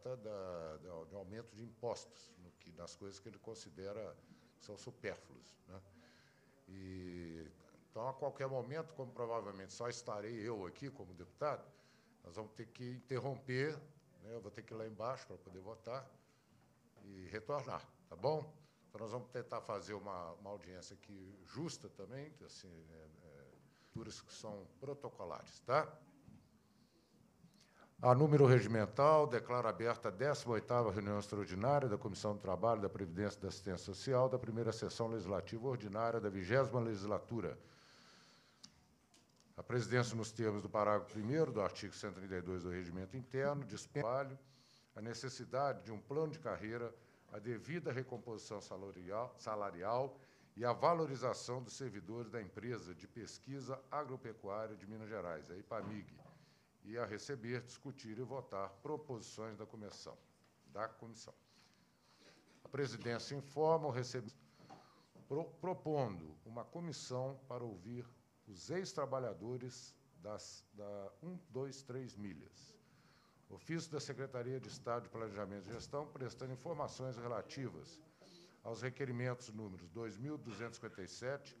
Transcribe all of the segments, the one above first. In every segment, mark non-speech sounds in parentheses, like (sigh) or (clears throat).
trata da, de aumento de impostos, no que, nas coisas que ele considera são supérfluos. Né? E, então, a qualquer momento, como provavelmente só estarei eu aqui como deputado, nós vamos ter que interromper, né? eu vou ter que ir lá embaixo para poder votar e retornar, tá bom? Então, nós vamos tentar fazer uma, uma audiência aqui justa também, assim, é, é, que são protocolares, tá? A número regimental, declara aberta a 18ª reunião extraordinária da Comissão do Trabalho, da Previdência e da Assistência Social da primeira sessão legislativa ordinária da 20 legislatura. A presidência, nos termos do parágrafo 1 do artigo 132 do Regimento Interno, dispensa a necessidade de um plano de carreira, a devida recomposição salarial, salarial e a valorização dos servidores da empresa de pesquisa agropecuária de Minas Gerais, a IPAMIG, e a receber, discutir e votar proposições da comissão. Da comissão. A presidência informa o recebimento pro, propondo uma comissão para ouvir os ex-trabalhadores das da 123 milhas. Ofício da Secretaria de Estado de Planejamento e Gestão prestando informações relativas aos requerimentos números 2257,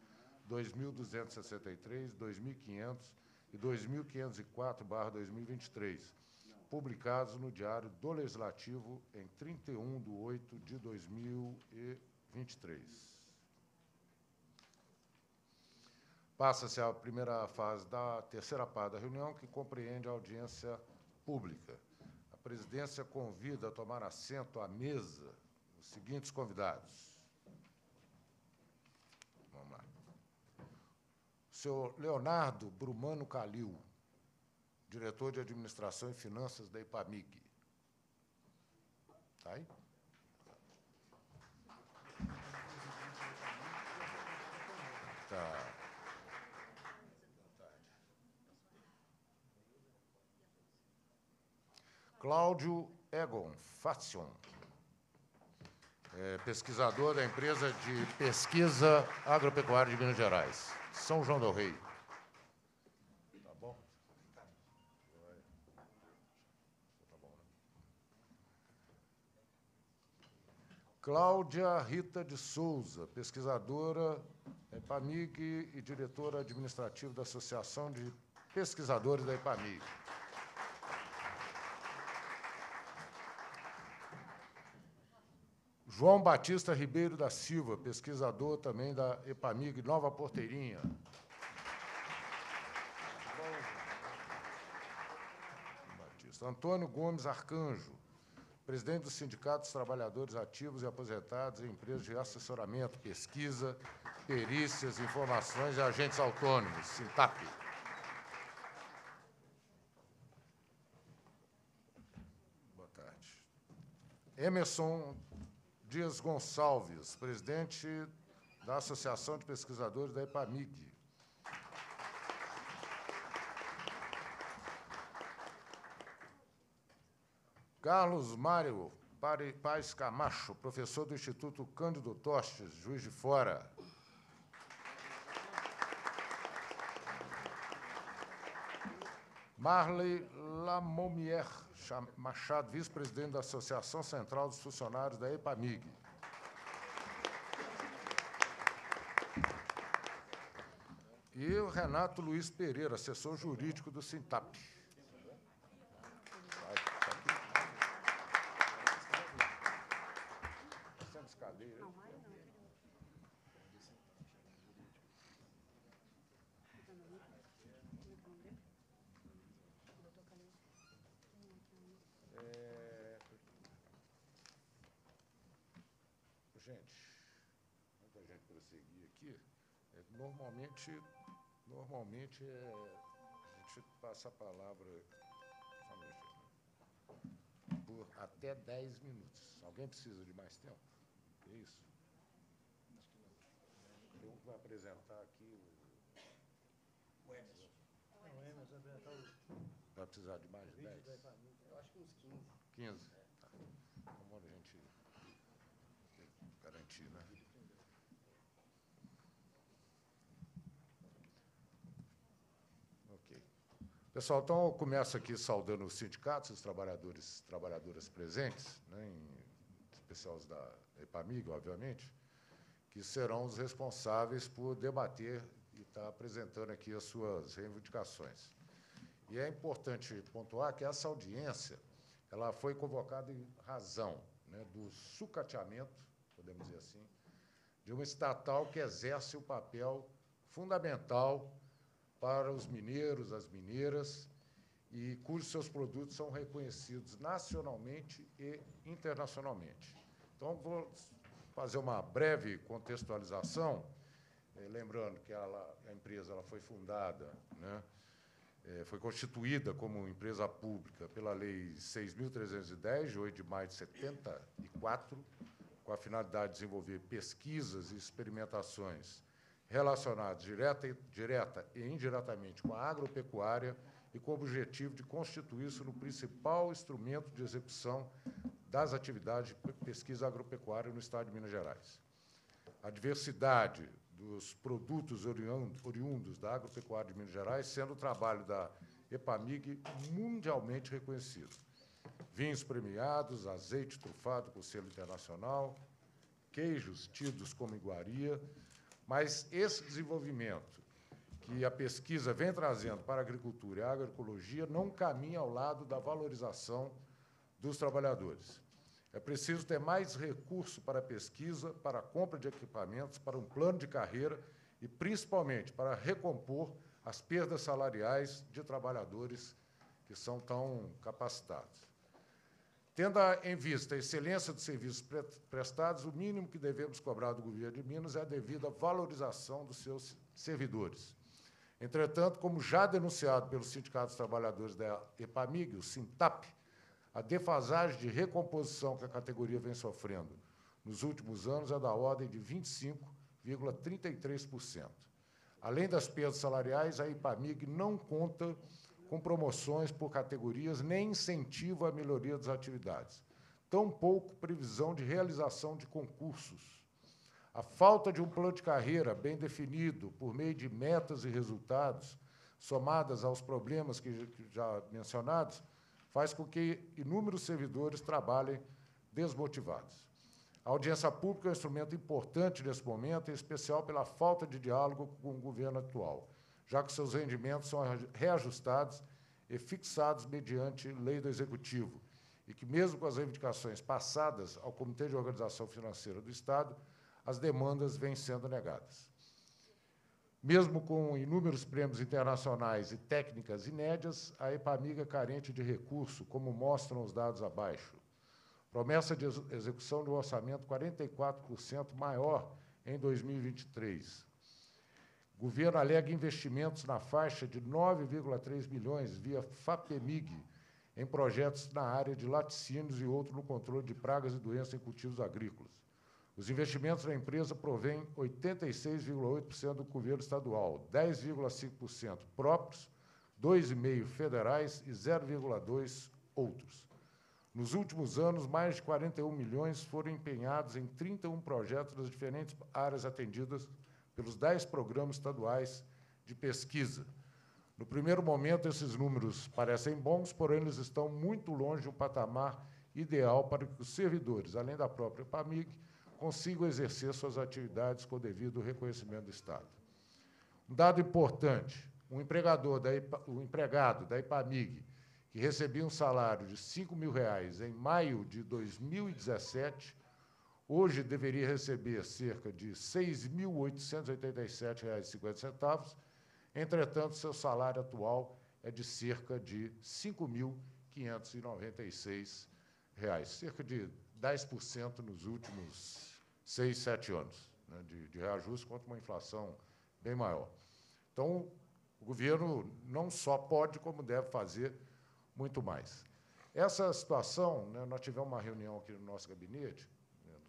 2263, 2500 e 2504/2023, publicados no Diário do Legislativo em 31 de 8 de 2023. Passa-se a primeira fase da terceira parte da reunião, que compreende a audiência pública. A presidência convida a tomar assento à mesa os seguintes convidados. Senhor Leonardo Brumano Calil, diretor de Administração e Finanças da IPAMIG. Está aí? Tá. Cláudio Egon Facion, é pesquisador da empresa de pesquisa agropecuária de Minas Gerais. São João do Rei. Tá bom? Tá bom, né? Cláudia Rita de Souza, pesquisadora EPAMIG e diretora administrativa da Associação de Pesquisadores da EPAMIG. João Batista Ribeiro da Silva, pesquisador também da EPAMIG Nova Porteirinha. Antônio Gomes Arcanjo, presidente do Sindicato dos Trabalhadores Ativos e Aposentados em Empresas de Assessoramento, Pesquisa, Perícias, Informações e Agentes Autônomos, SINTAP. Boa tarde. Emerson Dias Gonçalves, presidente da Associação de Pesquisadores da EPAMIG. Carlos Mário Paz Camacho, professor do Instituto Cândido Tostes, Juiz de Fora. Marley Lamomier Machado, vice-presidente da Associação Central dos Funcionários da EPAMIG. E o Renato Luiz Pereira, assessor jurídico do Sintap. Normalmente, normalmente é, a gente passa a palavra por até 10 minutos. Alguém precisa de mais tempo? É isso? Tem um que vai apresentar aqui o. O Emerson. O Emerson vai apresentar o. Vai precisar de mais de 10? Eu acho que uns 15. 15? Tá. Então, a gente garantir, né? Pessoal, então eu começo aqui saudando os sindicatos, os trabalhadores trabalhadoras presentes, né, em especial os da EPAMIG, obviamente, que serão os responsáveis por debater e estar apresentando aqui as suas reivindicações. E é importante pontuar que essa audiência ela foi convocada em razão né, do sucateamento, podemos dizer assim, de uma estatal que exerce o papel fundamental para os mineiros, as mineiras, e cujos seus produtos são reconhecidos nacionalmente e internacionalmente. Então, vou fazer uma breve contextualização, eh, lembrando que ela, a empresa ela foi fundada, né, eh, foi constituída como empresa pública pela Lei 6.310, de 8 de maio de 74, com a finalidade de desenvolver pesquisas e experimentações relacionados direta, direta e indiretamente com a agropecuária e com o objetivo de constituir-se no principal instrumento de execução das atividades de pesquisa agropecuária no Estado de Minas Gerais. A diversidade dos produtos oriundos da agropecuária de Minas Gerais, sendo o trabalho da EPAMIG mundialmente reconhecido. Vinhos premiados, azeite trufado com selo internacional, queijos tidos como iguaria, mas esse desenvolvimento que a pesquisa vem trazendo para a agricultura e a agroecologia não caminha ao lado da valorização dos trabalhadores. É preciso ter mais recurso para a pesquisa, para a compra de equipamentos, para um plano de carreira e, principalmente, para recompor as perdas salariais de trabalhadores que são tão capacitados. Tendo em vista a excelência dos serviços prestados, o mínimo que devemos cobrar do governo de Minas é a devida valorização dos seus servidores. Entretanto, como já denunciado pelos sindicatos trabalhadores da EPAMIG, o SINTAP, a defasagem de recomposição que a categoria vem sofrendo nos últimos anos é da ordem de 25,33%. Além das perdas salariais, a IPAMIG não conta com promoções por categorias, nem incentivo à melhoria das atividades. Tampouco previsão de realização de concursos. A falta de um plano de carreira bem definido por meio de metas e resultados, somadas aos problemas que já mencionados, faz com que inúmeros servidores trabalhem desmotivados. A audiência pública é um instrumento importante nesse momento, em especial pela falta de diálogo com o governo atual já que seus rendimentos são reajustados e fixados mediante lei do Executivo, e que, mesmo com as reivindicações passadas ao Comitê de Organização Financeira do Estado, as demandas vêm sendo negadas. Mesmo com inúmeros prêmios internacionais e técnicas inéditas, a EPAMIGA é carente de recurso, como mostram os dados abaixo. Promessa de execução de um orçamento 44% maior em 2023, o governo alega investimentos na faixa de 9,3 milhões via FAPEMIG em projetos na área de laticínios e outros no controle de pragas e doenças em cultivos agrícolas. Os investimentos na empresa provêm 86,8% do governo estadual, 10,5% próprios, 2,5% federais e 0,2% outros. Nos últimos anos, mais de 41 milhões foram empenhados em 31 projetos das diferentes áreas atendidas pelos dez programas estaduais de pesquisa. No primeiro momento, esses números parecem bons, porém, eles estão muito longe de um patamar ideal para que os servidores, além da própria PAMIG, consigam exercer suas atividades com o devido reconhecimento do Estado. Um dado importante: um empregador da IPA, o empregado da IPAMIG, que recebia um salário de 5 mil reais em maio de 2017, Hoje deveria receber cerca de R$ 6.887,50, entretanto, seu salário atual é de cerca de R$ 5.596, cerca de 10% nos últimos seis, sete anos né, de, de reajuste, contra uma inflação bem maior. Então, o governo não só pode, como deve fazer muito mais. Essa situação, né, nós tivemos uma reunião aqui no nosso gabinete,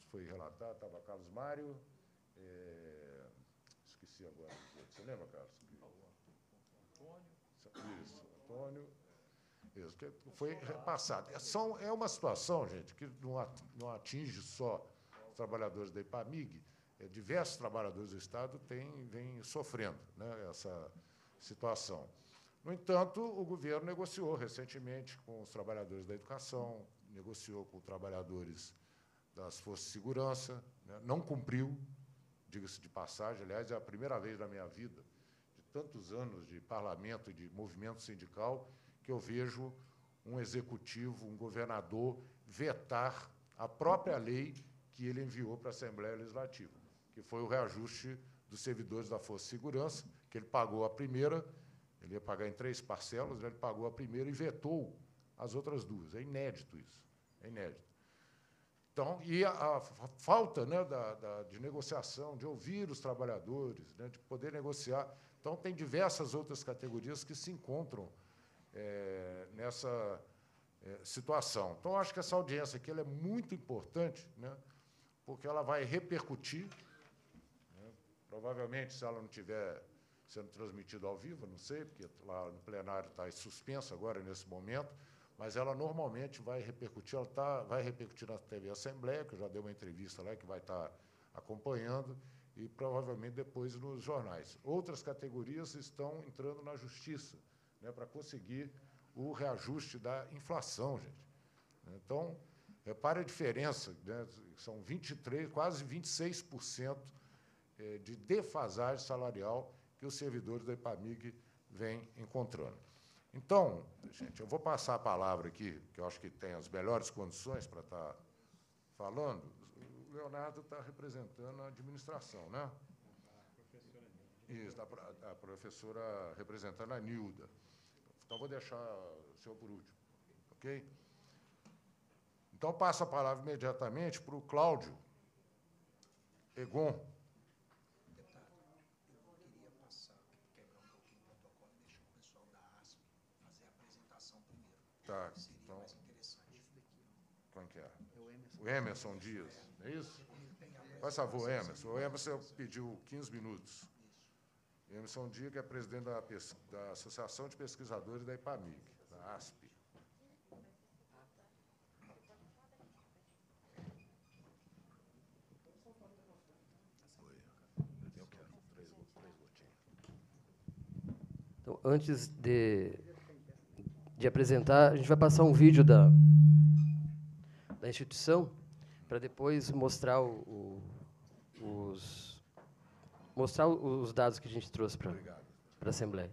foi relatado, estava Carlos Mário, é, esqueci agora, você lembra, Carlos? Antônio. Isso, Antônio. Isso, que foi repassado. É, são, é uma situação, gente, que não atinge só os trabalhadores da IPAMIG, é, diversos trabalhadores do Estado têm, vêm sofrendo né, essa situação. No entanto, o governo negociou recentemente com os trabalhadores da educação, negociou com trabalhadores das forças de segurança, né? não cumpriu, diga-se de passagem, aliás, é a primeira vez na minha vida, de tantos anos de parlamento e de movimento sindical, que eu vejo um executivo, um governador, vetar a própria lei que ele enviou para a Assembleia Legislativa, que foi o reajuste dos servidores da Força de Segurança, que ele pagou a primeira, ele ia pagar em três parcelas, né? ele pagou a primeira e vetou as outras duas. É inédito isso, é inédito. Então, e a, a falta né, da, da, de negociação, de ouvir os trabalhadores, né, de poder negociar. Então, tem diversas outras categorias que se encontram é, nessa é, situação. Então, acho que essa audiência aqui é muito importante, né, porque ela vai repercutir. Né, provavelmente, se ela não estiver sendo transmitida ao vivo, não sei, porque lá no plenário está suspenso agora, nesse momento, mas ela normalmente vai repercutir, ela tá, vai repercutir na TV Assembleia, que eu já dei uma entrevista lá, que vai estar tá acompanhando, e provavelmente depois nos jornais. Outras categorias estão entrando na justiça né, para conseguir o reajuste da inflação, gente. Então, repare a diferença, né, são 23, quase 26% eh, de defasagem salarial que os servidores da IPAMIG vêm encontrando. Então, gente, eu vou passar a palavra aqui, que eu acho que tem as melhores condições para estar falando. O Leonardo está representando a administração, né? Isso, a professora representando a Nilda. Então, vou deixar o senhor por último, ok? Então, passo a palavra imediatamente para o Cláudio Egon. Deputado, eu queria passar, quebrar um pouquinho o protocolo e deixar o pessoal da ASP fazer a apresentação Tá, Seria então, mais interessante. quem que é? O Emerson Dias, é isso? Faz favor, Emerson. O Emerson pediu 15 minutos. Emerson Dias, que é presidente da, da Associação de Pesquisadores da IPAMIG, da ASP. Então, antes de, de apresentar, a gente vai passar um vídeo da, da instituição para depois mostrar o- o- os mostrar os dados que a gente trouxe para Obrigado. a Assembleia.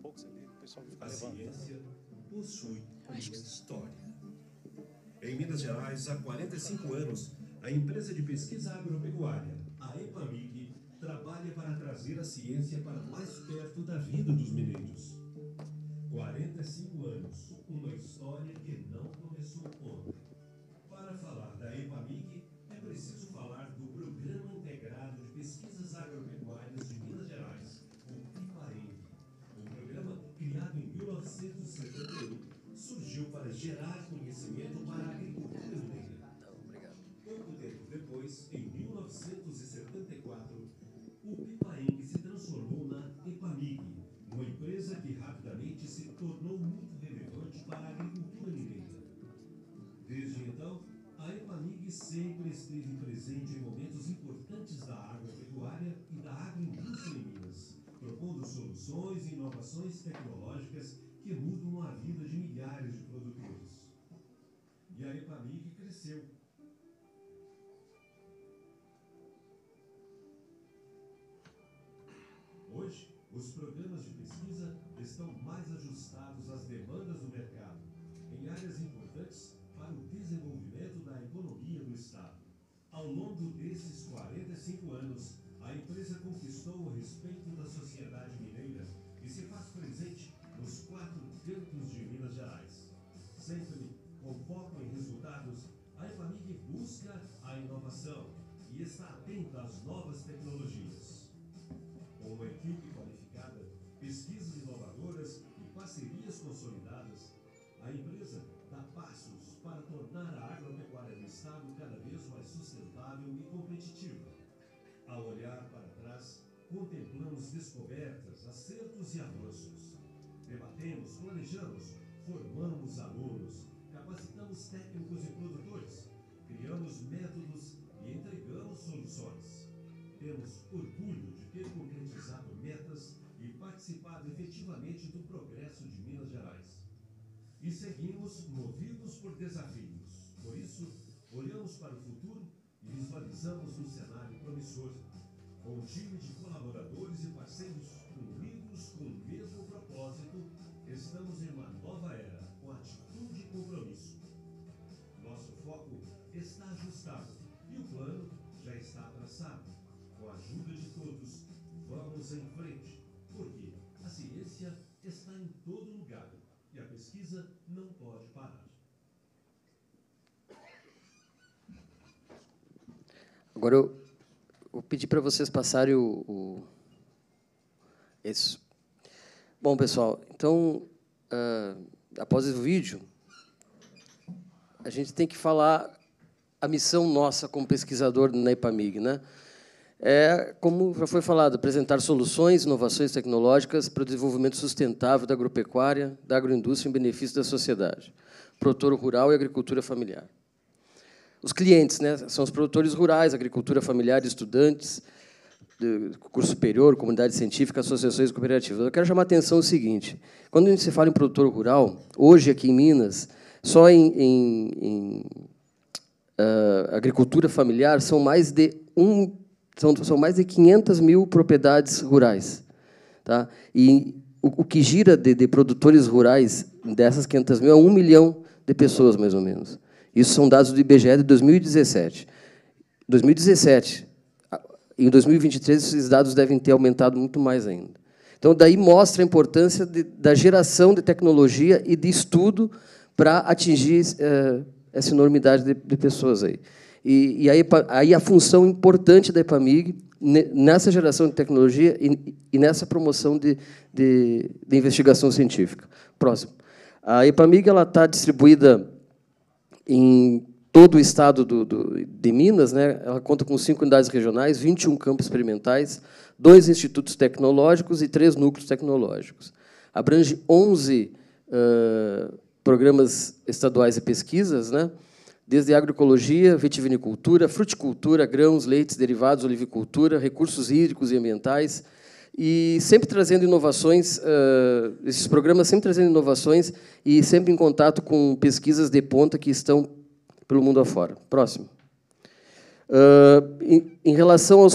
Poucos ali, o pessoal fica A levantando. ciência possui uma história. Em Minas Gerais, há 45 anos, a empresa de pesquisa agropecuária, a EPAMIG, trabalha para trazer a ciência para mais perto da vida dos mineiros. 45 anos, uma história que não começou ontem. Para falar da EPAMIG, gerar conhecimento para a agricultura mineira. Pouco tempo depois, em 1974, o Pipaeng se transformou na Epamig, uma empresa que rapidamente se tornou muito relevante para a agricultura mineira. Desde então, a Epamig sempre esteve presente em momentos importantes da agropecuária e da agroindústria em Minas, propondo soluções e inovações tecnológicas que mudam a vida de milhares de produtores. E aí para mim que cresceu. Hoje, os programas de pesquisa estão mais ajustados às demandas do mercado, em áreas importantes para o desenvolvimento da economia do Estado. Ao longo desses 45 anos, a empresa conquistou o respeito da sociedade inovação e está atenta às novas tecnologias. Com uma equipe qualificada, pesquisas inovadoras e parcerias consolidadas, a empresa dá passos para tornar a agropecuária do Estado cada vez mais sustentável e competitiva. Ao olhar para trás, contemplamos descobertas, acertos e avanços. Debatemos, planejamos, formamos alunos, capacitamos técnicos e produtores, criamos métodos. Temos orgulho de ter concretizado metas e participado efetivamente do progresso de Minas Gerais. E seguimos movidos por desafios. Por isso, olhamos para o futuro e visualizamos um cenário promissor, com um time de colaboradores e parceiros unidos com o mesmo propósito, estamos em uma nova era Agora eu vou pedir para vocês passarem o, o, Isso. Bom, pessoal, então, uh, após o vídeo, a gente tem que falar a missão nossa como pesquisador na IPAMIG. Né? É, como já foi falado, apresentar soluções, inovações tecnológicas para o desenvolvimento sustentável da agropecuária, da agroindústria em benefício da sociedade, produtor rural e agricultura familiar. Os clientes né, são os produtores rurais, agricultura familiar, estudantes, curso superior, comunidade científica, associações cooperativas. Eu quero chamar a atenção o seguinte: quando a gente se fala em produtor rural, hoje aqui em Minas, só em, em, em uh, agricultura familiar são mais de um são, são mais de 500 mil propriedades rurais, tá? E o, o que gira de, de produtores rurais dessas 500 mil é um milhão de pessoas mais ou menos. Isso são dados do IBGE de 2017. 2017. Em 2023, esses dados devem ter aumentado muito mais ainda. Então, daí mostra a importância de, da geração de tecnologia e de estudo para atingir eh, essa enormidade de, de, pessoas aí. E, e aí, aí, a função importante da EPAMIG nessa geração de tecnologia e, e nessa promoção de, de, de, investigação científica. Próximo. A EPAMIG está distribuída em todo o estado do, do, de Minas, né, ela conta com cinco unidades regionais, 21 campos experimentais, dois institutos tecnológicos e três núcleos tecnológicos. Abrange 11 uh, programas estaduais de pesquisas, né, desde agroecologia, vitivinicultura, fruticultura, grãos, leites, derivados, olivicultura, recursos hídricos e ambientais, e sempre trazendo inovações, uh, esses programas sempre trazendo inovações e sempre em contato com pesquisas de ponta que estão pelo mundo afora. Próximo. Uh, em, em, relação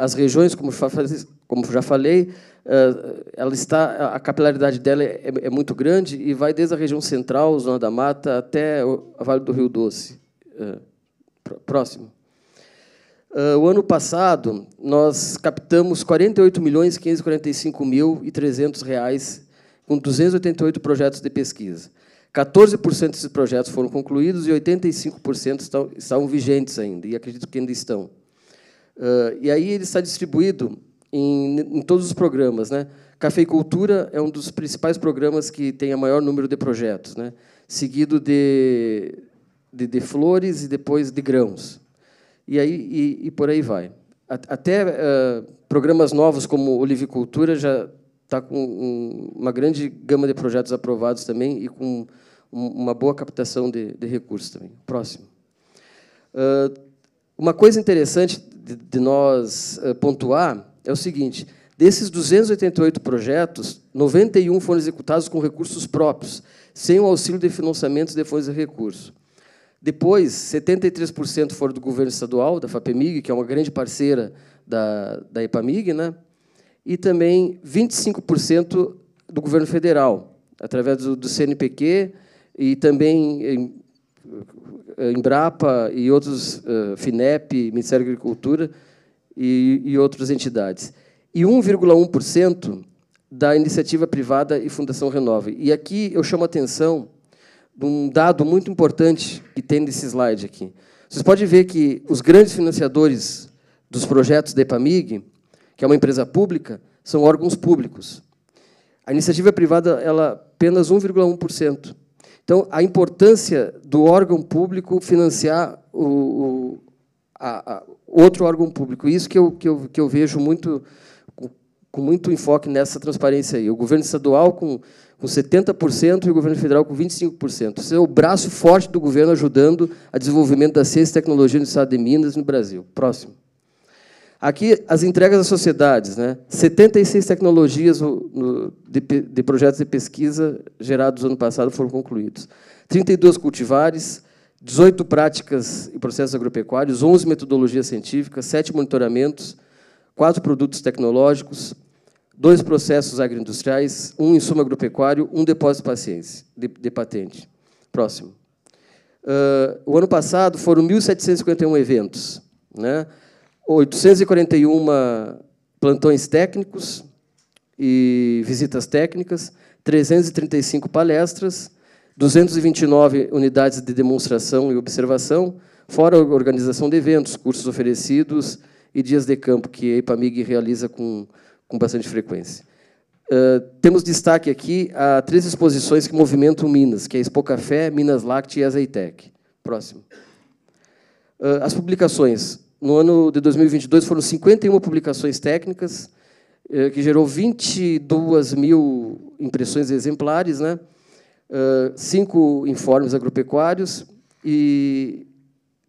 às regiões, como, como já falei, uh, ela está, a capilaridade dela é, é, muito grande e vai desde a região central, Zona da Mata, até o Vale do Rio Doce. próximo. Uh, o ano passado, nós captamos 48 milhões 545 mil e 300 reais com 288 projetos de pesquisa. 14% desses projetos foram concluídos e 85% estão, estão vigentes ainda, e acredito que ainda estão. Uh, e aí ele está distribuído em, em, todos os programas. Né? Cafeicultura é um dos principais programas que tem o maior número de projetos, né? seguido de, de, de flores e depois de grãos e, aí, e, e por aí vai. Até uh, programas novos como Olivicultura já está com um, uma grande gama de projetos aprovados também e com um, uma boa captação de, de, recursos também. Próximo. Uh, uma coisa interessante de, de nós uh, pontuar é o seguinte: desses 288 projetos, 91 foram executados com recursos próprios, sem o auxílio de financiamentos de fontes de recursos. Depois, 73% foram do governo estadual, da FAPEMIG, que é uma grande parceira da, da EPAMIG, né? e também 25% do governo federal, através do, do CNPq e também em, Embrapa e outros, uh, FINEP, Ministério da Agricultura e, e outras entidades. E 1,1% da iniciativa privada e Fundação Renove. E aqui eu chamo a atenção de um dado muito importante que tem nesse slide aqui. Vocês podem ver que os grandes financiadores dos projetos da EPAMIG, que é uma empresa pública, são órgãos públicos. A iniciativa privada ela apenas 1,1%. Então, a importância do órgão público financiar o, o a, a, outro órgão público. Isso que eu, que eu, que eu vejo muito com muito enfoque nessa transparência aí. O governo estadual com, com 70% e o governo federal com 25%. Isso é o braço forte do governo ajudando a desenvolvimento da ciência e tecnologia no estado de Minas e no Brasil. Próximo. Aqui, as entregas às sociedades. Né? 76 tecnologias de, projetos de pesquisa gerados no ano passado foram concluídos. 32 cultivares, 18 práticas e processos agropecuários, 11 metodologias científicas, 7 monitoramentos, 4 produtos tecnológicos, dois processos agroindustriais, um insumo agropecuário, um depósito de, de patente. Próximo. Uh, o ano passado foram 1.751 eventos, né? 841 plantões técnicos e visitas técnicas, 335 palestras, 229 unidades de demonstração e observação, fora a organização de eventos, cursos oferecidos e dias de campo que a IPAMIG realiza com com bastante frequência. Uh, temos destaque aqui a três exposições que movimentam Minas, que é Expo Café, Minas Láctea e a Zeitec. Próximo. Uh, as publicações. No ano de 2022 foram 51 publicações técnicas, uh, que gerou 22 mil impressões exemplares, né? cinco informes agropecuários e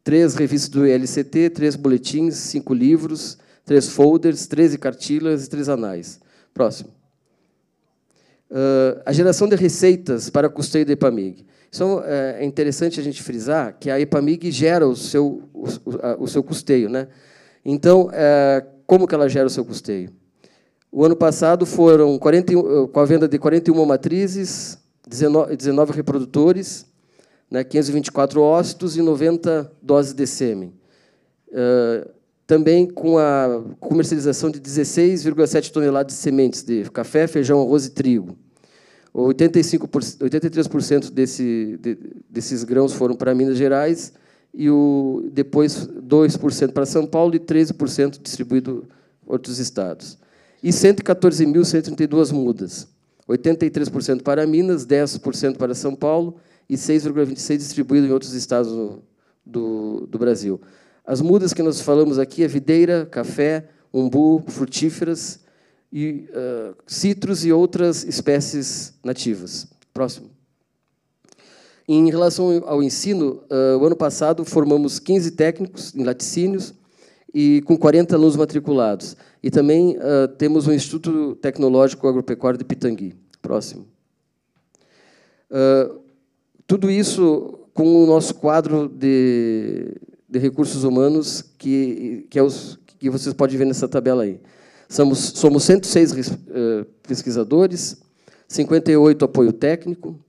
três revistas do LCT, três boletins, cinco livros, três folders, 13 cartilhas e três anais. Próximo. Uh, a geração de receitas para custeio da EPAMIG. Isso é interessante a gente frisar que a EPAMIG gera o seu, o, o seu custeio. Né? Então, é, como que ela gera o seu custeio? O ano passado foram 41, com a venda de 41 matrizes, 19, 19 reprodutores, né, 524 ócitos e 90 doses de sêmen. Uh, também com a comercialização de 16,7 toneladas de sementes de café, feijão, arroz e trigo. 85%, 83% desse, de, desses grãos foram para Minas Gerais e o, depois 2% para São Paulo e 13% distribuído em outros estados. E 114.132 mudas, 83% para Minas, 10% para São Paulo e 6,26% distribuído em outros estados do, do, do Brasil. As mudas que nós falamos aqui é videira, café, umbu, frutíferas, e uh, citros e outras espécies nativas. Próximo. Em relação ao ensino, uh, o ano passado formamos 15 técnicos em laticínios e com 40 alunos matriculados. E também uh, temos um Instituto Tecnológico Agropecuário de Pitangui. Próximo. Tudo isso com o nosso quadro de de recursos humanos que, que, é os, que vocês podem ver nessa tabela aí. Somos, somos 106 uh, pesquisadores, 58 apoio técnico,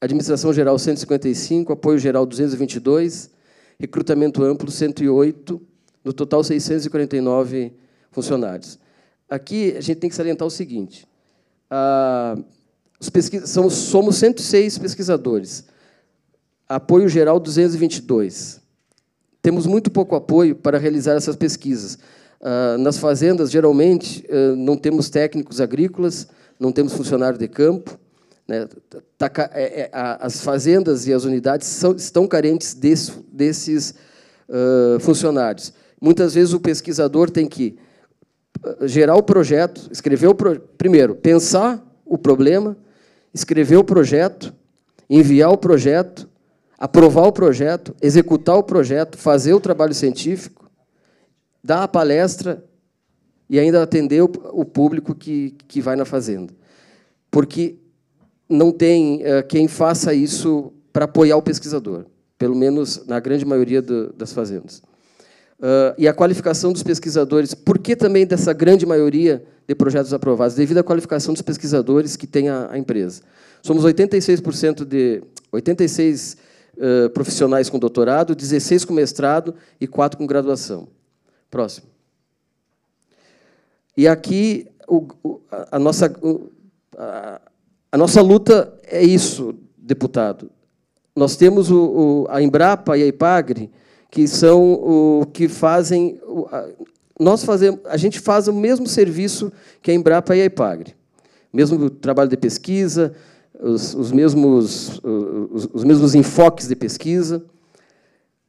administração geral 155, apoio geral 222, recrutamento amplo 108, no total 649 funcionários. Aqui a gente tem que salientar o seguinte: uh, somos, somos 106 pesquisadores, apoio geral 222. Temos muito pouco apoio para realizar essas pesquisas. Ah, nas fazendas, geralmente, ah, não temos técnicos agrícolas, não temos funcionário de campo. Né? Tá é, é, as fazendas e as unidades estão carentes desse, desses uh, funcionários. Muitas vezes o pesquisador tem que gerar o projeto, escrever o pro... primeiro, pensar o problema, escrever o projeto, enviar o projeto, aprovar o projeto, executar o projeto, fazer o trabalho científico, dar a palestra e ainda atender o público que, que vai na fazenda. Porque não tem uh, quem faça isso para apoiar o pesquisador, pelo menos na grande maioria do, das fazendas. Uh, e a qualificação dos pesquisadores. Por que também dessa grande maioria de projetos aprovados? Devido à qualificação dos pesquisadores que tem a, a empresa. Somos 86% de 86 uh, profissionais com doutorado, 16 com mestrado e 4 com graduação. Próximo. E aqui o, o, a, nossa, o, a, a, nossa luta é isso, deputado. Nós temos a Embrapa e a IPAGRE, que são o que fazem. Nós fazemos, a gente faz o mesmo serviço que a Embrapa e a IPAGRE. Mesmo trabalho de pesquisa, os, os mesmos, os, os mesmos enfoques de pesquisa,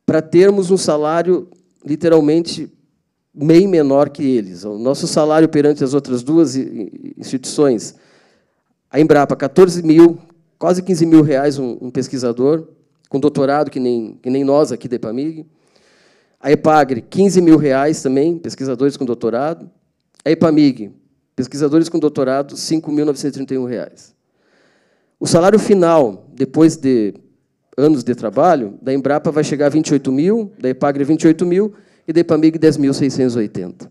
para termos um salário literalmente bem menor que eles. O nosso salário perante as outras duas instituições, a Embrapa, 14 mil, quase 15 mil reais um, um pesquisador, com doutorado, que nem, que nem nós aqui da EPAMIG. A EPAGRE, 15 mil reais também, pesquisadores com doutorado. A EPAMIG, pesquisadores com doutorado, 5.931 reais. O salário final, depois de anos de trabalho, da Embrapa vai chegar a 28 mil, da EPAGRE 28 mil e da EPAMIG 10.680.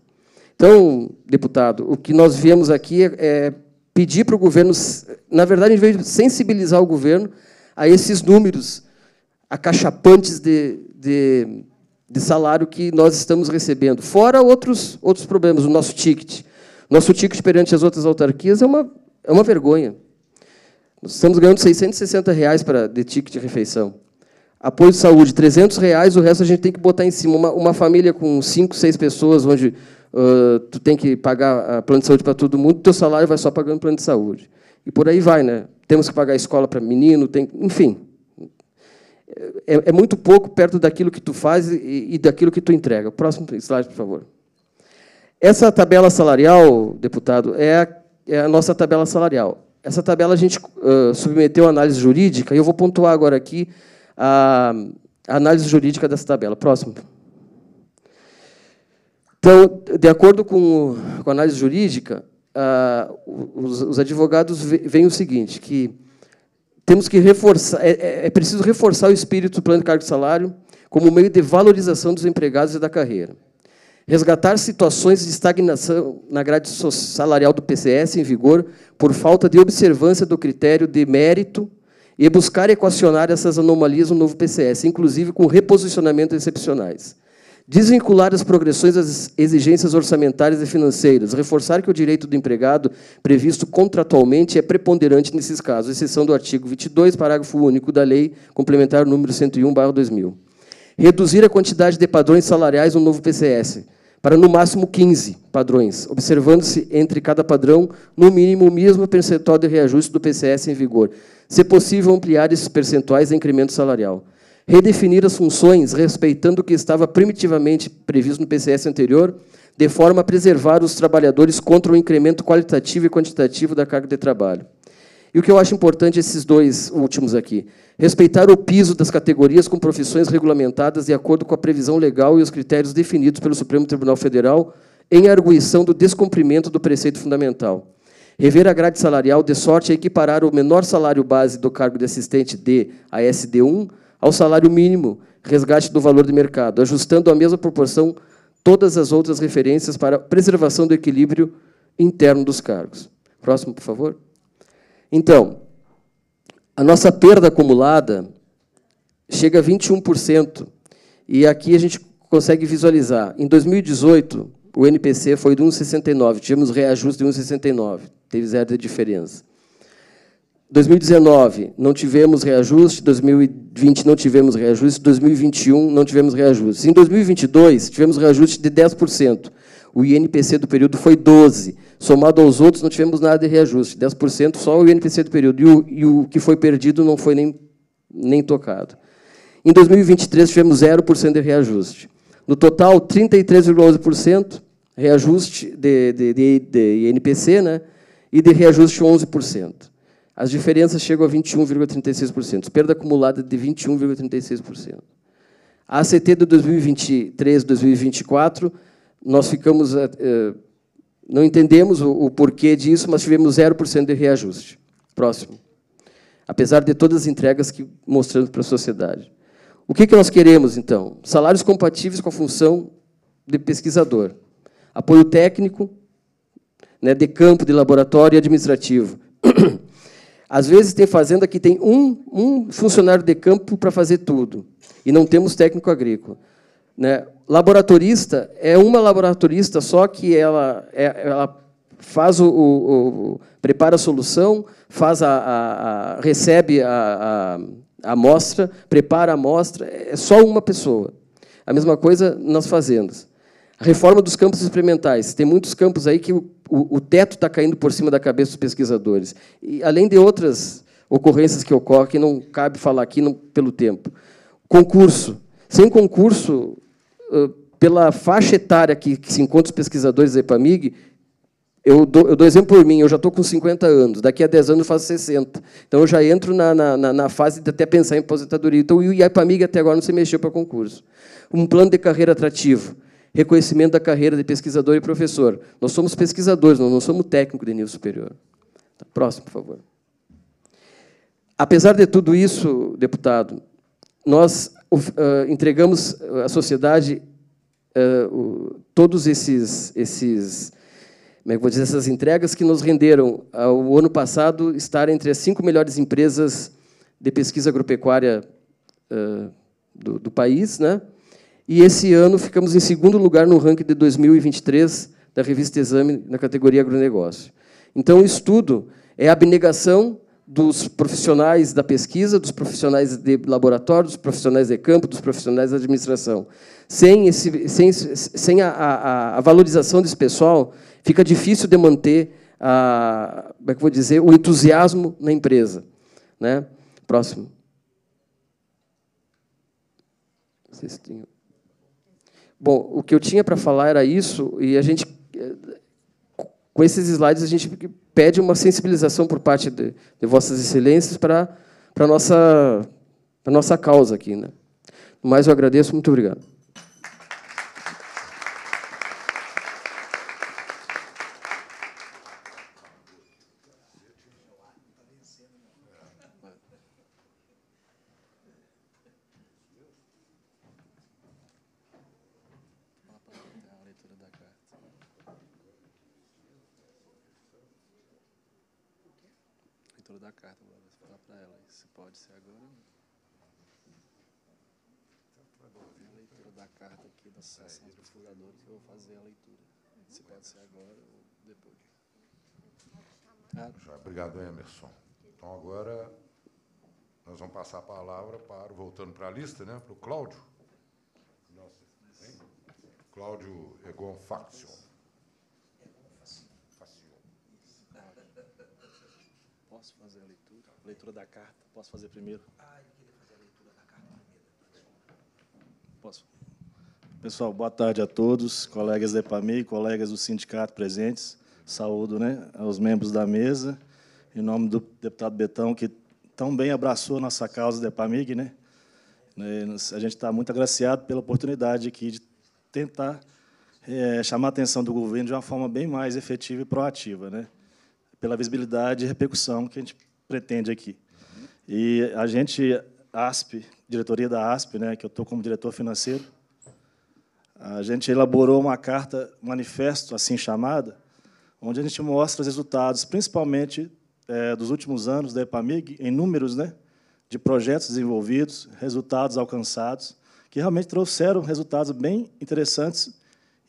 Então, deputado, o que nós viemos aqui é, é pedir para o governo, na verdade, a gente veio sensibilizar o governo a esses números acachapantes de, de, de salário que nós estamos recebendo, fora outros, outros problemas, o nosso ticket. Nosso ticket perante as outras autarquias é uma, é uma vergonha. Nós estamos ganhando 660 reais para, de ticket de refeição. Apoio de saúde, 300 reais, o resto a gente tem que botar em cima. Uma, uma família com cinco, seis pessoas, onde uh, tu tem que pagar a plano de saúde para todo mundo, teu salário vai só pagando plano de saúde. E por aí vai, né? Temos que pagar escola para menino, tem, enfim. É, é, muito pouco perto daquilo que tu faz e, e daquilo que tu entrega. Próximo slide, por favor. Essa tabela salarial, deputado, é a, é a nossa tabela salarial. Essa tabela a gente uh, submeteu à análise jurídica, e eu vou pontuar agora aqui a, a análise jurídica dessa tabela. Próximo. Então, de acordo com, com a análise jurídica, uh, os, os, advogados veem o seguinte, que temos que reforçar, é, é, é preciso reforçar o espírito do plano de cargo e salário como meio de valorização dos empregados e da carreira resgatar situações de estagnação na grade salarial do PCS em vigor por falta de observância do critério de mérito e buscar equacionar essas anomalias no novo PCS, inclusive com reposicionamentos excepcionais. Desvincular as progressões das exigências orçamentárias e financeiras, reforçar que o direito do empregado previsto contratualmente é preponderante nesses casos, exceção do artigo 22, parágrafo único da Lei Complementar número 101/2000 reduzir a quantidade de padrões salariais no novo PCS, para no máximo 15 padrões, observando-se entre cada padrão, no mínimo, o mesmo percentual de reajuste do PCS em vigor. Se possível, ampliar esses percentuais de incremento salarial. Redefinir as funções, respeitando o que estava primitivamente previsto no PCS anterior, de forma a preservar os trabalhadores contra o incremento qualitativo e quantitativo da carga de trabalho. E o que eu acho importante, esses dois últimos aqui. Respeitar o piso das categorias com profissões regulamentadas de acordo com a previsão legal e os critérios definidos pelo Supremo Tribunal Federal em arguição do descumprimento do preceito fundamental. Rever a grade salarial de sorte a equiparar o menor salário base do cargo de assistente D a SD1 ao salário mínimo, resgate do valor de mercado, ajustando a mesma proporção todas as outras referências para preservação do equilíbrio interno dos cargos. Próximo, por favor. Então, a nossa perda acumulada chega a 21%. E aqui a gente consegue visualizar. Em 2018, o NPC foi de 1,69. Tivemos reajuste de 1,69. Teve zero de diferença. 2019, não tivemos reajuste. 2020, não tivemos reajuste. 2021, não tivemos reajuste. Em 2022, tivemos reajuste de 10%. O INPC do período foi 12%. Somado aos outros, não tivemos nada de reajuste. 10% só o INPC do período. E o, e o que foi perdido não foi nem, nem tocado. Em 2023, tivemos 0% de reajuste. No total, 33,11% reajuste de, de, de, de INPC né? e de reajuste 11%. As diferenças chegam a 21,36%. Perda acumulada de 21,36%. A ACT de 2023 2024 nós ficamos, eh, eh, não entendemos o, porquê disso, mas tivemos 0% de reajuste. Próximo. Apesar de todas as entregas que mostramos para a sociedade. O que, que nós queremos, então? Salários compatíveis com a função de pesquisador. Apoio técnico, né, de campo, de laboratório e administrativo. (clears throat) Às vezes tem fazenda que tem um, um funcionário de campo para fazer tudo, e não temos técnico agrícola. Né? Laboratorista é uma laboratorista só que ela, é, ela faz o, o, o, prepara a solução, faz a, a, a recebe a, a, amostra, prepara a amostra, é só uma pessoa. A mesma coisa nas fazendas. A reforma dos campos experimentais. Tem muitos campos aí que o, o, o teto está caindo por cima da cabeça dos pesquisadores. E, além de outras ocorrências que ocorrem, que não cabe falar aqui não, pelo tempo. Concurso. Sem concurso, pela faixa etária que, que se encontra os pesquisadores da EPAMIG, eu dou, eu dou, exemplo por mim, eu já estou com 50 anos, daqui a 10 anos eu faço 60. Então eu já entro na, na, na fase de até pensar em aposentadoria. Então o IAPAMIG até agora não se mexeu para concurso. Um plano de carreira atrativo, reconhecimento da carreira de pesquisador e professor. Nós somos pesquisadores, nós não somos técnicos de nível superior. Tá, próximo, por favor. Apesar de tudo isso, deputado, nós entregamos à sociedade uh, todos esses, esses como é que vou dizer, essas entregas que nos renderam, ao ano passado, estar entre as cinco melhores empresas de pesquisa agropecuária uh, do, do, país. Né? E esse ano ficamos em segundo lugar no ranking de 2023 da revista Exame na categoria agronegócio. Então, o estudo é abnegação dos profissionais da pesquisa, dos profissionais de laboratório, dos profissionais de campo, dos profissionais da administração. Sem, esse, sem, sem a, a, a valorização desse pessoal, fica difícil de manter a, como é que vou dizer, o entusiasmo na empresa. Né? Próximo. Bom, o que eu tinha para falar era isso, e a gente, com esses slides, a gente pede uma sensibilização por parte de, de Vossas Excelências para a nossa, nossa causa aqui. Né? Mas eu agradeço, muito obrigado. Obrigado, Emerson. Então, agora, nós vamos passar a palavra para, voltando para a lista, né, para o Cláudio. Nossa, Cláudio Egon Faction. Posso fazer a leitura? Leitura da carta. Posso fazer primeiro? Ah, ele queria fazer a leitura da carta primeiro. Posso. Pessoal, boa tarde a todos, colegas da EPAMI, colegas do sindicato presentes. Saúdo né, aos membros da mesa em nome do deputado Betão, que tão bem abraçou a nossa causa da EPAMIG. Né? A gente está muito agraciado pela oportunidade aqui de tentar é, chamar a atenção do governo de uma forma bem mais efetiva e proativa, né? pela visibilidade e repercussão que a gente pretende aqui. E a gente, ASP, diretoria da ASP, né, que eu estou como diretor financeiro, a gente elaborou uma carta, manifesto assim chamada, onde a gente mostra os resultados, principalmente é, dos últimos anos da EPAMIG, em números né, de projetos desenvolvidos, resultados alcançados, que realmente trouxeram resultados bem interessantes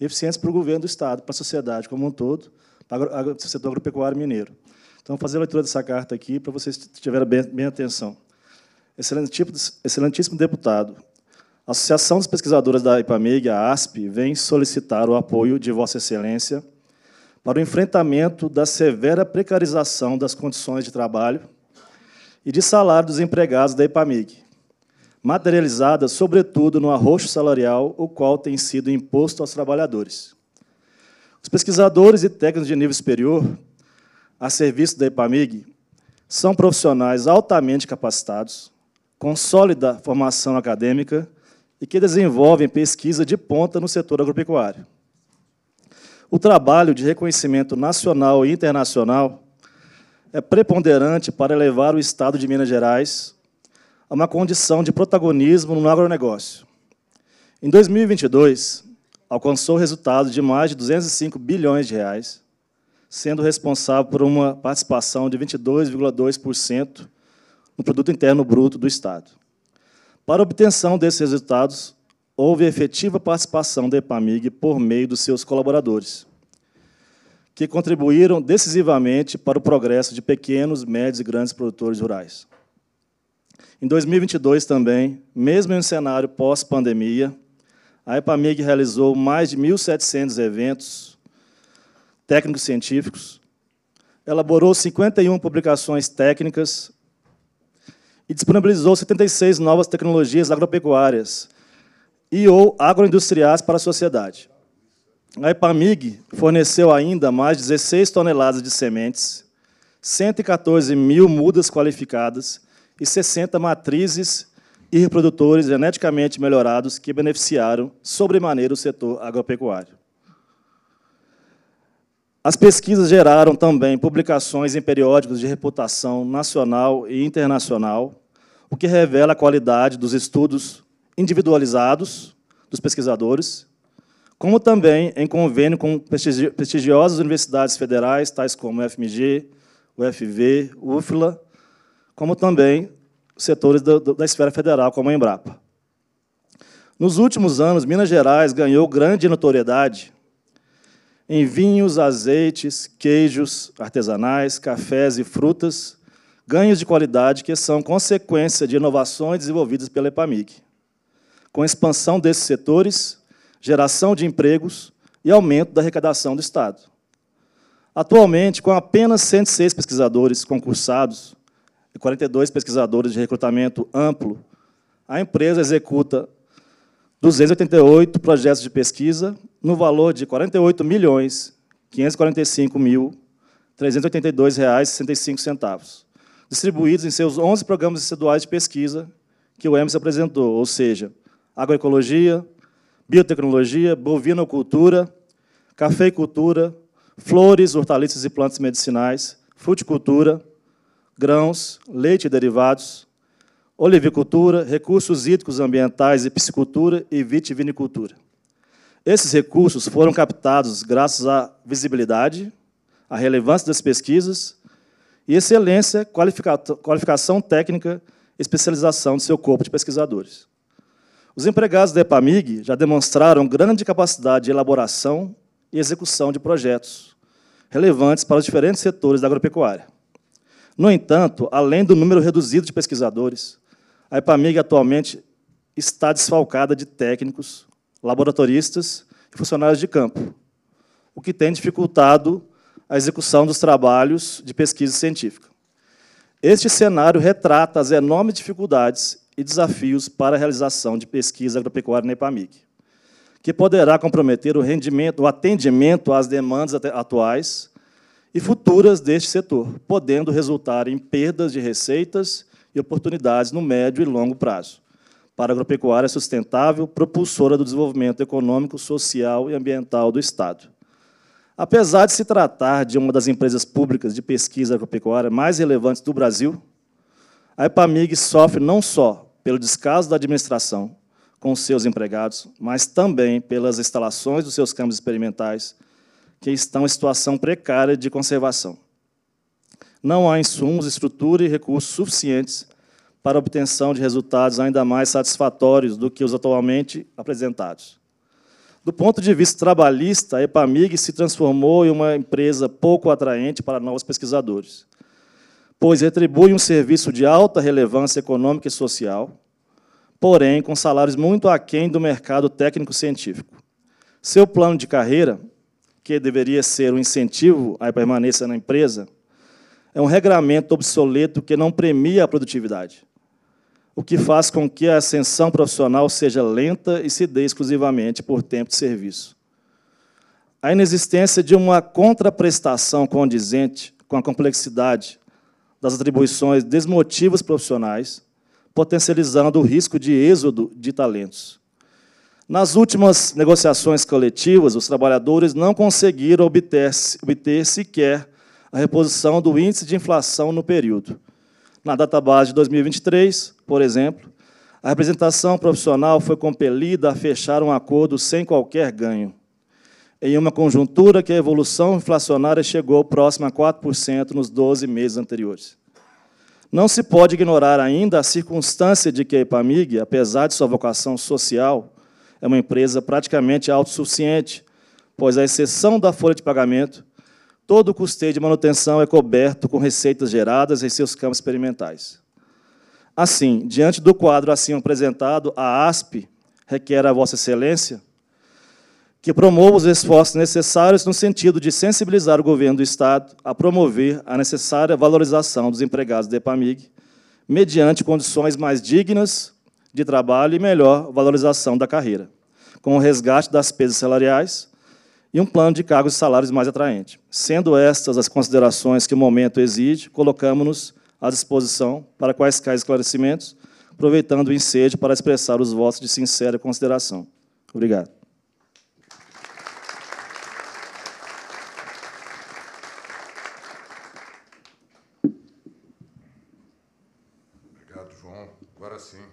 e eficientes para o governo do Estado, para a sociedade como um todo, para o setor agropecuário mineiro. Então, vou fazer a leitura dessa carta aqui para vocês tiverem bem, bem atenção. Excelentíssimo deputado, a Associação dos Pesquisadores da IPAMIG, a ASP, vem solicitar o apoio de Vossa Excelência para o enfrentamento da severa precarização das condições de trabalho e de salário dos empregados da IPAMIG, materializada, sobretudo, no arroxo salarial, o qual tem sido imposto aos trabalhadores. Os pesquisadores e técnicos de nível superior, a serviço da IPAMIG, são profissionais altamente capacitados, com sólida formação acadêmica e que desenvolvem pesquisa de ponta no setor agropecuário. O trabalho de reconhecimento nacional e internacional é preponderante para elevar o Estado de Minas Gerais a uma condição de protagonismo no agronegócio. Em 2022, alcançou resultado de mais de 205 bilhões de reais, sendo responsável por uma participação de 22,2% no produto interno bruto do Estado. Para obtenção desses resultados, houve efetiva participação da EPAMIG por meio dos seus colaboradores, que contribuíram decisivamente para o progresso de pequenos, médios e grandes produtores rurais. Em 2022 também, mesmo em um cenário pós-pandemia, a EPAMIG realizou mais de 1.700 eventos técnicos científicos, elaborou 51 publicações técnicas e disponibilizou 76 novas tecnologias agropecuárias e ou agroindustriais para a sociedade. A EPAMIG forneceu ainda mais de 16 toneladas de sementes, 114 mil mudas qualificadas e 60 matrizes e reprodutores geneticamente melhorados que beneficiaram sobremaneira o setor agropecuário. As pesquisas geraram também publicações em periódicos de reputação nacional e internacional, o que revela a qualidade dos estudos individualizados dos pesquisadores, como também em convênio com prestigiosas universidades federais, tais como o FMG, o FV, o UFLA, como também setores da esfera federal, como a Embrapa. Nos últimos anos, Minas Gerais ganhou grande notoriedade em vinhos, azeites, queijos artesanais, cafés e frutas, ganhos de qualidade que são consequência de inovações desenvolvidas pela EPAMIG. Com expansão desses setores, geração de empregos e aumento da arrecadação do Estado. Atualmente, com apenas 106 pesquisadores concursados, e 42 pesquisadores de recrutamento amplo, a empresa executa 288 projetos de pesquisa no valor de R$ 48 milhões 545 mil 382 reais 65 centavos, distribuídos em seus 11 programas estaduais de pesquisa que o EMS apresentou, ou seja, agroecologia, biotecnologia, bovinocultura, cafeicultura, flores, hortaliças e plantas medicinais, fruticultura, grãos, leite e derivados, olivicultura, recursos hídricos ambientais e piscicultura e vitivinicultura. Esses recursos foram captados graças à visibilidade, à relevância das pesquisas e excelência, qualificação técnica e especialização de seu corpo de pesquisadores. Os empregados da EPAMIG já demonstraram grande capacidade de elaboração e execução de projetos relevantes para os diferentes setores da agropecuária. No entanto, além do número reduzido de pesquisadores, a EPAMIG atualmente está desfalcada de técnicos, laboratoristas e funcionários de campo, o que tem dificultado a execução dos trabalhos de pesquisa científica. Este cenário retrata as enormes dificuldades e desafios para a realização de pesquisa agropecuária na EPAMIG, que poderá comprometer o rendimento, o atendimento às demandas atuais e futuras deste setor, podendo resultar em perdas de receitas e oportunidades no médio e longo prazo para a agropecuária sustentável, propulsora do desenvolvimento econômico, social e ambiental do Estado. Apesar de se tratar de uma das empresas públicas de pesquisa agropecuária mais relevantes do Brasil, a EPAMIG sofre não só pelo descaso da administração com seus empregados, mas também pelas instalações dos seus campos experimentais, que estão em situação precária de conservação. Não há insumos, estrutura e recursos suficientes para obtenção de resultados ainda mais satisfatórios do que os atualmente apresentados. Do ponto de vista trabalhista, a EPAMIG se transformou em uma empresa pouco atraente para novos pesquisadores, pois retribui um serviço de alta relevância econômica e social, porém com salários muito aquém do mercado técnico-científico. Seu plano de carreira que deveria ser um incentivo à permanência na empresa, é um regramento obsoleto que não premia a produtividade, o que faz com que a ascensão profissional seja lenta e se dê exclusivamente por tempo de serviço. A inexistência de uma contraprestação condizente com a complexidade das atribuições desmotiva os profissionais, potencializando o risco de êxodo de talentos. Nas últimas negociações coletivas, os trabalhadores não conseguiram obter, obter sequer a reposição do índice de inflação no período. Na database de 2023, por exemplo, A representação profissional foi compelida a fechar um acordo sem qualquer ganho, em uma conjuntura que a evolução inflacionária chegou próxima a 4% nos 12 meses anteriores. Não se pode ignorar ainda a circunstância de que a Epamig, apesar de sua vocação social, é uma empresa praticamente autossuficiente, pois, à exceção da folha de pagamento, todo o custeio de manutenção é coberto com receitas geradas em seus campos experimentais. Assim, diante do quadro assim apresentado, a ASP requer a Vossa Excelência que promova os esforços necessários no sentido de sensibilizar o governo do Estado a promover a necessária valorização dos empregados da EPAMIG, mediante condições mais dignas de trabalho e melhor valorização da carreira, com o resgate das despesas salariais e um plano de cargos e salários mais atraente. Sendo estas as considerações que o momento exige, colocamos-nos à disposição para quaisquer esclarecimentos, aproveitando o ensejo para expressar os votos de sincera consideração. Obrigado João. Agora sim,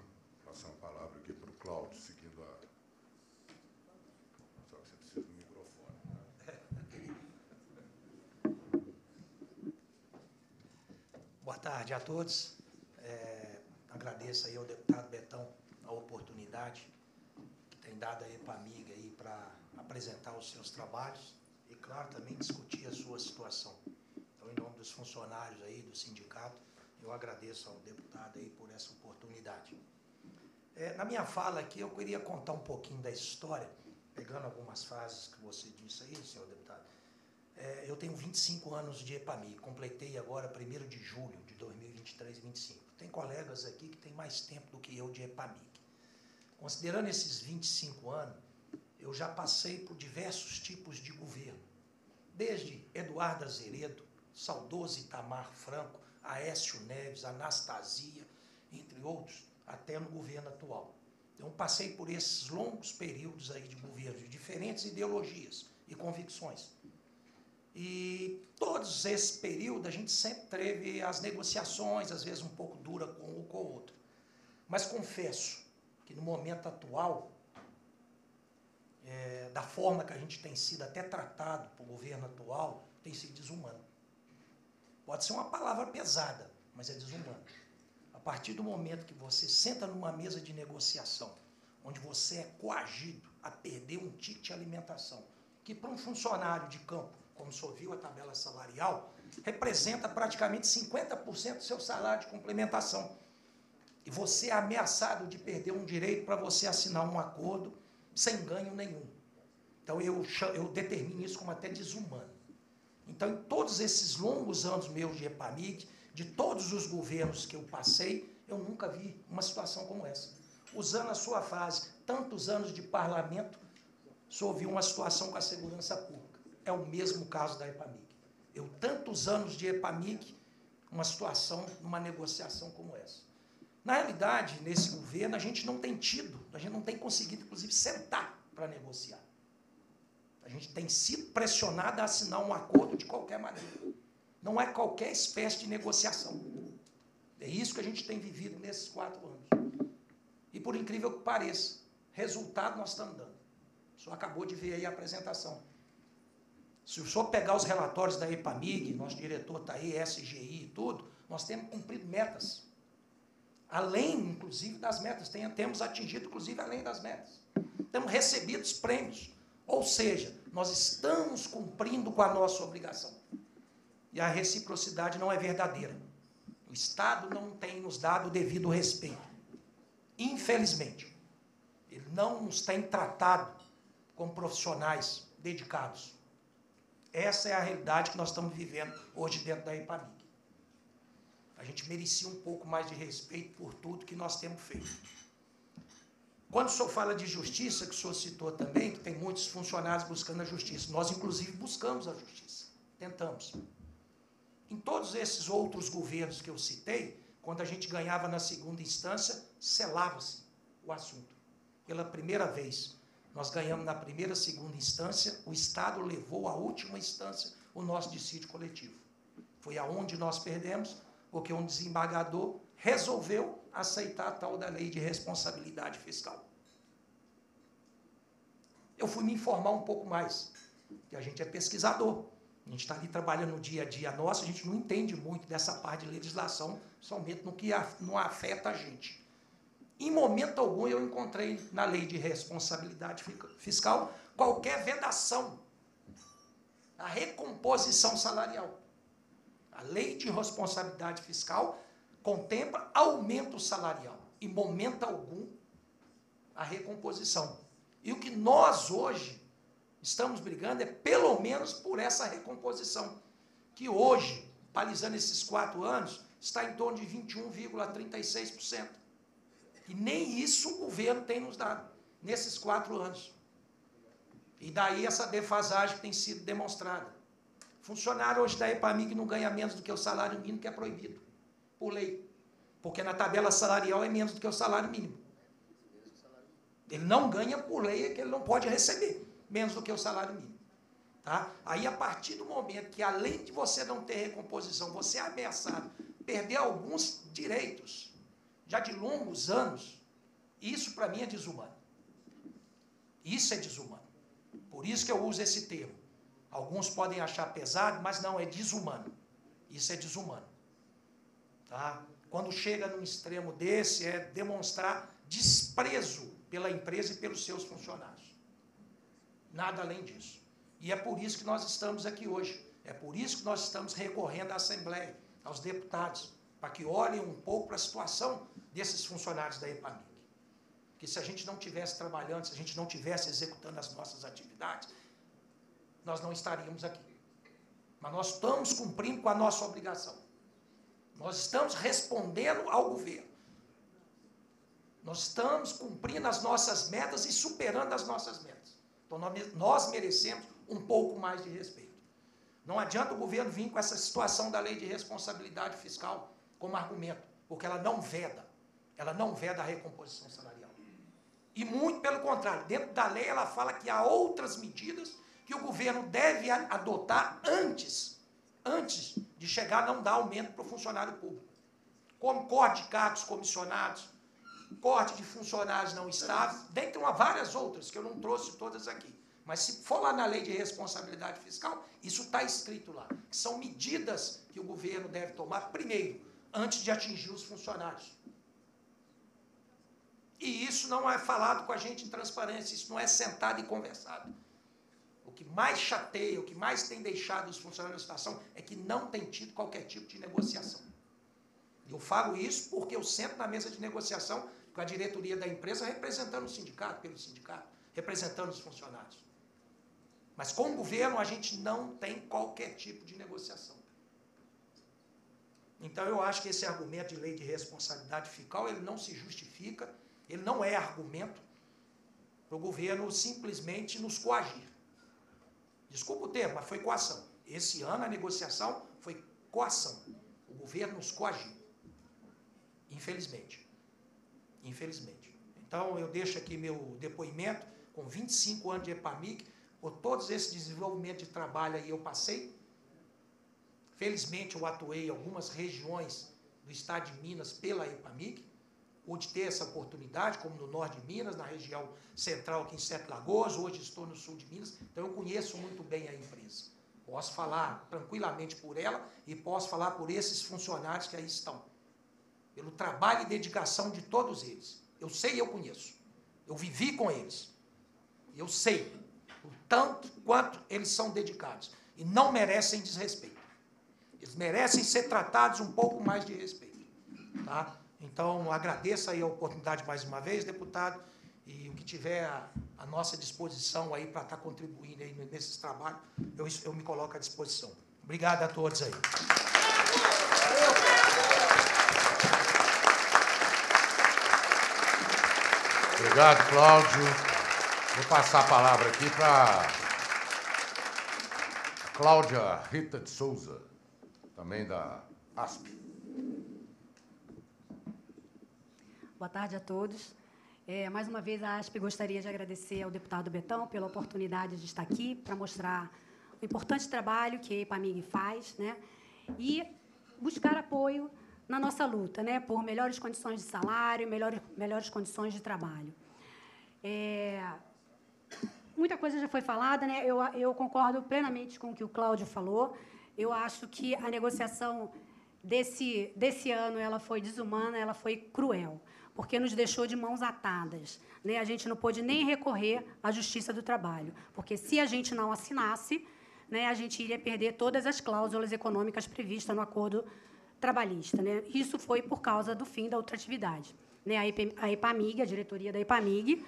passar a palavra aqui para o Cláudio, seguindo a. Só que você precisa do microfone. Boa tarde a todos. É, agradeço aí ao deputado Betão a oportunidade que tem dado aí para a amiga aí para apresentar os seus trabalhos e, claro, também discutir a sua situação. Então, em nome dos funcionários aí do sindicato, eu agradeço ao deputado aí por essa oportunidade. É, na minha fala aqui, eu queria contar um pouquinho da história, pegando algumas frases que você disse aí, senhor deputado. É, eu tenho 25 anos de EPAMI, completei agora 1 de julho de 2023 e 25. Tem colegas aqui que têm mais tempo do que eu de EPAMI. Considerando esses 25 anos, eu já passei por diversos tipos de governo, desde Eduardo Azeredo, saudoso Itamar Franco, Aécio Neves, Anastasia, entre outros, até no governo atual. Então, passei por esses longos períodos aí de governo, de diferentes ideologias e convicções. E todos esses períodos a gente sempre teve as negociações, às vezes um pouco dura com um ou com o outro. Mas confesso que no momento atual, é, da forma que a gente tem sido até tratado pelo governo atual, tem sido desumano. Pode ser uma palavra pesada, mas é desumano. A partir do momento que você senta numa mesa de negociação, onde você é coagido a perder um ticket de alimentação, que para um funcionário de campo, como senhor viu a tabela salarial, representa praticamente 50% do seu salário de complementação. E você é ameaçado de perder um direito para você assinar um acordo sem ganho nenhum. Então eu, eu determino isso como até desumano. Então, em todos esses longos anos meus de EPAMIG, de todos os governos que eu passei, eu nunca vi uma situação como essa. Usando a sua frase, tantos anos de parlamento, só ouvi uma situação com a segurança pública. É o mesmo caso da EPAMIG. Eu, tantos anos de EPAMIG, uma situação, uma negociação como essa. Na realidade, nesse governo, a gente não tem tido, a gente não tem conseguido, inclusive, sentar para negociar. A gente tem sido pressionado a assinar um acordo de qualquer maneira. Não é qualquer espécie de negociação. É isso que a gente tem vivido nesses quatro anos. E por incrível que pareça, resultado nós estamos dando. O senhor acabou de ver aí a apresentação. Se o senhor pegar os relatórios da EPAMIG, nosso diretor está aí, SGI e tudo, nós temos cumprido metas. Além, inclusive, das metas. temos atingido, inclusive, além das metas. Temos recebido os prêmios. Ou seja, nós estamos cumprindo com a nossa obrigação. E a reciprocidade não é verdadeira. O Estado não tem nos dado o devido respeito. Infelizmente. Ele não nos tem tratado como profissionais dedicados. Essa é a realidade que nós estamos vivendo hoje dentro da EPAMIG. A gente merecia um pouco mais de respeito por tudo que nós temos feito. Quando o senhor fala de justiça, que o senhor citou também, que tem muitos funcionários buscando a justiça, nós, inclusive, buscamos a justiça, tentamos. Em todos esses outros governos que eu citei, quando a gente ganhava na segunda instância, selava-se o assunto. Pela primeira vez, nós ganhamos na primeira, segunda instância, o Estado levou à última instância o nosso dissídio coletivo. Foi aonde nós perdemos, porque um desembargador resolveu aceitar a tal da lei de responsabilidade fiscal. Eu fui me informar um pouco mais, que a gente é pesquisador. A gente está ali trabalhando no dia a dia nosso, a gente não entende muito dessa parte de legislação, somente no que não afeta a gente. Em momento algum eu encontrei na lei de responsabilidade fiscal qualquer vedação à recomposição salarial. A lei de responsabilidade fiscal contempla aumento salarial. Em momento algum, a recomposição. E o que nós hoje estamos brigando é pelo menos por essa recomposição, que hoje, balizando esses quatro anos, está em torno de 21,36%. E nem isso o governo tem nos dado nesses quatro anos. E daí essa defasagem que tem sido demonstrada. Funcionário hoje da EPAMIG não ganha menos do que o salário mínimo, que é proibido, por lei. Porque na tabela salarial é menos do que o salário mínimo. Ele não ganha por lei, é que ele não pode receber menos do que o salário mínimo. Tá? Aí, a partir do momento que, além de você não ter recomposição, você é ameaçado perder alguns direitos, já de longos anos, isso para mim é desumano. Isso é desumano. Por isso que eu uso esse termo. Alguns podem achar pesado, mas não, é desumano. Isso é desumano. Tá? Quando chega num extremo desse, é demonstrar desprezo pela empresa e pelos seus funcionários. Nada além disso. E é por isso que nós estamos aqui hoje. É por isso que nós estamos recorrendo à Assembleia, aos deputados, para que olhem um pouco para a situação desses funcionários da EPAMIC. Que se a gente não tivesse trabalhando, se a gente não tivesse executando as nossas atividades, nós não estaríamos aqui. Mas nós estamos cumprindo com a nossa obrigação. Nós estamos respondendo ao governo. Nós estamos cumprindo as nossas metas e superando as nossas metas. Então nós merecemos um pouco mais de respeito. Não adianta o governo vir com essa situação da lei de responsabilidade fiscal como argumento, porque ela não veda, ela não veda a recomposição salarial. E muito pelo contrário, dentro da lei ela fala que há outras medidas que o governo deve adotar antes, antes de chegar a não dar aumento para o funcionário público. Como corte de cargos comissionados, corte de funcionários não estáveis, dentre uma, várias outras, que eu não trouxe todas aqui. Mas se for lá na lei de responsabilidade fiscal, isso está escrito lá. São medidas que o governo deve tomar, primeiro, antes de atingir os funcionários. E isso não é falado com a gente em transparência, isso não é sentado e conversado. O que mais chateia, o que mais tem deixado os funcionários na situação é que não tem tido qualquer tipo de negociação. Eu falo isso porque eu sento na mesa de negociação com a diretoria da empresa, representando o sindicato, pelo sindicato, representando os funcionários. Mas com o governo a gente não tem qualquer tipo de negociação. Então eu acho que esse argumento de lei de responsabilidade fiscal, ele não se justifica, ele não é argumento para o governo simplesmente nos coagir. Desculpa o termo, mas foi coação. Esse ano a negociação foi coação. O governo nos coagiu. Infelizmente. Infelizmente. Então, eu deixo aqui meu depoimento, com 25 anos de EPAMIC, por todos esses desenvolvimentos de trabalho aí eu passei. Felizmente, eu atuei em algumas regiões do estado de Minas pela EPAMIC, pude ter essa oportunidade, como no norte de Minas, na região central aqui em Sete Lagoas, hoje estou no sul de Minas, então eu conheço muito bem a empresa. Posso falar tranquilamente por ela e posso falar por esses funcionários que aí estão pelo trabalho e dedicação de todos eles. Eu sei e eu conheço. Eu vivi com eles. Eu sei o tanto quanto eles são dedicados. E não merecem desrespeito. Eles merecem ser tratados um pouco mais de respeito. Tá? Então, agradeço aí a oportunidade mais uma vez, deputado, e o que tiver a, nossa disposição aí para estar tá contribuindo aí nesses trabalhos, eu, eu me coloco à disposição. Obrigado a todos aí. Obrigado, Cláudio. Vou passar a palavra aqui para Cláudia Rita de Souza, também da ASP. Boa tarde a todos. É, mais uma vez, a ASP gostaria de agradecer ao deputado Betão pela oportunidade de estar aqui para mostrar o importante trabalho que a EPAMIG faz né, e buscar apoio na nossa luta, né, por melhores condições de salário, melhores, melhores condições de trabalho. É, muita coisa já foi falada, né? Eu, eu concordo plenamente com o que o Cláudio falou. Eu acho que a negociação desse, desse ano ela foi desumana, ela foi cruel, porque nos deixou de mãos atadas. Né? A gente não pôde nem recorrer à Justiça do Trabalho, porque se a gente não assinasse, né, a gente iria perder todas as cláusulas econômicas previstas no acordo trabalhista. Né? Isso foi por causa do fim da ultratividade. Né? A EPAMIG, a diretoria da EPAMIG,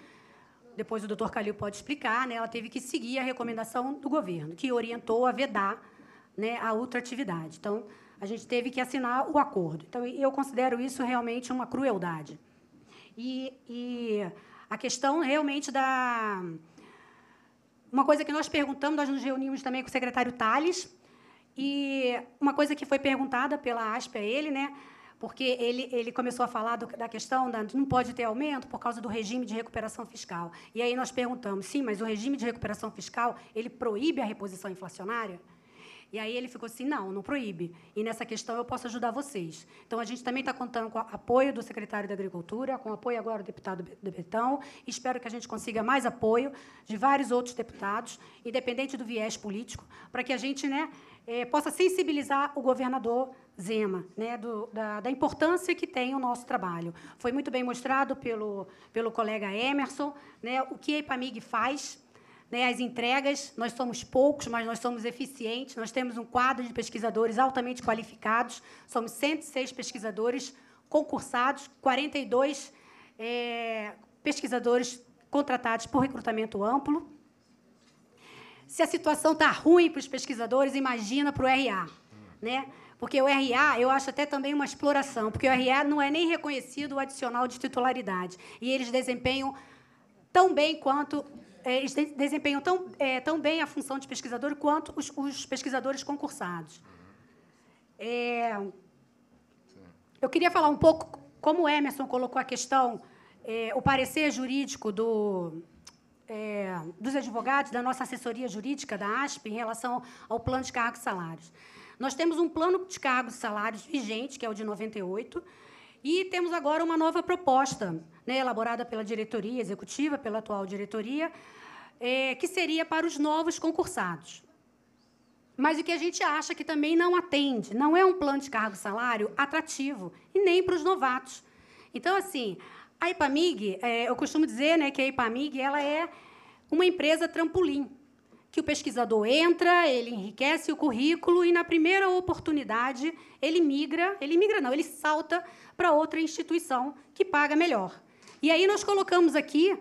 depois o doutor Calil pode explicar, né, ela teve que seguir a recomendação do governo, que orientou a vedar né, a ultratividade. Então, a gente teve que assinar o acordo. Então, eu considero isso realmente uma crueldade. E, e a questão realmente da. Uma coisa que nós perguntamos, nós nos reunimos também com o secretário Tales, e uma coisa que foi perguntada pela ASP a ele, né? porque ele, ele começou a falar do, da questão da não pode ter aumento por causa do regime de recuperação fiscal. E aí nós perguntamos, sim, mas o regime de recuperação fiscal ele proíbe a reposição inflacionária? E aí ele ficou assim, não, não proíbe. E nessa questão eu posso ajudar vocês. Então a gente também está contando com o apoio do secretário da Agricultura, com o apoio agora do deputado Betão. Espero que a gente consiga mais apoio de vários outros deputados, independente do viés político, para que a gente né, é, possa sensibilizar o governador Zema, né, do, da, da, importância que tem o nosso trabalho. Foi muito bem mostrado pelo, pelo colega Emerson né, o que a IPAMIG faz, né, as entregas. Nós somos poucos, mas nós somos eficientes. Nós temos um quadro de pesquisadores altamente qualificados. Somos 106 pesquisadores concursados, 42 é, pesquisadores contratados por recrutamento amplo. Se a situação está ruim para os pesquisadores, imagina para o RA. Né? Porque o RA, eu acho até também uma exploração, porque o RA não é nem reconhecido o adicional de titularidade. E eles desempenham tão bem quanto. É, eles desempenham tão, é, tão bem a função de pesquisador quanto os, os pesquisadores concursados. É, eu queria falar um pouco, como Emerson colocou a questão, é, o parecer jurídico do, é, dos advogados, da nossa assessoria jurídica, da ASP, em relação ao plano de cargos e salários. Nós temos um plano de cargos e salários vigente, que é o de 98, e temos agora uma nova proposta, né, elaborada pela diretoria executiva, pela atual diretoria, é, que seria para os novos concursados. Mas o que a gente acha que também não atende, não é um plano de cargo e salário atrativo, e nem para os novatos. Então, assim, a IPAMIG, é, eu costumo dizer né, que a IPAMIG ela é uma empresa trampolim que o pesquisador entra, ele enriquece o currículo e, na primeira oportunidade, ele migra, ele migra não, ele salta para outra instituição que paga melhor. E aí nós colocamos aqui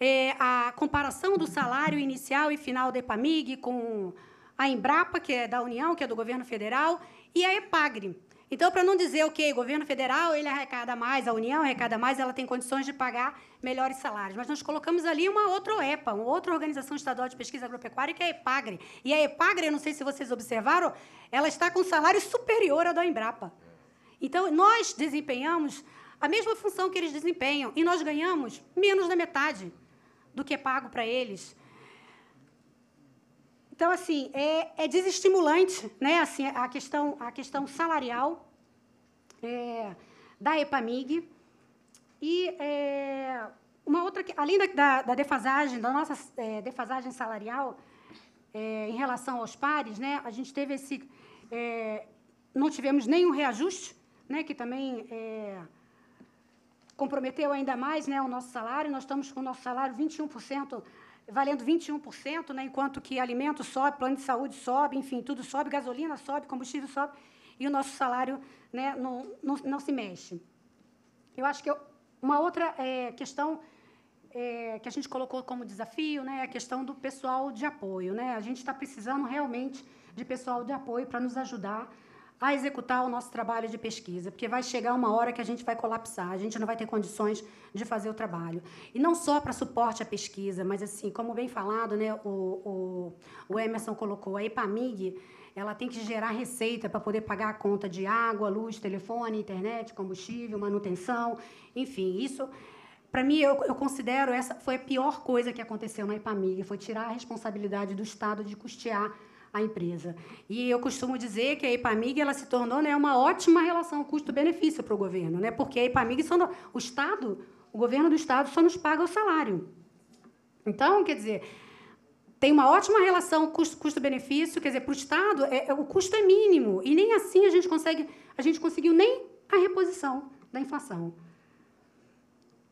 é, a comparação do salário inicial e final da EPAMIG com a Embrapa, que é da União, que é do governo federal, e a EPAGRE, então, para não dizer, ok, o governo federal ele arrecada mais, a União arrecada mais, ela tem condições de pagar melhores salários. Mas nós colocamos ali uma outra OEPA, uma outra Organização Estadual de Pesquisa Agropecuária, que é a EPAGRE. E a EPAGRE, eu não sei se vocês observaram, ela está com salário superior ao da Embrapa. Então, nós desempenhamos a mesma função que eles desempenham, e nós ganhamos menos da metade do que é pago para eles. Então, assim, é, é desestimulante né, assim, a, questão, a questão salarial é, da EPAMIG. E é, uma outra, além da, da, defasagem, da nossa é, defasagem salarial é, em relação aos pares, né, a gente teve esse. É, não tivemos nenhum reajuste, né, que também comprometeu ainda mais né, o nosso salário. Nós estamos com o nosso salário 21% valendo 21%, né, enquanto que alimento sobe, plano de saúde sobe, enfim, tudo sobe, gasolina sobe, combustível sobe, e o nosso salário né, não, não, não se mexe. Eu acho que eu, uma outra é, questão é, que a gente colocou como desafio né, é a questão do pessoal de apoio. Né? A gente está precisando realmente de pessoal de apoio para nos ajudar a executar o nosso trabalho de pesquisa, porque vai chegar uma hora que a gente vai colapsar, a gente não vai ter condições de fazer o trabalho. E não só para suporte à pesquisa, mas, assim, como bem falado, né, o, o, o Emerson colocou, a EPAMIG ela tem que gerar receita para poder pagar a conta de água, luz, telefone, internet, combustível, manutenção, enfim, isso para mim, eu, eu, considero essa foi a pior coisa que aconteceu na IPAMIG, foi tirar a responsabilidade do Estado de custear a empresa. E eu costumo dizer que a EPAMIG ela se tornou né, uma ótima relação custo-benefício para o governo, né, porque a EPAMIG, só no, o Estado, o governo do Estado só nos paga o salário. Então, quer dizer, tem uma ótima relação custo-benefício, quer dizer, para o Estado é, é, o custo é mínimo e nem assim a gente consegue, a gente conseguiu nem a reposição da inflação.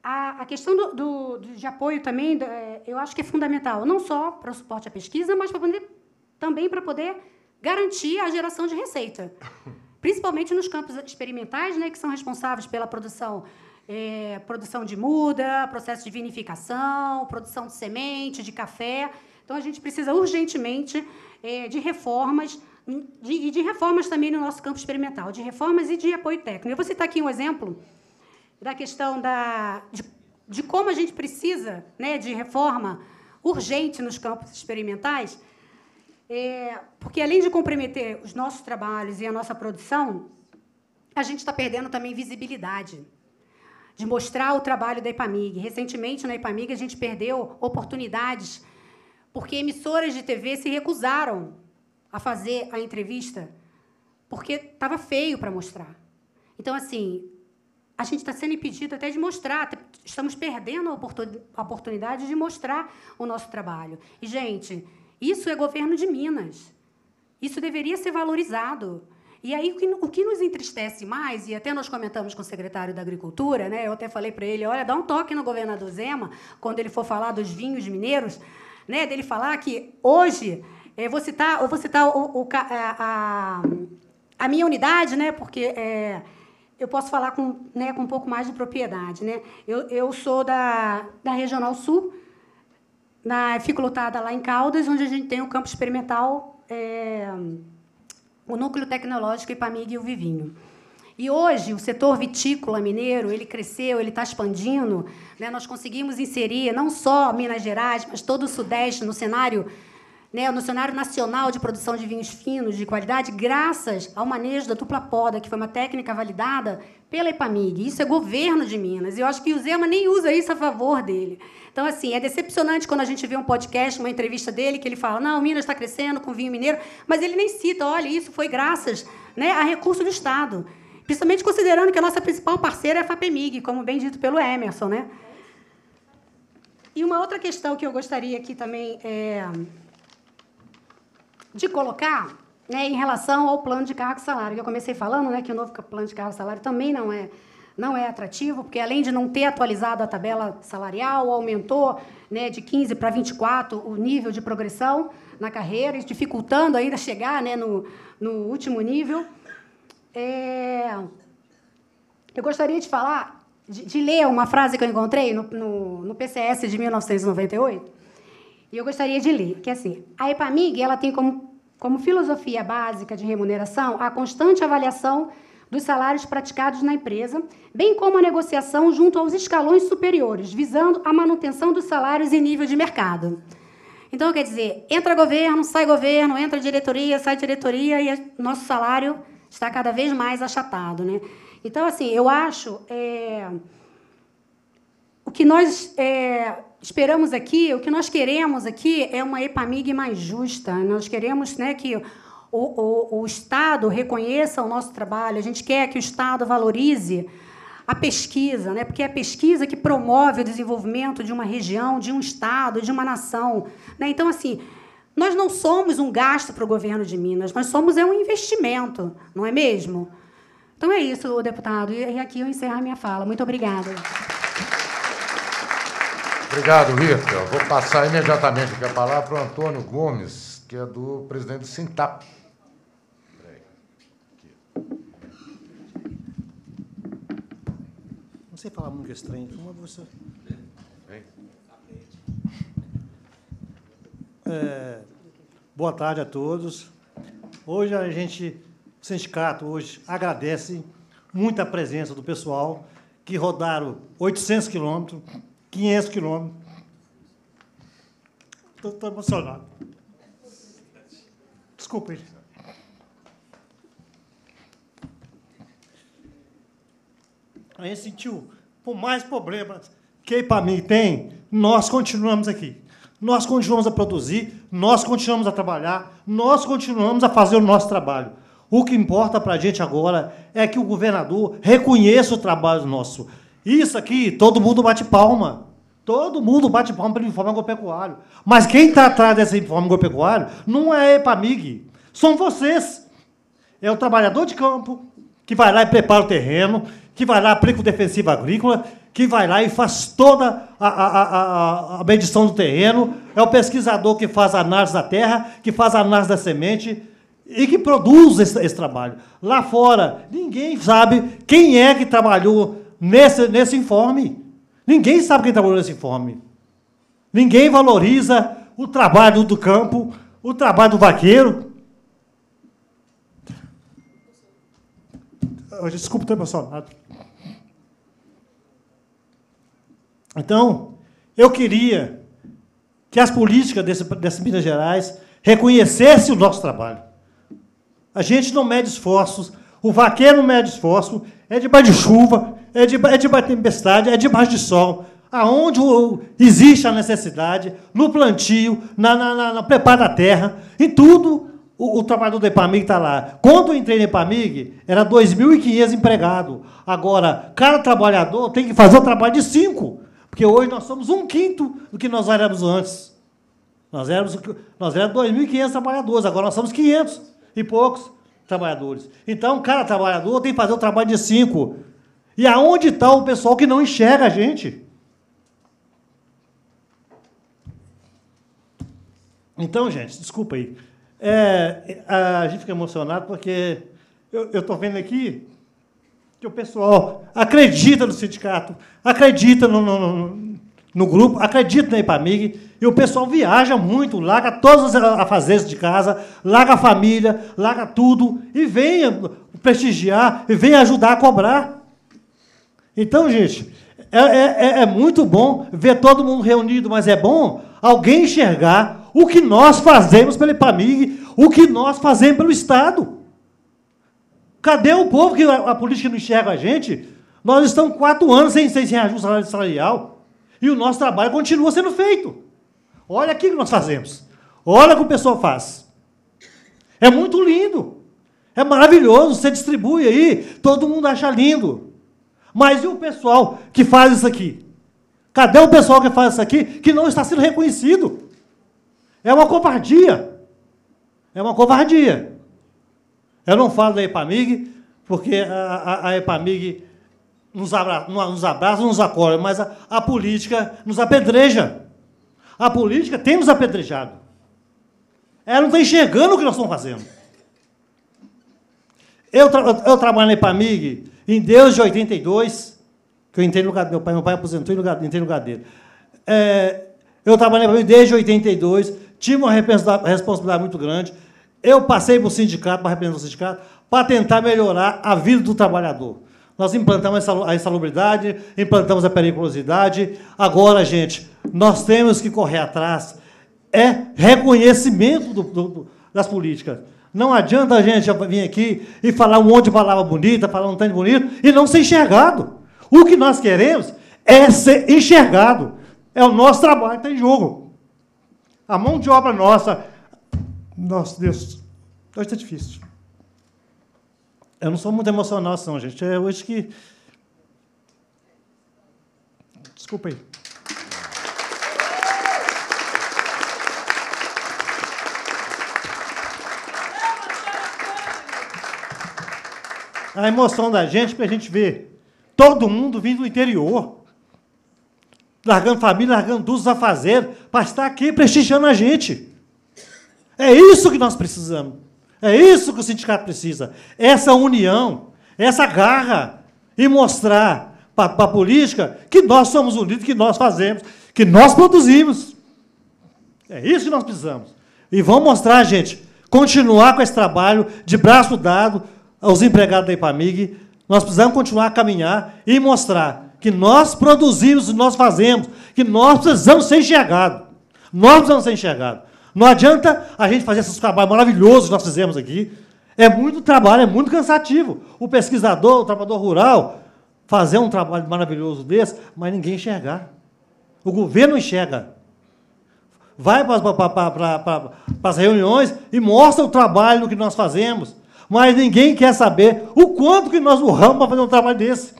A, a questão do, do, de apoio também, é, eu acho que é fundamental, não só para o suporte à pesquisa, mas para poder, também para poder garantir a geração de receita, (laughs) principalmente nos campos experimentais, né, que são responsáveis pela produção é, produção de muda, processo de vinificação, produção de semente, de café. Então, a gente precisa urgentemente é, de reformas e de, de, reformas também no nosso campo experimental, de reformas e de apoio técnico. Eu vou citar aqui um exemplo da questão da, de, de como a gente precisa né, de reforma urgente nos campos experimentais, é, porque, além de comprometer os nossos trabalhos e a nossa produção, a gente está perdendo também visibilidade de mostrar o trabalho da IPAMIG. Recentemente, na IPAMIG, a gente perdeu oportunidades porque emissoras de TV se recusaram a fazer a entrevista porque estava feio para mostrar. Então, assim, a gente está sendo impedido até de mostrar, estamos perdendo a oportunidade de mostrar o nosso trabalho. E, gente, isso é governo de Minas. Isso deveria ser valorizado. E aí, o que, nos entristece mais, e até nós comentamos com o secretário da Agricultura, né, eu até falei para ele: olha, dá um toque no governador Zema, quando ele for falar dos vinhos mineiros, né, dele falar que hoje, eu vou citar, eu vou citar o, o a, a, a, minha unidade, né, porque. É, eu posso falar com, né, com um pouco mais de propriedade. Né? Eu, eu sou da, da Regional Sul, na, fico lotada lá em Caldas, onde a gente tem o campo experimental, é, o núcleo tecnológico Ipamig e o Vivinho. E hoje o setor vitícola mineiro ele cresceu, ele está expandindo. Né? Nós conseguimos inserir não só Minas Gerais, mas todo o Sudeste no cenário né, no cenário nacional de produção de vinhos finos de qualidade, graças ao manejo da dupla poda, que foi uma técnica validada pela Ipamig. Isso é governo de Minas. E eu acho que o Zema nem usa isso a favor dele. Então, assim, é decepcionante quando a gente vê um podcast, uma entrevista dele, que ele fala: não, Minas está crescendo com vinho mineiro, mas ele nem cita, olha, isso foi graças né, a recurso do Estado. Principalmente considerando que a nossa principal parceira é a FAPEMIG, como bem dito pelo Emerson. Né? E uma outra questão que eu gostaria aqui também é, de colocar né, em relação ao plano de cargo e salário. Eu comecei falando né, que o novo plano de cargo e salário também não é, não é atrativo, porque além de não ter atualizado a tabela salarial, aumentou né, de 15 para 24 o nível de progressão na carreira, dificultando ainda chegar né, no, no último nível. É... Eu gostaria de falar, de, de, ler uma frase que eu encontrei no, no, no PCS de 1998, e eu gostaria de ler, que é assim: a EPAMIG ela tem como, como filosofia básica de remuneração a constante avaliação dos salários praticados na empresa, bem como a negociação junto aos escalões superiores, visando a manutenção dos salários em nível de mercado. Então, quer dizer, entra governo, sai governo, entra diretoria, sai diretoria e nosso salário está cada vez mais achatado. Né? Então, assim, eu acho. É, o que nós é, esperamos aqui, o que nós queremos aqui é uma EPAMIG mais justa. Nós queremos né, que o, o, o Estado reconheça o nosso trabalho, a gente quer que o Estado valorize a pesquisa, né? porque é a pesquisa que promove o desenvolvimento de uma região, de um Estado, de uma nação. Né? Então, assim, nós não somos um gasto para o governo de Minas, nós somos é um investimento, não é mesmo? Então é isso, deputado. E aqui eu encerro a minha fala. Muito obrigada. Obrigado, Rita. Eu vou passar imediatamente aqui a palavra para o Antônio Gomes, que é do presidente do Sintap. Não sei falar muito estranho, como você. É, boa tarde a todos. Hoje a gente, o sindicato hoje agradece muito a presença do pessoal que rodaram 800 quilômetros 500 quilômetros. Estou emocionado. Desculpe. A gente sentiu, por mais problemas que para mim tem, nós continuamos aqui. Nós continuamos a produzir, nós continuamos a trabalhar, nós continuamos a fazer o nosso trabalho. O que importa para a gente agora é que o governador reconheça o trabalho nosso. Isso aqui, todo mundo bate palma. Todo mundo bate palma para o informe agropecuário. Mas quem está atrás desse informe agropecuário não é a EPAMIG, são vocês. É o trabalhador de campo que vai lá e prepara o terreno, que vai lá, aplica o defensivo agrícola, que vai lá e faz toda a, a, a, a medição do terreno, é o pesquisador que faz a análise da terra, que faz a análise da semente e que produz esse, esse trabalho. Lá fora, ninguém sabe quem é que trabalhou nesse, nesse informe. Ninguém sabe quem trabalhou nesse informe. Ninguém valoriza o trabalho do campo, o trabalho do vaqueiro. Desculpa, estou emocionado. Então, eu queria que as políticas desse, Minas Gerais reconhecessem o nosso trabalho. A gente não mede esforços, o vaqueiro não mede esforço, é debaixo de chuva, é debaixo, é de tempestade, é debaixo de sol. Aonde existe a necessidade, no plantio, na, na, na, na preparo da terra, em tudo, o, o trabalhador da EPAMIG está lá. Quando eu entrei na EPAMIG, era 2.500 empregados. Agora, cada trabalhador tem que fazer o trabalho de cinco. Porque hoje nós somos um quinto do que nós éramos antes. Nós éramos, nós éramos 2.500 trabalhadores, agora nós somos 500 e poucos trabalhadores. Então, cada trabalhador tem que fazer o trabalho de cinco. E aonde está o pessoal que não enxerga a gente? Então, gente, desculpa aí. É, a gente fica emocionado porque eu estou vendo aqui que o pessoal acredita no sindicato, acredita no, no, no grupo, acredita na IPAMIG, e o pessoal viaja muito, larga todas as afazeres de casa, larga a família, larga tudo, e vem prestigiar, e vem ajudar a cobrar. Então, gente, é, é, é muito bom ver todo mundo reunido, mas é bom alguém enxergar o que nós fazemos pela IPAMIG, o que nós fazemos pelo Estado. Cadê o povo que a, política não enxerga a gente? Nós estamos quatro anos sem, sem, sem ajuste salarial e o nosso trabalho continua sendo feito. Olha aqui o que nós fazemos. Olha o que o pessoal faz. É muito lindo. É maravilhoso. Você distribui aí, todo mundo acha lindo. Mas e o pessoal que faz isso aqui? Cadê o pessoal que faz isso aqui que não está sendo reconhecido? É uma covardia. É uma covardia. Eu não falo da EPAMIG, porque a, a, a EPAMIG nos, abra, nos abraça, nos acolhe, mas a, a política nos apedreja. A política tem nos apedrejado. Ela não está enxergando o que nós estamos fazendo. Eu, tra eu trabalho na EPAMIG em Deus de 82, que eu entrei no lugar meu pai, meu pai aposentou e entrei no lugar dele. É, eu trabalhei na EPAMIG desde 82, tive uma responsabilidade muito grande. Eu passei para o sindicato, para representar o sindicato, para tentar melhorar a vida do trabalhador. Nós implantamos a insalubridade, implantamos a periculosidade. Agora, gente, nós temos que correr atrás. É reconhecimento do, do, das políticas. Não adianta a gente vir aqui e falar um monte de palavra bonita, falar um tanto bonito, e não ser enxergado. O que nós queremos é ser enxergado. É o nosso trabalho que está em jogo. A mão de obra nossa, nossa, Deus, hoje está difícil. Eu não sou muito emocional, assim, gente. É hoje que. Desculpa aí. A emoção da gente para a gente ver todo mundo vindo do interior, largando família, largando dos a fazer, para estar aqui prestigiando a gente. É isso que nós precisamos. É isso que o sindicato precisa. Essa união, essa garra e mostrar para a política que nós somos unidos, que nós fazemos, que nós produzimos. É isso que nós precisamos. E vamos mostrar, gente, continuar com esse trabalho de braço dado aos empregados da IPAMIG. Nós precisamos continuar a caminhar e mostrar que nós produzimos, nós fazemos, que nós precisamos ser enxergados. Nós precisamos ser enxergados. Não adianta a gente fazer esses trabalhos maravilhosos que nós fizemos aqui. É muito trabalho, é muito cansativo. O pesquisador, o trabalhador rural, fazer um trabalho maravilhoso desse, mas ninguém enxergar. O governo enxerga. vai para as reuniões e mostra o trabalho que nós fazemos. Mas ninguém quer saber o quanto que nós urramos para fazer um trabalho desse.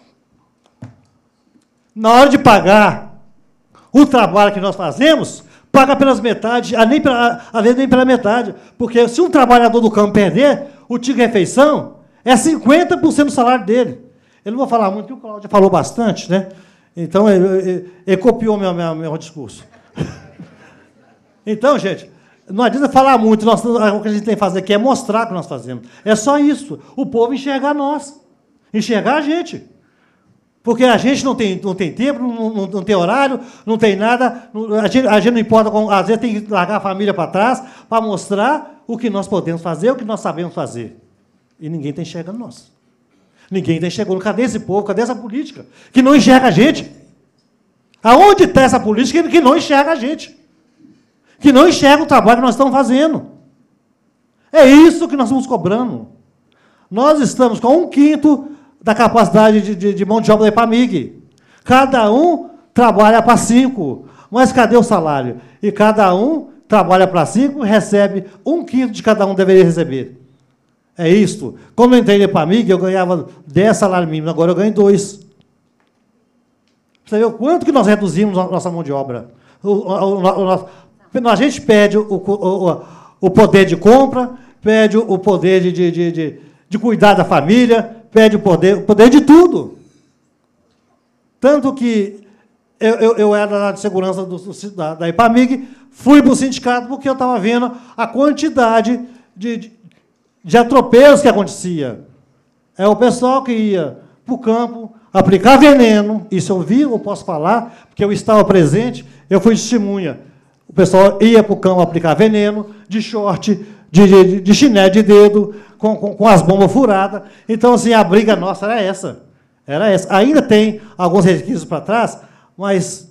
Na hora de pagar o trabalho que nós fazemos, paga pelas metades, a nem às vezes nem pela metade. Porque se um trabalhador do campo perder, o ticket refeição é 50% do salário dele. Eu não vou falar muito, porque o Cláudio falou bastante, né? Então, ele, ele, ele copiou meu, meu, meu discurso. (laughs) então, gente, não adianta falar muito, nós, o que a gente tem que fazer aqui é mostrar o que nós fazemos. É só isso. O povo enxergar nós, enxergar a gente. Porque a gente não tem, não tem tempo, não, não, não tem horário, não tem nada, a gente, a gente não importa, com, às vezes tem que largar a família para trás para mostrar o que nós podemos fazer, o que nós sabemos fazer. E ninguém está enxergando nós. Ninguém está enxergando. Cadê esse povo? Cadê essa política? Que não enxerga a gente. Aonde está essa política que não enxerga a gente? Que não enxerga o trabalho que nós estamos fazendo. É isso que nós estamos cobrando. Nós estamos com um quinto da capacidade de, de, de mão de obra da EPAMIG. Cada um trabalha para cinco. Mas cadê o salário? E cada um trabalha para cinco e recebe um quinto de cada um deveria receber. É isto. Quando eu entrei na EPAMIG, eu ganhava 10 salários mínimos, agora eu ganho 2. Você vê o quanto que nós reduzimos a nossa mão de obra. O, o, o, a gente pede o, poder de compra, pede o poder de, de, de, de, cuidar da família, pede o poder, o poder de tudo. Tanto que eu, eu, eu era de segurança do, da, da IPAMIG, fui para o sindicato porque eu estava vendo a quantidade de, de atropelos que acontecia. É o pessoal que ia para o campo aplicar veneno, isso eu vi, eu posso falar, porque eu estava presente, eu fui testemunha. O pessoal ia para o campo aplicar veneno, de short, de, de, de chinelo de dedo, com, com, com, as bombas furadas. Então, assim, a briga nossa era essa. Era essa. Ainda tem alguns requisitos para trás, mas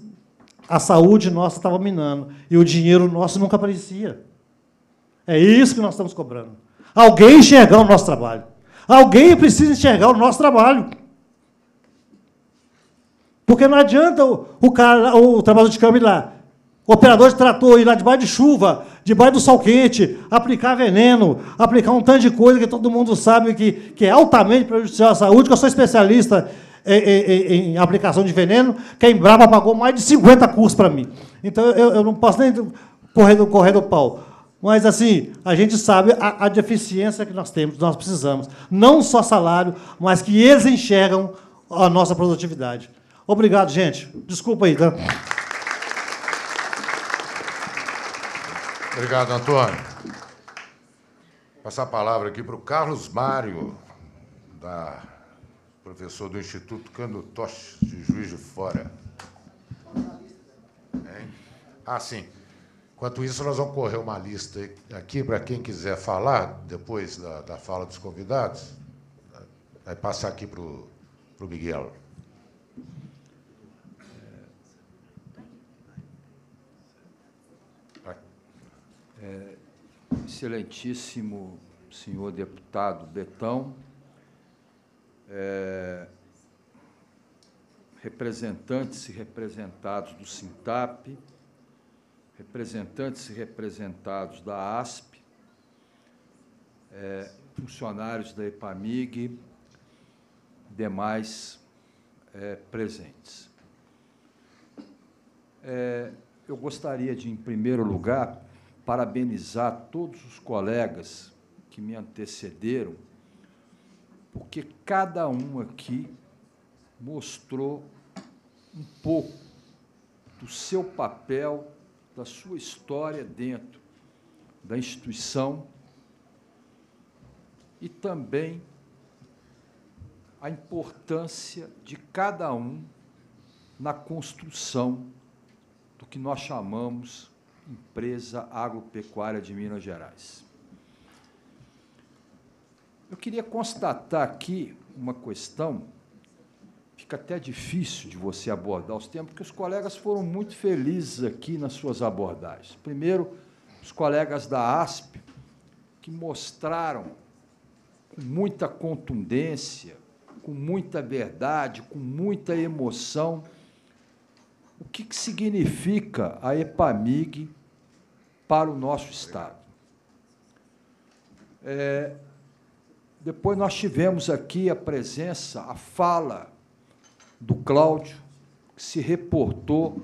a saúde nossa estava minando. E o dinheiro nosso nunca aparecia. É isso que nós estamos cobrando. Alguém enxergar o nosso trabalho. Alguém precisa enxergar o nosso trabalho. Porque não adianta o, o, cara, o de câmbio ir lá, o operador de trator ir lá debaixo de chuva, debaixo do sol quente, aplicar veneno, aplicar um tanto de coisa que todo mundo sabe que, que é altamente prejudicial à saúde, que eu sou especialista em, em, em aplicação de veneno, que a Embrapa pagou mais de 50 cursos para mim. Então, eu, eu não posso nem correr do, correr do pau. Mas, assim, a gente sabe a, a, deficiência que nós temos, nós precisamos. Não só salário, mas que eles enxergam a nossa produtividade. Obrigado, gente. Desculpa aí, tá? Obrigado, Antônio. Passar a palavra aqui para o Carlos Mário, da, professor do Instituto Cando Toche, de Juiz de Fora. Hein? Ah, sim. Enquanto isso, nós vamos correr uma lista aqui para quem quiser falar, depois da, da fala dos convidados. Vai passar aqui para o Miguel. É, excelentíssimo senhor deputado Betão, é, representantes e representados do Sintap, representantes e representados da ASP, é, funcionários da EPAMIG, demais é, presentes. É, eu gostaria de, em primeiro lugar, parabenizar todos os colegas que me antecederam, porque cada um aqui mostrou um pouco do seu papel da sua história dentro da instituição e também a importância de cada um na construção do que nós chamamos Empresa Agropecuária de Minas Gerais. Eu queria constatar aqui uma questão fica até difícil de você abordar os temas, porque os colegas foram muito felizes aqui nas suas abordagens. Primeiro, os colegas da ASP, que mostraram com muita contundência, com muita verdade, com muita emoção, o que, que significa a EPAMIG para o nosso Estado. É, depois nós tivemos aqui a presença, a fala do Cláudio, que se reportou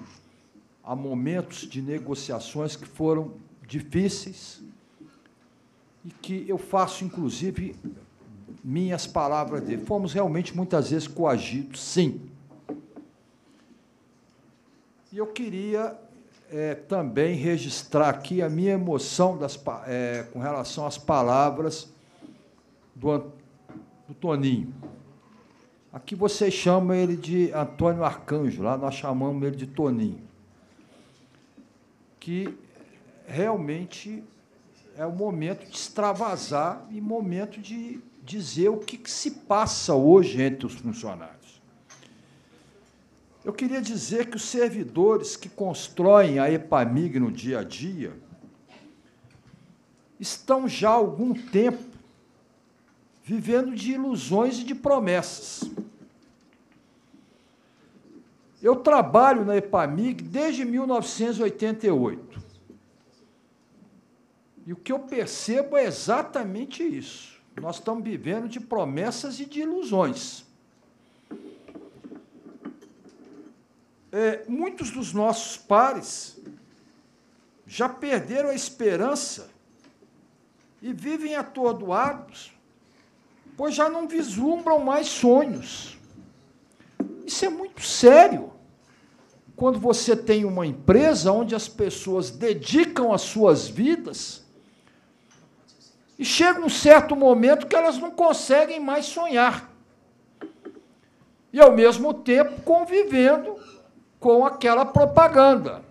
a momentos de negociações que foram difíceis e que eu faço, inclusive, minhas palavras dele. Fomos realmente muitas vezes coagidos, sim. E eu queria é, também registrar aqui a minha emoção das, é, com relação às palavras do, do Toninho. Aqui vocês chamam ele de Antônio Arcanjo, lá nós chamamos ele de Toninho. Que realmente é o momento de extravasar e momento de dizer o que, que se passa hoje entre os funcionários. Eu queria dizer que os servidores que constroem a EPAMIG no dia a dia estão já há algum tempo vivendo de ilusões e de promessas. Eu trabalho na EPAMIG desde 1988. E o que eu percebo é exatamente isso. Nós estamos vivendo de promessas e de ilusões. É, muitos dos nossos pares já perderam a esperança e vivem atordoados, pois já não vislumbram mais sonhos. Isso é muito sério. Quando você tem uma empresa onde as pessoas dedicam as suas vidas e chega um certo momento que elas não conseguem mais sonhar. E, ao mesmo tempo, convivendo com aquela propaganda.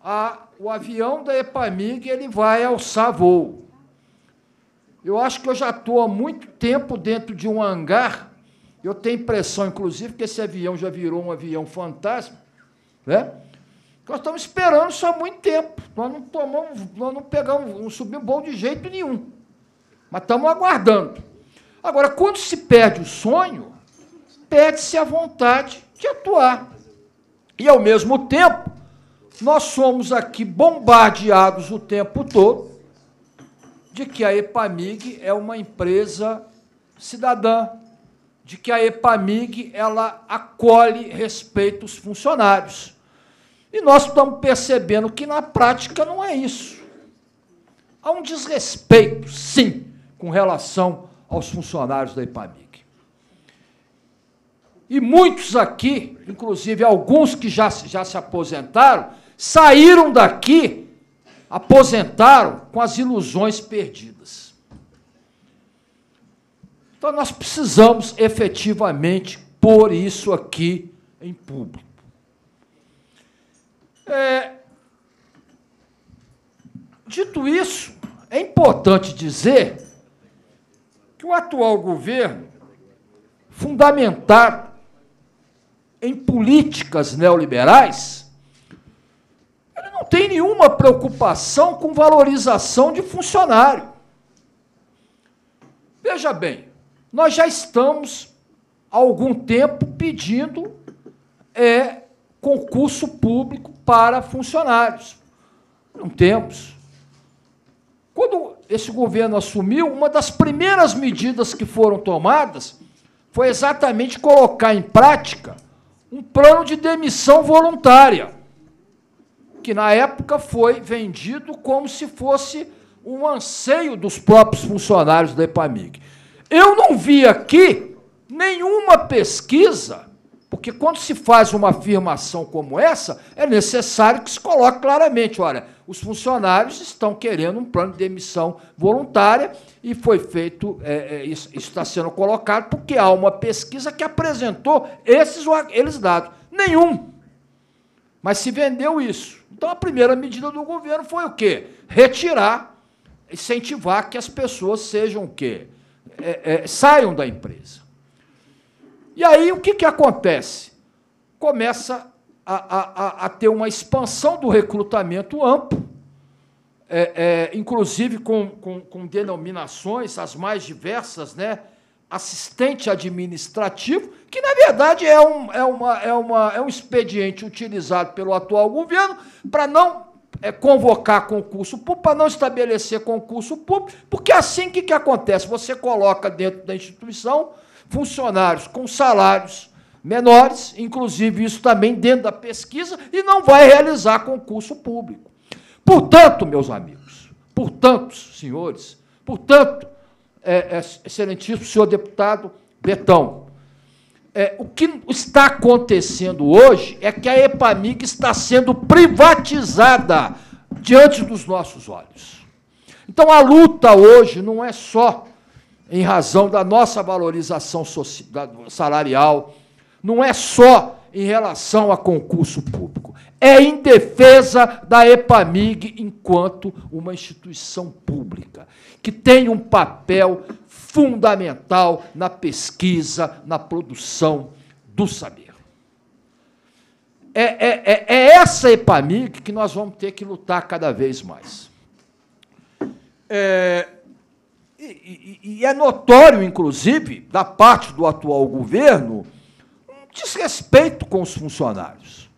A, o avião da Epamig ele vai alçar voo. Eu acho que eu já estou há muito tempo dentro de um hangar. Eu tenho impressão, inclusive, que esse avião já virou um avião fantasma. Né? Nós estamos esperando isso há muito tempo. Nós não tomamos, nós não pegamos, não subimos bom de jeito nenhum. Mas estamos aguardando. Agora, quando se perde o sonho, perde-se a vontade de atuar. E, ao mesmo tempo, nós somos aqui bombardeados o tempo todo de que a EPAMIG é uma empresa cidadã, de que a EPAMIG ela acolhe, respeita os funcionários. E nós estamos percebendo que na prática não é isso. Há um desrespeito, sim, com relação aos funcionários da EPAMIG. E muitos aqui, inclusive alguns que já, já se aposentaram, saíram daqui, aposentaram com as ilusões perdidas. Então nós precisamos efetivamente pôr isso aqui em público. É, dito isso, é importante dizer que o atual governo, fundamentado em políticas neoliberais, ele não tem nenhuma preocupação com valorização de funcionário. Veja bem, nós já estamos há algum tempo pedindo é, concurso público para funcionários. Não temos. Quando esse governo assumiu, uma das primeiras medidas que foram tomadas foi exatamente colocar em prática um plano de demissão voluntária, que na época foi vendido como se fosse um anseio dos próprios funcionários da EPAMIG. Eu não vi aqui nenhuma pesquisa porque quando se faz uma afirmação como essa, é necessário que se coloque claramente: olha, os funcionários estão querendo um plano de demissão voluntária e foi feito, é, é, isso, está sendo colocado porque há uma pesquisa que apresentou esses aqueles dados. Nenhum. Mas se vendeu isso. Então a primeira medida do governo foi o quê? Retirar, incentivar que as pessoas sejam o quê? É, é saiam da empresa. E aí o que, que acontece? Começa a, a, a ter uma expansão do recrutamento amplo, é, é, inclusive com, com, com, denominações as mais diversas, né? assistente administrativo, que na verdade é um, é uma, é uma, é um expediente utilizado pelo atual governo para não é, convocar concurso público, para não estabelecer concurso público, porque é assim que, que acontece? Você coloca dentro da instituição funcionários com salários menores, inclusive isso também dentro da pesquisa, e não vai realizar concurso público. Portanto, meus amigos, portanto, senhores, portanto, é, é, excelentíssimo senhor deputado Betão, é, o que está acontecendo hoje é que a EPAMIG está sendo privatizada diante dos nossos olhos. Então, a luta hoje não é só em razão da nossa valorização salarial, não é só em relação a concurso público, é em defesa da EPAMIG enquanto uma instituição pública, que tem um papel fundamental na pesquisa, na produção do saber. É, é, é, é essa EPAMIG que nós vamos ter que lutar cada vez mais. É, e, e, é notório, inclusive, da parte do atual governo, desrespeito com os funcionários.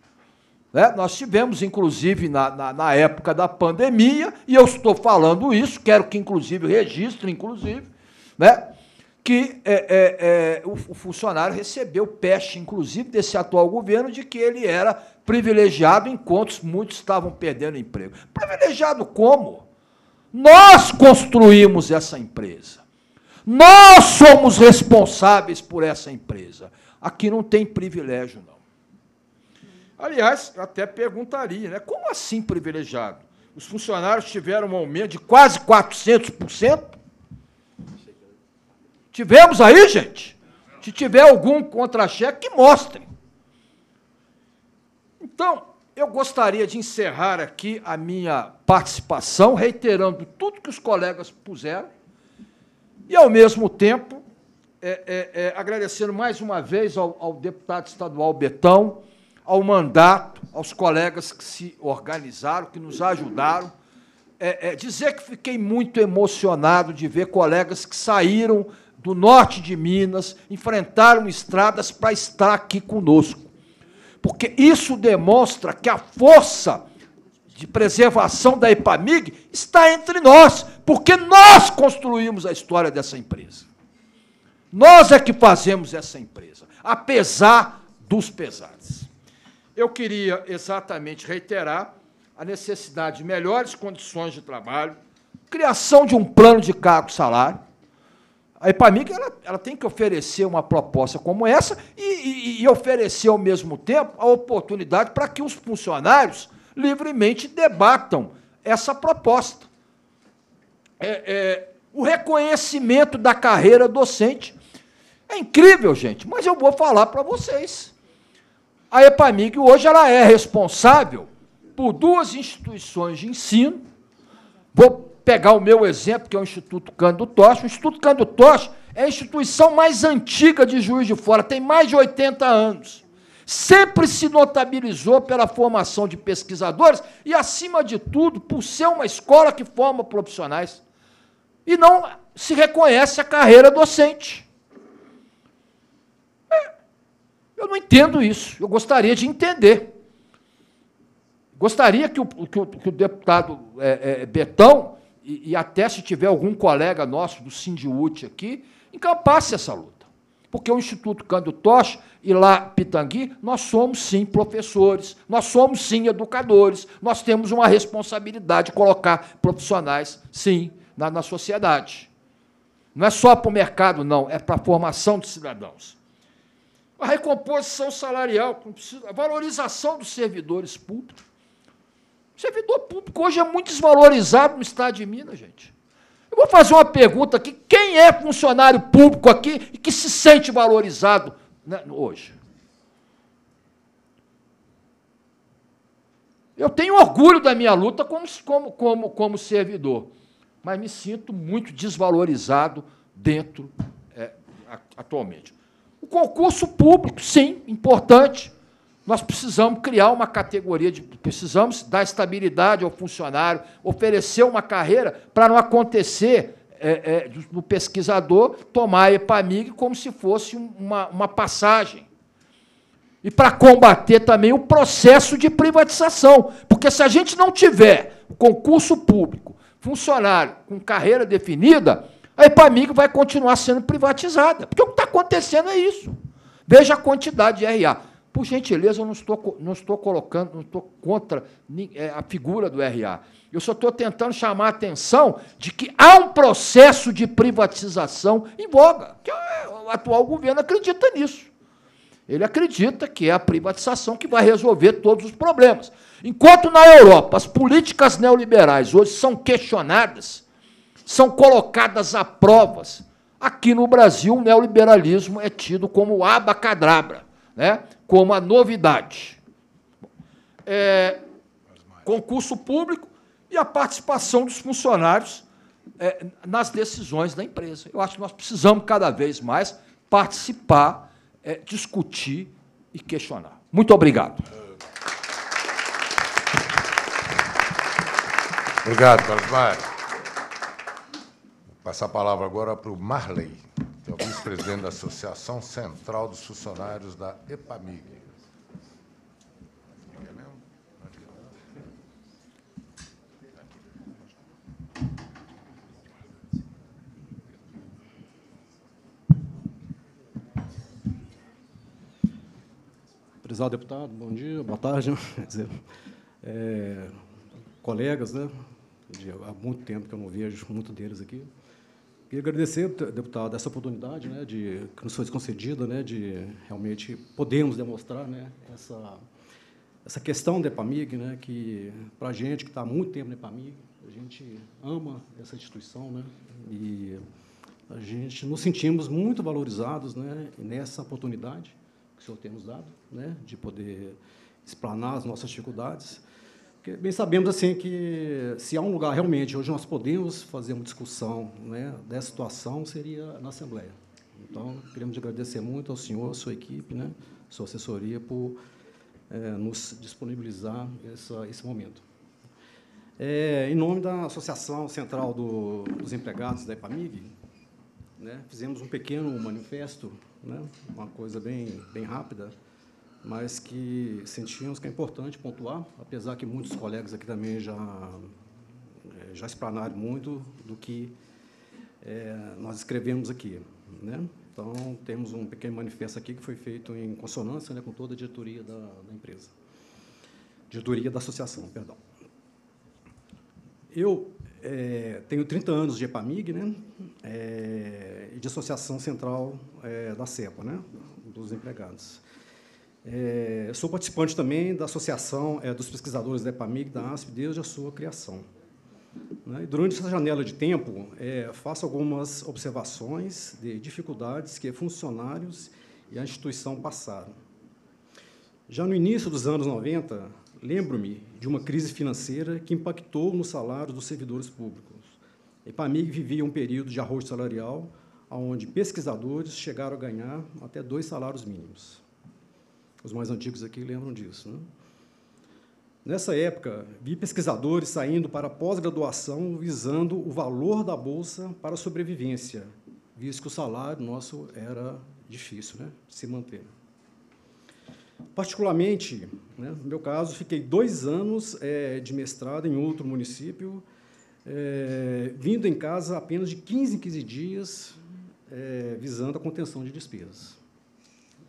Né? Nós tivemos, inclusive, na, na, na, época da pandemia, e eu estou falando isso, quero que, inclusive, registre, inclusive, né? que é, é, é, o, o, funcionário recebeu peste, inclusive, desse atual governo, de que ele era privilegiado enquanto muitos estavam perdendo emprego. Privilegiado como? Nós construímos essa empresa. Nós somos responsáveis por essa empresa. Aqui não tem privilégio, não. Aliás, até perguntaria, né? Como assim privilegiado? Os funcionários tiveram um aumento de quase 400%? Tivemos aí, gente? Se tiver algum contra-cheque, que. Então, eu gostaria de encerrar aqui a minha participação, reiterando tudo que os colegas puseram, e, ao mesmo tempo, é, é, é, agradecendo mais uma vez ao, ao deputado estadual Betão, ao mandato, aos colegas que se organizaram, que nos ajudaram. É, é, dizer que fiquei muito emocionado de ver colegas que saíram do norte de Minas, enfrentaram estradas para estar aqui conosco. Porque isso demonstra que a força de preservação da EPAMIG está entre nós, porque nós construímos a história dessa empresa. Nós é que fazemos essa empresa, apesar dos pesares. Eu queria exatamente reiterar a necessidade de melhores condições de trabalho, criação de um plano de cargo-salário, a EPAMIG ela, ela tem que oferecer uma proposta como essa e, e, e oferecer, ao mesmo tempo, a oportunidade para que os funcionários livremente debatam essa proposta. É, é, o reconhecimento da carreira docente. É incrível, gente, mas eu vou falar para vocês. A EPAMIG hoje ela é responsável por duas instituições de ensino. Vou pegar o meu exemplo, que é o Instituto Cândido Tocha, o Instituto Cândido Tocha é a instituição mais antiga de Juiz de Fora, tem mais de 80 anos. Sempre se notabilizou pela formação de pesquisadores e, acima de tudo, por ser uma escola que forma profissionais. E não se reconhece a carreira docente. É, eu não entendo isso. Eu gostaria de entender. Gostaria que o, que o, que o deputado é, é, Betão e, e, até se tiver algum colega nosso do Sindiúte aqui, encampasse essa luta. Porque o Instituto Cândido Tocha e lá Pitangui, nós somos sim professores, nós somos sim educadores, nós temos uma responsabilidade de colocar profissionais, sim, na, na sociedade. Não é só para o mercado, não, é para a formação de cidadãos. A recomposição salarial, a valorização dos servidores públicos. Servidor público hoje é muito desvalorizado no estado de Minas, gente. Eu vou fazer uma pergunta aqui: quem é funcionário público aqui e que se sente valorizado né, hoje? Eu tenho orgulho da minha luta como, como, como, como servidor, mas me sinto muito desvalorizado dentro é, atualmente. Concurso público, sim, importante. Nós precisamos criar uma categoria de. Precisamos dar estabilidade ao funcionário, oferecer uma carreira para não acontecer é, é, do pesquisador tomar a EPAMIG como se fosse uma, uma passagem. e para combater também o processo de privatização. Porque se a gente não tiver concurso público, funcionário com carreira definida, a EPAMIG vai continuar sendo privatizada. Porque o que está acontecendo é isso. Veja a quantidade de RA. Por gentileza, eu não estou, não estou colocando, não estou contra é, a figura do RA. Eu só estou tentando chamar a atenção de que há um processo de privatização em voga, que o atual governo acredita nisso. Ele acredita que é a privatização que vai resolver todos os problemas. Enquanto na Europa as políticas neoliberais hoje são questionadas, são colocadas a provas, aqui no Brasil o neoliberalismo é tido como abacadabra, né? como a novidade. É, concurso público e a participação dos funcionários é, nas decisões da empresa. Eu acho que nós precisamos cada vez mais participar, é, discutir e questionar. Muito obrigado. Obrigado, Carlos Maia. Passar a palavra agora para o Marley, que é o vice-presidente da Associação Central dos Funcionários da EPAMIG. Prezado deputado, bom dia, boa tarde. (laughs) É, colegas, né? Há muito tempo que eu não vejo muito deles aqui. Queria agradecer, deputado, essa oportunidade né, de, que nos foi concedida né, de realmente podermos demonstrar né, essa, essa questão da EPAMIG, né, que, para a gente que está há muito tempo na EPAMIG, a gente ama essa instituição né, e a gente nos sentimos muito valorizados né, nessa oportunidade que o senhor tem nos dado, né, de poder explanar as nossas dificuldades. Porque bem sabemos assim que se há um lugar realmente hoje nós podemos fazer uma discussão né, dessa situação seria na Assembleia. Então queremos agradecer muito ao senhor, à sua equipe, né, sua assessoria por é, nos disponibilizar essa, esse momento. É, em nome da Associação Central do, dos Empregados da EPAMIG, né, fizemos um pequeno manifesto né? uma coisa bem, bem rápida, mas que sentimos que é importante pontuar, apesar que muitos colegas aqui também já, eh, já explanaram muito do que é, nós escrevemos aqui. Né? Então, temos um pequeno manifesto aqui que foi feito em consonância né, com toda a diretoria da, da empresa. Diretoria da associação, perdão. Eu é, tenho 30 anos de EPAMIG, né? É, e de Associação Central é, da CEPA, né? dos empregados. É, sou participante também da Associação é, dos Pesquisadores da EPAMIG, da ASP, desde a sua criação. Né? Durante essa janela de tempo, é, faço algumas observações de dificuldades que funcionários e a instituição passaram. Já no início dos anos 90, lembro-me de uma crise financeira que impactou no salário dos servidores públicos. A EPAMIG vivia um período de arroz salarial, onde pesquisadores chegaram a ganhar até dois salários mínimos. Os mais antigos aqui lembram disso. Né? Nessa época, vi pesquisadores saindo para pós-graduação visando o valor da bolsa para a sobrevivência, visto que o salário nosso era difícil né, se manter. Particularmente, né, no meu caso, fiquei dois anos é, de mestrado em outro município, é, vindo em casa apenas de 15 em 15 dias, é, visando a contenção de despesas.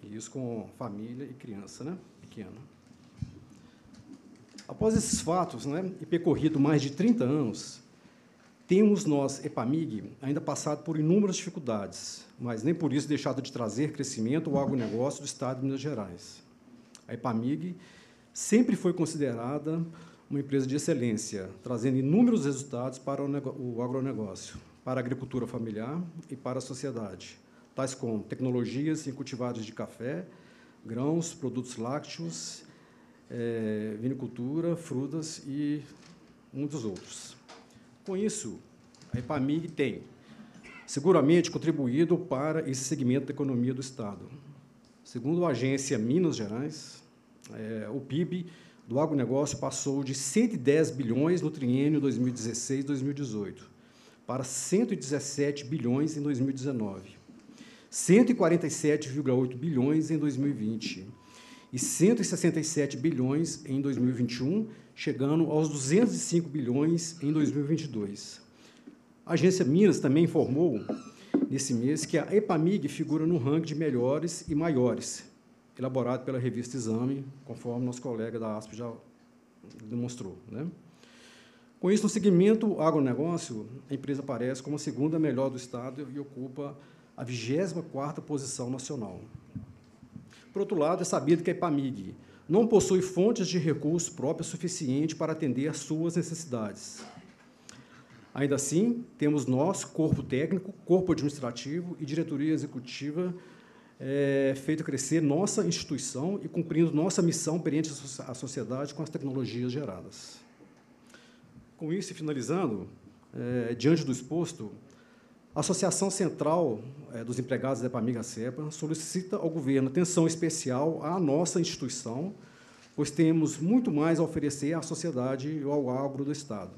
E isso com família e criança né, pequena. Após esses fatos, né, e percorrido mais de 30 anos, temos nós, EPAMIG, ainda passado por inúmeras dificuldades, mas nem por isso deixado de trazer crescimento ao agronegócio do Estado de Minas Gerais. A EPAMIG, sempre foi considerada uma empresa de excelência, trazendo inúmeros resultados para o agronegócio, para a agricultura familiar e para a sociedade, tais como tecnologias em cultivares de café, grãos, produtos lácteos, é, vinicultura, frutas e muitos outros. Com isso, a EPAMIG tem seguramente contribuído para esse segmento da economia do Estado. Segundo a agência Minas Gerais, é, o PIB do agronegócio passou de 110 bilhões no triênio 2016-2018 para 117 bilhões em 2019, 147,8 bilhões em 2020 e 167 bilhões em 2021, chegando aos 205 bilhões em 2022. A agência Minas também informou nesse mês que a EPAMIG figura no ranking de melhores e maiores, elaborado pela revista Exame, conforme nosso colega da ASP já demonstrou. Né? Com isso, no segmento agronegócio, a empresa aparece como a segunda melhor do Estado e ocupa a 24ª posição nacional. Por outro lado, é sabido que a EPAMIG não possui fontes de recursos próprios suficientes para atender às suas necessidades. Ainda assim, temos nós, corpo técnico, corpo administrativo e diretoria executiva, é, feito crescer nossa instituição e cumprindo nossa missão perante a sociedade com as tecnologias geradas. Com isso, e finalizando, é, diante do exposto, a Associação Central é, dos Empregados da EPAMIGA CEPA solicita ao governo atenção especial à nossa instituição, pois temos muito mais a oferecer à sociedade e ao agro do Estado.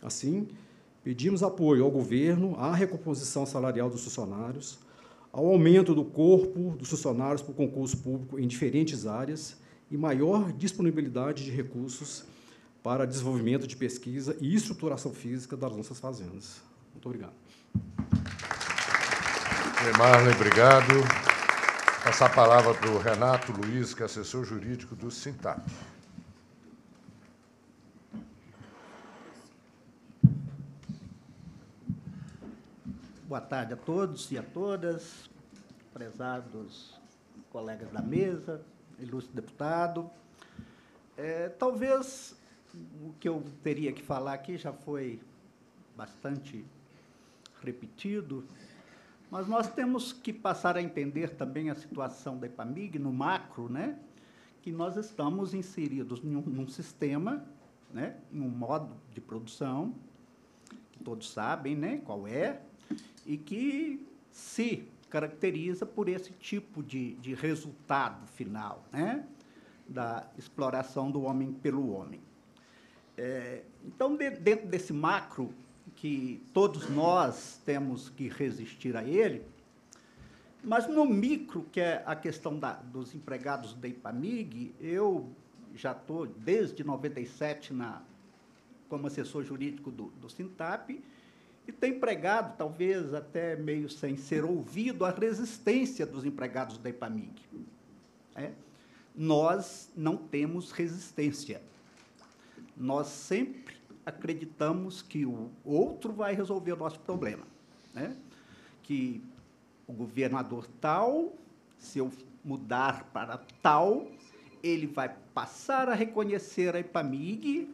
Assim, pedimos apoio ao governo à recomposição salarial dos funcionários, ao aumento do corpo dos funcionários por concurso público em diferentes áreas e maior disponibilidade de recursos para desenvolvimento de pesquisa e estruturação física das nossas fazendas. Muito obrigado. Marlon, obrigado. Passar a palavra para o Renato Luiz, que é assessor jurídico do Sintap. Boa tarde a todos e a todas, prezados colegas da mesa, ilustre deputado. É, talvez o que eu teria que falar aqui já foi bastante repetido, mas nós temos que passar a entender também a situação da EPAMIG no macro, né? que nós estamos inseridos num, num sistema, né? em um modo de produção, que todos sabem né? qual é, e que se caracteriza por esse tipo de, de resultado final, né? da exploração do homem pelo homem. É, então, de, dentro desse macro que todos nós temos que resistir a ele, mas no micro, que é a questão da, dos empregados da IPAMIG, eu já estou desde 97 na, como assessor jurídico do, do Sintap e tenho empregado, talvez até meio sem ser ouvido, a resistência dos empregados da IPAMIG. É? Nós não temos resistência. Nós sempre acreditamos que o outro vai resolver o nosso problema. Né? Que o governador tal, se eu mudar para tal, ele vai passar a reconhecer a EPAMIG,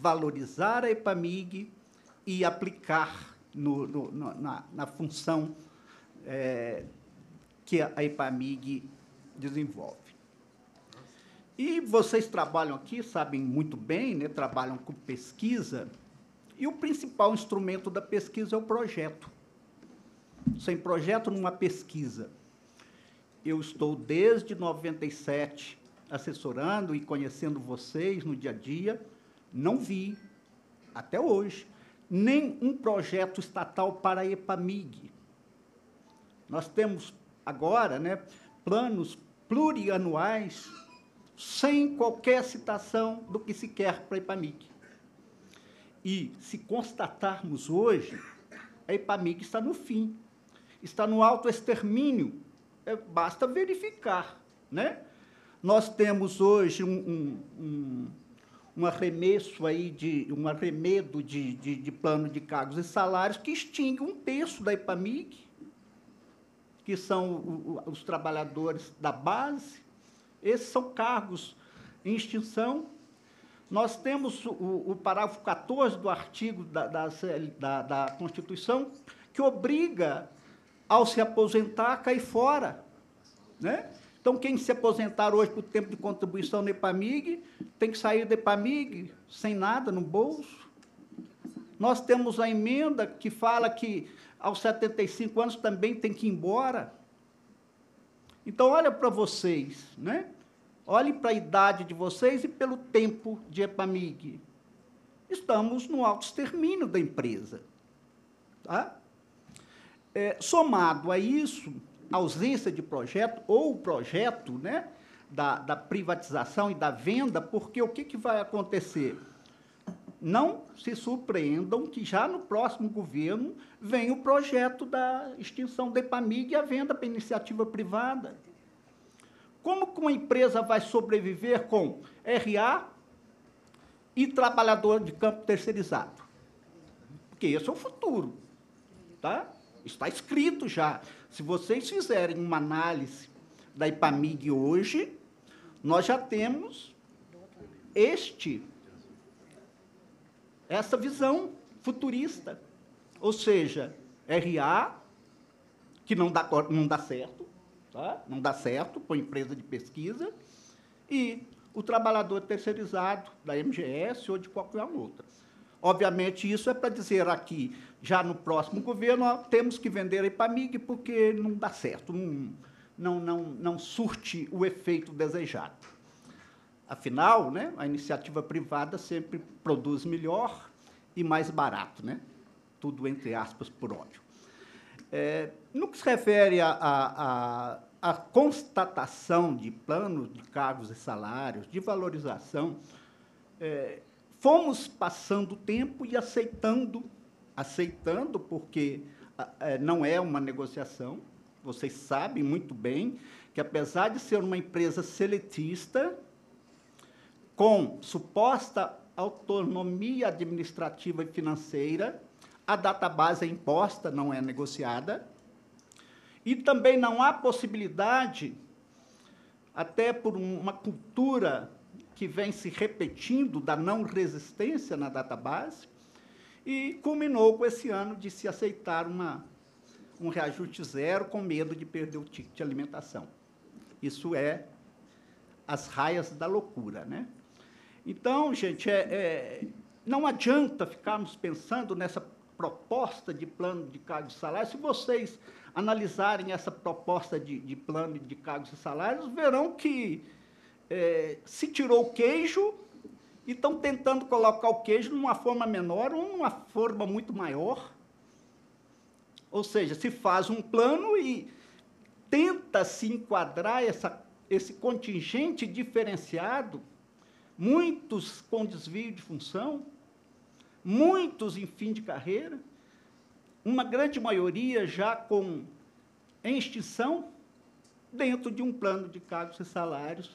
valorizar a EPAMIG e aplicar no, no, na, na, função é, que a EPAMIG desenvolve. E vocês trabalham aqui, sabem muito bem, né, trabalham com pesquisa, e o principal instrumento da pesquisa é o projeto. Sem projeto, numa pesquisa. Eu estou desde 97 assessorando e conhecendo vocês no dia a dia, não vi, até hoje, nem um projeto estatal para a EPAMIG. Nós temos agora né, planos plurianuais sem qualquer citação do que se quer para a IPAMIG. E, se constatarmos hoje, a IPAMIG está no fim, está no autoextermínio. É, basta verificar. Né? Nós temos hoje um, um, um, um arremesso aí de um arremedo de, de, de plano de cargos e salários que extingue um terço da IPAMIG, que são os trabalhadores da base, esses são cargos em extinção. Nós temos o, o parágrafo 14 do artigo da, da, da, da Constituição, que obriga, ao se aposentar, a cair fora. Né? Então, quem se aposentar hoje por tempo de contribuição no EPAMIG, tem que sair do EPAMIG sem nada no bolso. Nós temos a emenda que fala que aos 75 anos também tem que ir embora. Então, olha para vocês, né? Olhem para a idade de vocês e pelo tempo de EPAMIG. Estamos no alto extermínio da empresa. Tá? É, somado a isso, a ausência de projeto, ou o projeto, né, da, da privatização e da venda, porque o que, que vai acontecer? Não se surpreendam que já no próximo governo vem o projeto da extinção da EPAMIG e a venda para iniciativa privada. Como que uma empresa vai sobreviver com RA e trabalhador de campo terceirizado? Porque esse é o futuro. Tá? Está escrito já. Se vocês fizerem uma análise da IPAMIG hoje, nós já temos este essa visão futurista. Ou seja, RA, que não dá, não dá certo, tá? não dá certo para empresa de pesquisa, e o trabalhador terceirizado da MGS ou de qualquer outra. Obviamente, isso é para dizer aqui, já no próximo governo, ó, temos que vender a IPAMIG porque não dá certo, não, não, não, não surte o efeito desejado. Afinal, né, a iniciativa privada sempre produz melhor e mais barato, né? tudo entre aspas por ódio. É, no que se refere à a, a, a, constatação de planos de cargos e salários, de valorização, é, fomos passando o tempo e aceitando, aceitando, porque é, não é uma negociação, vocês sabem muito bem que, apesar de ser uma empresa seletista, com suposta autonomia administrativa e financeira, a database é imposta, não é negociada, e também não há possibilidade, até por uma cultura que vem se repetindo da não resistência na database, e culminou com esse ano de se aceitar uma um reajuste zero com medo de perder o ticket de alimentação. Isso é as raias da loucura, né? Então, gente, é, é, não adianta ficarmos pensando nessa proposta de plano de cargos e salários. Se vocês analisarem essa proposta de, de plano de cargos e salários, verão que é, se tirou o queijo e estão tentando colocar o queijo numa forma menor ou numa forma muito maior. Ou seja, se faz um plano e tenta se enquadrar essa, esse contingente diferenciado, muitos com desvio de função, muitos em fim de carreira, uma grande maioria já com extinção, dentro de um plano de cargos e salários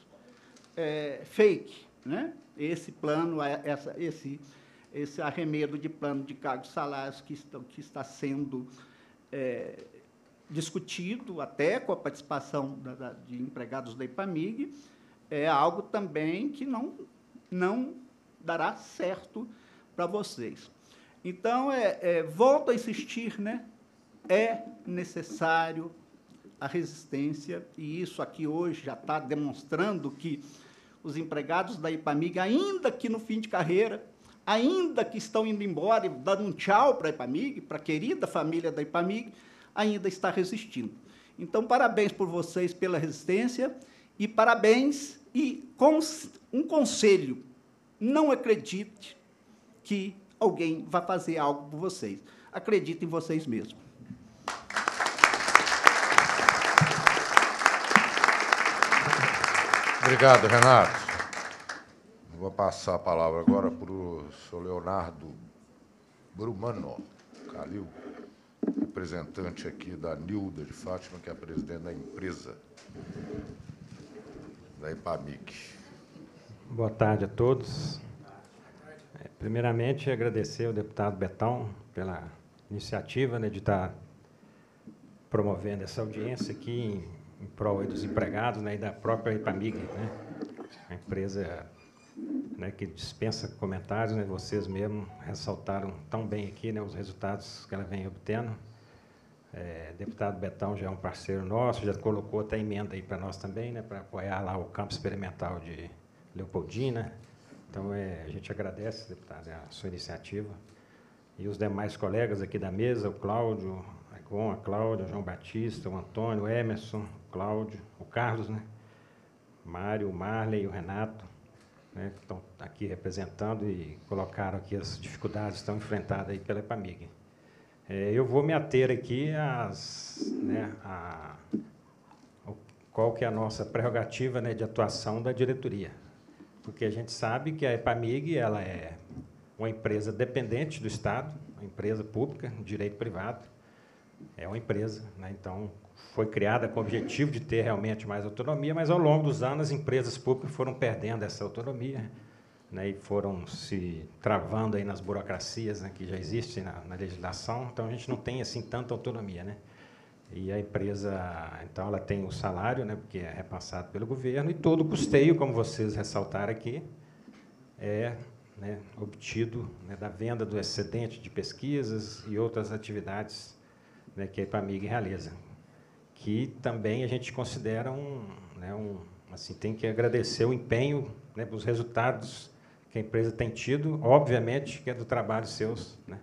é, fake. Né? Esse plano, essa, esse, esse arremedo de plano de cargos e salários que, estão, que está sendo é, discutido, até com a participação da, da, de empregados da IPAMIG, é algo também que não, não dará certo para vocês. Então, é, é, volto a insistir, né? é necessário a resistência, e isso aqui hoje já está demonstrando que os empregados da IPAMIG, ainda que no fim de carreira, ainda que estão indo embora e dando um tchau para a IPAMIG, para a querida família da IPAMIG, ainda está resistindo. Então, parabéns por vocês pela resistência e parabéns e um conselho, não acredite que alguém vai fazer algo por vocês. Acredite em vocês mesmos. Obrigado, Renato. Vou passar a palavra agora para o senhor Leonardo Brumano Calil, representante aqui da Nilda de Fátima, que é a presidente da empresa, da IPAMIC. Boa tarde a todos. É, primeiramente, agradecer ao deputado Betão pela iniciativa né, de estar promovendo essa audiência aqui em, em prol dos empregados né, e da própria IPAMIG, né, a empresa né, que dispensa comentários, né, vocês mesmos ressaltaram tão bem aqui né, os resultados que ela vem obtendo. É, deputado Betão já é um parceiro nosso, já colocou até emenda aí para nós também, né, para apoiar lá o campo experimental de Leopoldina. Então, é, a gente agradece, deputado, a sua iniciativa. E os demais colegas aqui da mesa, o Cláudio, a Gon, a Cláudia, o João Batista, o Antônio, o Emerson, o Cláudio, o Carlos, né? Mário, o Marley, o Renato, né, que estão aqui representando e colocaram aqui as dificuldades que estão enfrentadas aí pela EPAMIG. É, eu vou me ater aqui às, né, a, qual que é a nossa prerrogativa né, de atuação da diretoria. Porque a gente sabe que a EPAMIG ela é uma empresa dependente do Estado, uma empresa pública, direito privado, é uma empresa, né? então foi criada com o objetivo de ter realmente mais autonomia, mas ao longo dos anos as empresas públicas foram perdendo essa autonomia né? e foram se travando aí nas burocracias né? que já existem na, na, legislação, então a gente não tem assim tanta autonomia, né? E a empresa, então, ela tem o salário, né, porque é repassado pelo governo, e todo o custeio, como vocês ressaltaram aqui, é né, obtido né, da venda do excedente de pesquisas e outras atividades né, que a IPAMIG realiza, que também a gente considera um, né, um assim tem que agradecer o empenho, né, os resultados a empresa tem tido, obviamente que é do trabalho seus, né?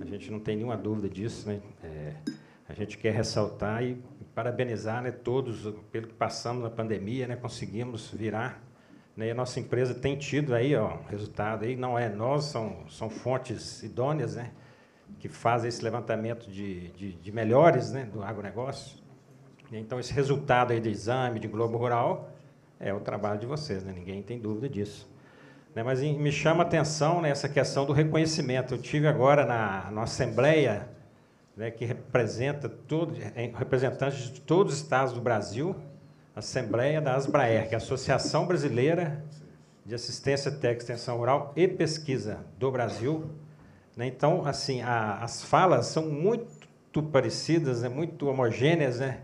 A gente não tem nenhuma dúvida disso, né? É, a gente quer ressaltar e parabenizar, né, todos pelo que passamos na pandemia, né, conseguimos virar né? E a nossa empresa tem tido aí, ó, resultado aí, não é nós, são, são fontes idôneas, né? que fazem esse levantamento de, de, de melhores né? do agronegócio. Então, esse resultado aí de exame de Globo Rural é o trabalho de vocês, né? ninguém tem dúvida disso. Né? Mas me chama a atenção né, essa questão do reconhecimento. Eu tive agora na, na Assembleia, né, que representa todo, representantes de todos os estados do Brasil, Assembleia da Asbraer, que é a Associação Brasileira de Assistência Técnica, Extensão Rural e Pesquisa do Brasil. Né? Então, assim, a, as falas são muito parecidas, né? muito homogêneas, né?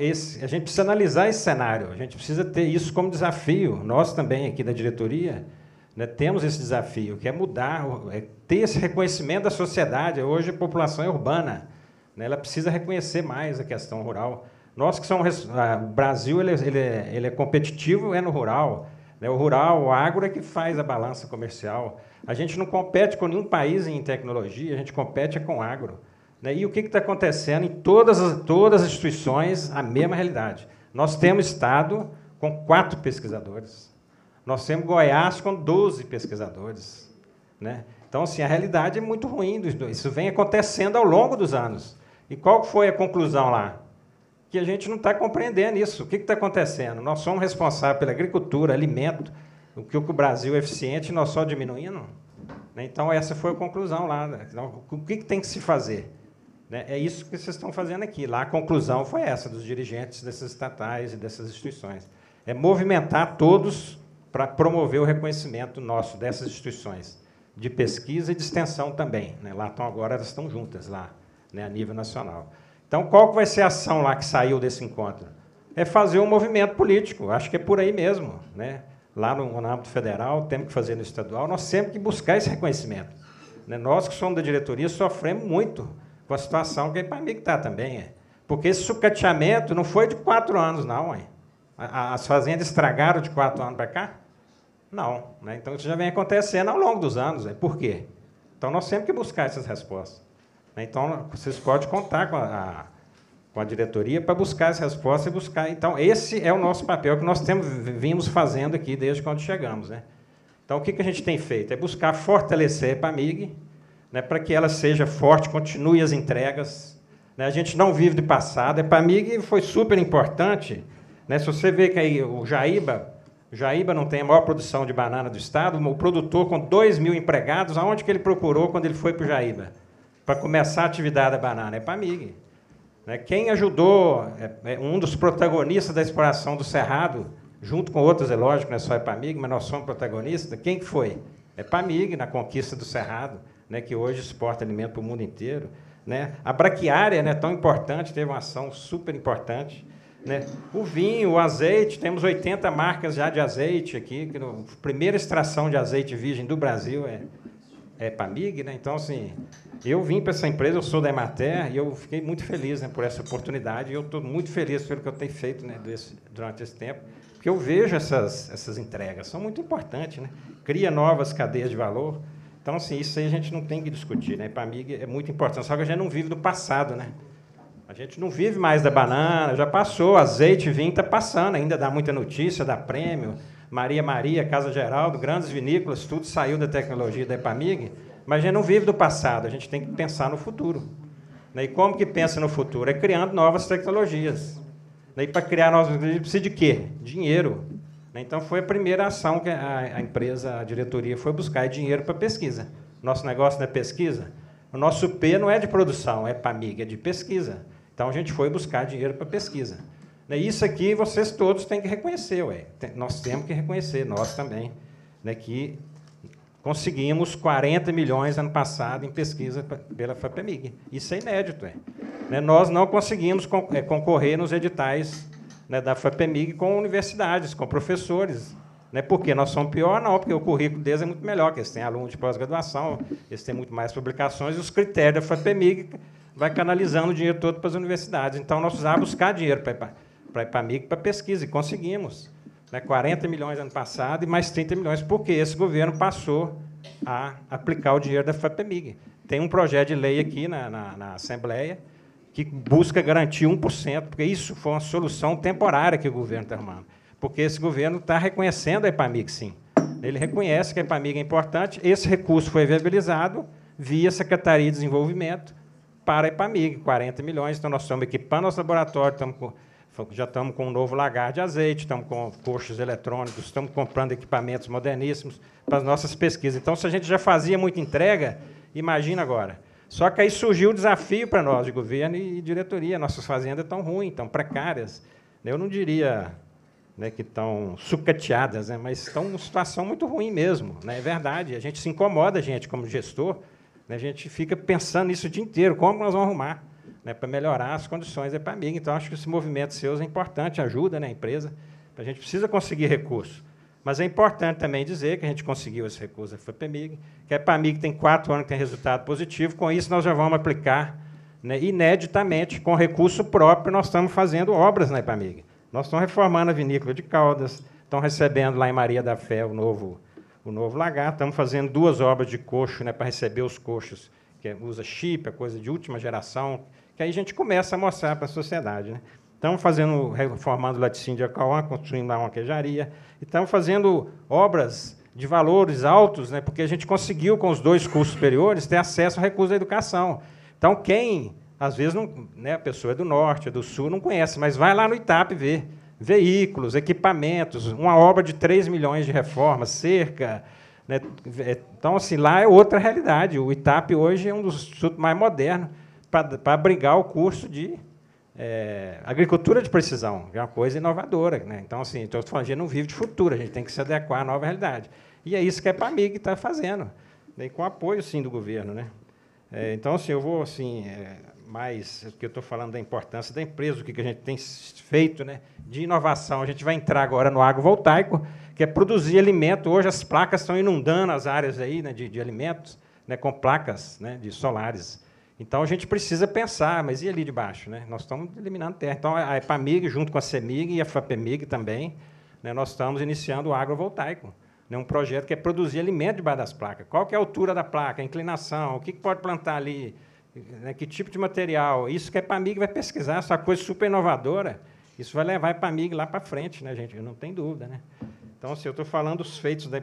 Esse, a gente precisa analisar esse cenário, a gente precisa ter isso como desafio. Nós também aqui da diretoria né, temos esse desafio, que é mudar, é ter esse reconhecimento da sociedade. Hoje a população é urbana, né? ela precisa reconhecer mais a questão rural. Nós que somos. O Brasil ele, ele, é, ele é competitivo, é no rural. Né? O rural, o agro é que faz a balança comercial. A gente não compete com nenhum país em tecnologia, a gente compete com o agro. Né? E o que está acontecendo em todas as, todas as instituições, a mesma realidade. Nós temos Estado com quatro pesquisadores. Nós temos Goiás com 12 pesquisadores. Né? Então, assim, a realidade é muito ruim. Isso vem acontecendo ao longo dos anos. E qual foi a conclusão lá? que a gente não está compreendendo isso. O que está acontecendo? Nós somos responsáveis pela agricultura, alimento, o que o Brasil é eficiente, nós só diminuindo. Né? Então, essa foi a conclusão lá. Né? Então, o que tem que se fazer? Né? É isso que vocês estão fazendo aqui. Lá a conclusão foi essa, dos dirigentes dessas estatais e dessas instituições. É movimentar todos para promover o reconhecimento nosso dessas instituições, de pesquisa e de extensão também. Lá estão agora, elas estão juntas lá, a nível nacional. Então, qual que vai ser a ação lá que saiu desse encontro? É fazer um movimento político. Acho que é por aí mesmo. Né? Lá no, no âmbito federal, temos que fazer no estadual, nós temos que buscar esse reconhecimento. Né? Nós que somos da diretoria sofremos muito com a situação que a IPAMIG está também. É. Porque esse sucateamento não foi de quatro anos, não. É. As fazendas estragaram de quatro anos para cá? Não. Né? Então, isso já vem acontecendo ao longo dos anos. É. Por quê? Então, nós temos que buscar essas respostas. Né? Então, vocês podem contar com a, com a diretoria para buscar as respostas e buscar. Então, esse é o nosso papel que nós temos, vimos fazendo aqui desde quando chegamos. Né? Então, o que, que a gente tem feito? É buscar fortalecer a EPAMIG, né, para que ela seja forte, continue as entregas. Né? A gente não vive de passado. A EPAMIG foi super importante. Né? Se você vê que aí o Jaíba, Jaíba não tem a maior produção de banana do estado, o produtor com 2 mil empregados, aonde que ele procurou quando ele foi para o Jaíba? para começar a atividade da banana? É para a MIG. Né? Quem ajudou, é, é um dos protagonistas da exploração do Cerrado, junto com outros, é lógico, não é só a EPAMIG, mas nós somos protagonistas. Quem que foi? É EPAMIG, na conquista do Cerrado, né, que hoje exporta alimento para o mundo inteiro. Né? A braquiária, né, tão importante, teve uma ação super importante. Né? O vinho, o azeite, temos 80 marcas já de azeite aqui. Que no, a primeira extração de azeite virgem do Brasil é, é PAMIG. Né? Então, assim, eu vim para essa empresa, eu sou da Emater, e eu fiquei muito feliz né, por essa oportunidade, e eu estou muito feliz pelo que eu tenho feito né, desse, durante esse tempo, porque eu vejo essas, essas entregas, são muito importantes, né? cria novas cadeias de valor, então, assim, isso aí a gente não tem que discutir, né? para mim é muito importante, só que a gente não vive do passado, né? A gente não vive mais da banana, já passou, azeite, vinho está passando, ainda dá muita notícia, dá prêmio, Maria Maria, Casa Geraldo, grandes vinícolas, tudo saiu da tecnologia da EPAMIG, mas a gente não vive do passado, a gente tem que pensar no futuro. Né? E como que pensa no futuro? É criando novas tecnologias. E para criar novos ingredientes precisa de quê? Dinheiro. Né? Então, foi a primeira ação que a, a empresa, a diretoria, foi buscar é dinheiro para pesquisa. Nosso negócio não é pesquisa? O nosso P não é de produção, é PAMIG, é de pesquisa. Então, a gente foi buscar dinheiro para pesquisa. Né? Isso aqui vocês todos têm que reconhecer, ué. Nós temos que reconhecer, nós também, né, que conseguimos 40 milhões ano passado em pesquisa pela FAPEMIG. Isso é inédito. É. Né? Nós não conseguimos é, concorrer nos editais né, da FAPEMIG com universidades, com professores. Né? Por quê? Nós somos pior? Não, porque o currículo deles é muito melhor, que eles têm alunos de pós-graduação, eles têm muito mais publicações, e os critérios da FAPEMIG vai canalizando o dinheiro todo para as universidades. Então, nós precisamos buscar dinheiro para para a IPAMIG para pesquisa, e conseguimos. Né, 40 milhões ano passado e mais 30 milhões, porque esse governo passou a aplicar o dinheiro da FAPEMIG. Tem um projeto de lei aqui na, na, na Assembleia que busca garantir 1%, porque isso foi uma solução temporária que o governo está arrumando. Porque esse governo está reconhecendo a IPAMIG, sim. Ele reconhece que a IPAMIG é importante, esse recurso foi viabilizado via Secretaria de Desenvolvimento para a IPAMIG, 40 milhões. Então, nós estamos equipando nosso laboratório, estamos já estamos com um novo lagar de azeite, estamos com coxos eletrônicos, estamos comprando equipamentos moderníssimos para as nossas pesquisas. Então, se a gente já fazia muita entrega, imagina agora. Só que aí surgiu o desafio para nós, de governo e diretoria. Nossas fazendas estão ruins, estão precárias. Eu não diria né, que estão sucateadas, né, mas estão em uma situação muito ruim mesmo. Né, é verdade. A gente se incomoda, gente, como gestor, a gente fica pensando nisso o dia inteiro, como nós vamos arrumar né, para melhorar as condições da EPAMIG. Então, acho que esse movimento seu é importante, ajuda né, a empresa. A gente precisa conseguir recursos. Mas é importante também dizer que a gente conseguiu esse recurso da FAPEMIG, que a EPAMIG tem quatro anos que tem resultado positivo. Com isso, nós já vamos aplicar né, ineditamente, com recurso próprio, nós estamos fazendo obras na EPAMIG. Nós estamos reformando a vinícola de Caldas, estamos recebendo lá em Maria da Fé o novo, o novo lagar, estamos fazendo duas obras de coxo né, para receber os coxos, que usa chip, é coisa de última geração, que aí a gente começa a mostrar para a sociedade. Né? Estamos fazendo, reformando o laticínio de Acauã, construindo lá uma queijaria, estamos fazendo obras de valores altos, né, porque a gente conseguiu, com os dois cursos superiores, ter acesso ao recurso da educação. Então, quem, às vezes, não, né, a pessoa é do norte, é do sul, não conhece, mas vai lá no ITAP ver veículos, equipamentos, uma obra de 3 milhões de reformas, cerca. Né, então, assim, lá é outra realidade. O ITAP hoje é um dos institutos mais modernos para abrigar o curso de é, agricultura de precisão, que é uma coisa inovadora. Né? Então, assim, estou falando, a gente não vive de futuro, a gente tem que se adequar à nova realidade. E é isso que a EPAMIG está fazendo, né? com apoio, sim, do governo. Né? É, então, assim, eu vou, assim, é, mais, que eu estou falando da importância da empresa, o que, que a gente tem feito né, de inovação. A gente vai entrar agora no agrovoltaico, que é produzir alimento. Hoje as placas estão inundando as áreas aí, né, de, de alimentos, né, com placas né, de solares. Então a gente precisa pensar, mas e ali de baixo? Né? Nós estamos eliminando terra. Então a EPAMIG, junto com a CEMIG e a FAPEMIG também, né, nós estamos iniciando o agrovoltaico, né, um projeto que é produzir alimento debaixo das placas. Qual que é a altura da placa, a inclinação, o que, que pode plantar ali, né, que tipo de material. Isso que a EPAMIG vai pesquisar, essa coisa super inovadora. Isso vai levar a EPAMIG lá para frente, né, gente? Não tenho dúvida. Né? Então, se eu estou falando dos feitos da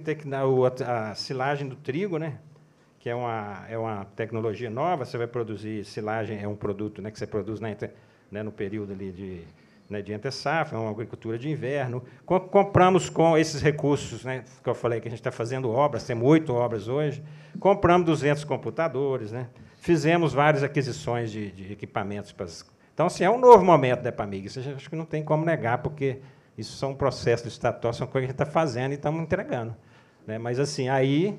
tem dar a, a silagem do trigo, né? que é uma, é uma tecnologia nova, você vai produzir silagem, é um produto né, que você produz na, né, no período ali de, né, de entre-safra, é uma agricultura de inverno. compramos com esses recursos, né, que eu falei que a gente está fazendo obras, temos oito obras hoje, compramos 200 computadores, né, fizemos várias aquisições de, de equipamentos. Para as... Então, assim, é um novo momento da EPAMIG, isso acho que não tem como negar, porque isso são processos estatórios, são coisas que a gente está fazendo e estamos entregando. Né? Mas, assim, aí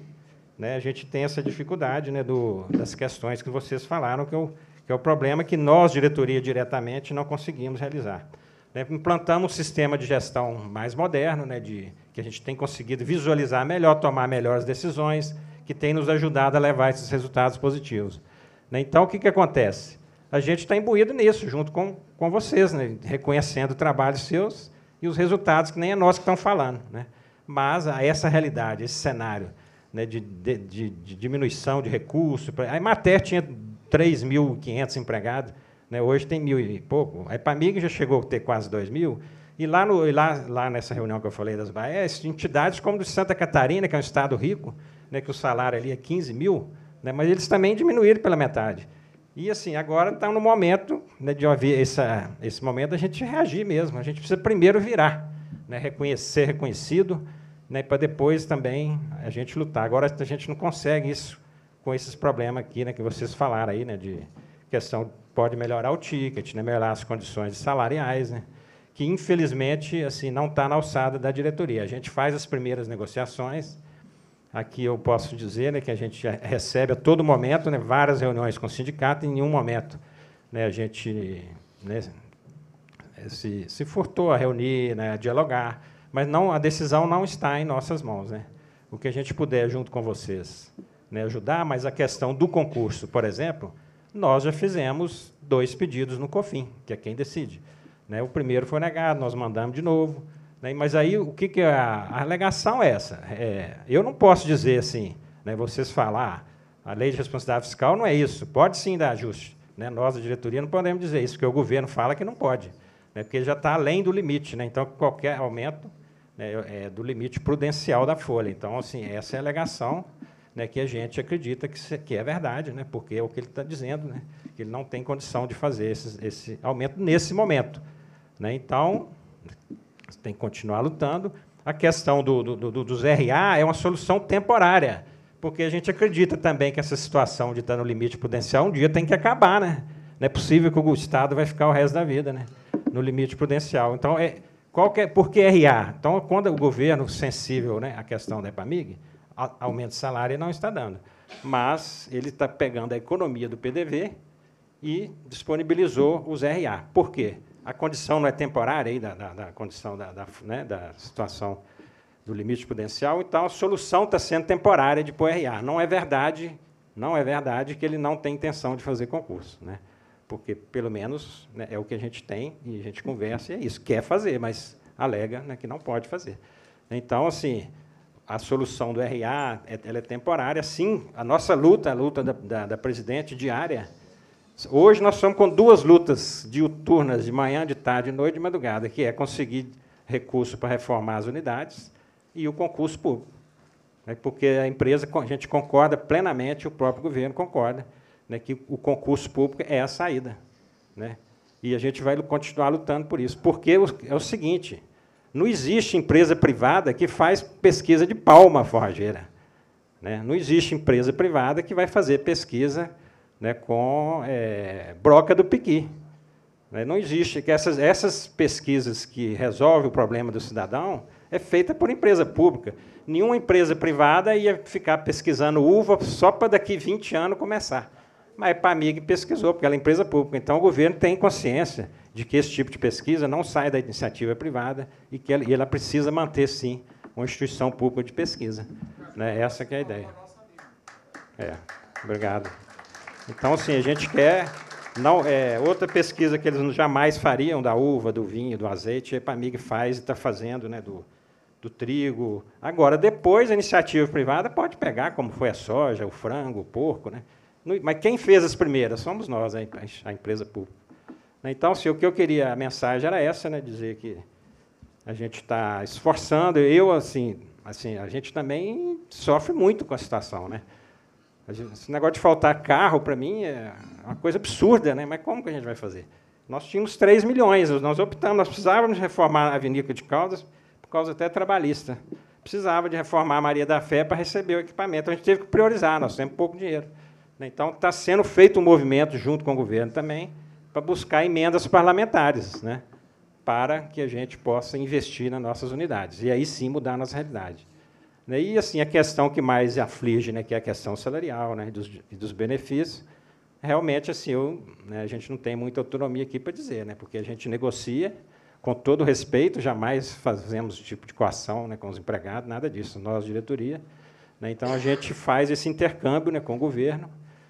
né, a gente tem essa dificuldade né, do, das questões que vocês falaram, que é, o, que é o problema que nós, diretoria, diretamente, não conseguimos realizar. Né, implantamos um sistema de gestão mais moderno, né, de, que a gente tem conseguido visualizar melhor, tomar melhores decisões, que tem nos ajudado a levar esses resultados positivos. Né, então, o que, que acontece? A gente está imbuído nisso, junto com, com vocês, né, reconhecendo trabalho seus e os resultados, que nem é nós que estamos falando. Né? Mas a essa realidade, esse cenário né, de, de, de, de, diminuição de recursos. A Emater tinha 3.500 empregados, né, hoje tem mil e pouco. A Epamig já chegou a ter quase 2 mil. E lá, no, lá, lá nessa reunião que eu falei das Baés, entidades como de Santa Catarina, que é um estado rico, né, que o salário ali é 15 mil, né, mas eles também diminuíram pela metade. E assim, agora está no momento né, de haver essa, esse momento a gente reagir mesmo. A gente precisa primeiro virar, né, reconhecer, reconhecido, né, para depois também a gente lutar. Agora a gente não consegue isso com esses problemas aqui, né, que vocês falaram aí, né, de questão pode melhorar o ticket, né, melhorar as condições salariais, né, que infelizmente assim não está na alçada da diretoria. A gente faz as primeiras negociações. Aqui eu posso dizer né, que a gente recebe a todo momento né, várias reuniões com o sindicato, em nenhum momento né, a gente né, se, se furtou a reunir, né, a dialogar, mas não, a decisão não está em nossas mãos. Né? O que a gente puder, junto com vocês, né, ajudar, mas a questão do concurso, por exemplo, nós já fizemos dois pedidos no COFIN, que é quem decide. Né, o primeiro foi negado, nós mandamos de novo. Né, mas aí o que, que é a, alegação é essa? É, eu não posso dizer assim, né, vocês falar, ah, a lei de responsabilidade fiscal não é isso, pode sim dar ajuste. Né, nós, a diretoria, não podemos dizer isso, porque o governo fala que não pode, né, porque já está além do limite. Né, então, qualquer aumento né, é do limite prudencial da folha. Então, assim, essa é a alegação né, que a gente acredita que, se, que é verdade, né, porque é o que ele está dizendo, né, que ele não tem condição de fazer esse, esse aumento nesse momento. Né, então, tem que continuar lutando. A questão do, do, do, dos RA é uma solução temporária, porque a gente acredita também que essa situação de estar no limite prudencial um dia tem que acabar. Né? Não é possível que o Estado vai ficar o resto da vida né, no limite prudencial. Então, é, qual que é, por que RA? Então, quando o governo sensível né, à questão da EPAMIG, aumento de salário não está dando. Mas ele está pegando a economia do PDV e disponibilizou os RA. Por quê? A condição não é temporária aí da, da, da condição da, da, né, da situação do limite prudencial, então a solução está sendo temporária de pôr RA. Não é verdade, não é verdade que ele não tem intenção de fazer concurso, né? Porque pelo menos né, é o que a gente tem e a gente conversa e é isso. Quer fazer, mas alega né, que não pode fazer. Então, assim, a solução do RA é, ela é temporária. Sim, a nossa luta, a luta da, da, da presidente diária. Hoje nós estamos com duas lutas diuturnas, de manhã, de tarde, de noite e de madrugada, que é conseguir recurso para reformar as unidades e o concurso público. Né, porque a empresa, a gente concorda plenamente, o próprio governo concorda, né, que o concurso público é a saída. Né? E a gente vai continuar lutando por isso. Porque é o seguinte, não existe empresa privada que faz pesquisa de palma forrageira. Né? Não existe empresa privada que vai fazer pesquisa né, com é, broca do piqui. Né? Não existe que essas, essas pesquisas que resolvem o problema do cidadão é feita por empresa pública. Nenhuma empresa privada ia ficar pesquisando uva só para daqui 20 anos começar. Mas a EPAMIG pesquisou, porque ela é empresa pública. Então, o governo tem consciência de que esse tipo de pesquisa não sai da iniciativa privada e que ela, precisa manter, sim, uma instituição pública de pesquisa. Né? Essa é a ideia. É, obrigado. Então, assim, a gente quer... Não, é, outra pesquisa que eles jamais fariam da uva, do vinho, do azeite, a EPAMIG faz e está fazendo, né, do, do trigo. Agora, depois, a iniciativa privada pode pegar, como foi a soja, o frango, o porco. Né? Mas quem fez as primeiras? Somos nós, a empresa pública. Né, então, assim, o que eu queria, a mensagem era essa, né, dizer que a gente está esforçando. Eu, assim, assim, a gente também sofre muito com a situação, né? Esse negócio de faltar carro, para mim, é uma coisa absurda, né? Mas como que a gente vai fazer? Nós tínhamos 3 milhões, nós optamos, nós precisávamos reformar a Avenida de Caldas, por causa até trabalhista. Precisava de reformar a Maria da Fé para receber o equipamento. A gente teve que priorizar, nós temos pouco dinheiro. Né? Então, está sendo feito um movimento junto com o governo também, para buscar emendas parlamentares, né, para que a gente possa investir nas nossas unidades e aí sim mudar a nossa realidade. Né, e assim a questão que mais aflige, né, que é a questão salarial, né, dos, dos benefícios, realmente assim eu, né, a gente não tem muita autonomia aqui para dizer, né, porque a gente negocia com todo respeito, jamais fazemos tipo de coação né, com os empregados, nada disso, nós diretoria. Né, então a gente faz esse intercâmbio né, com o governo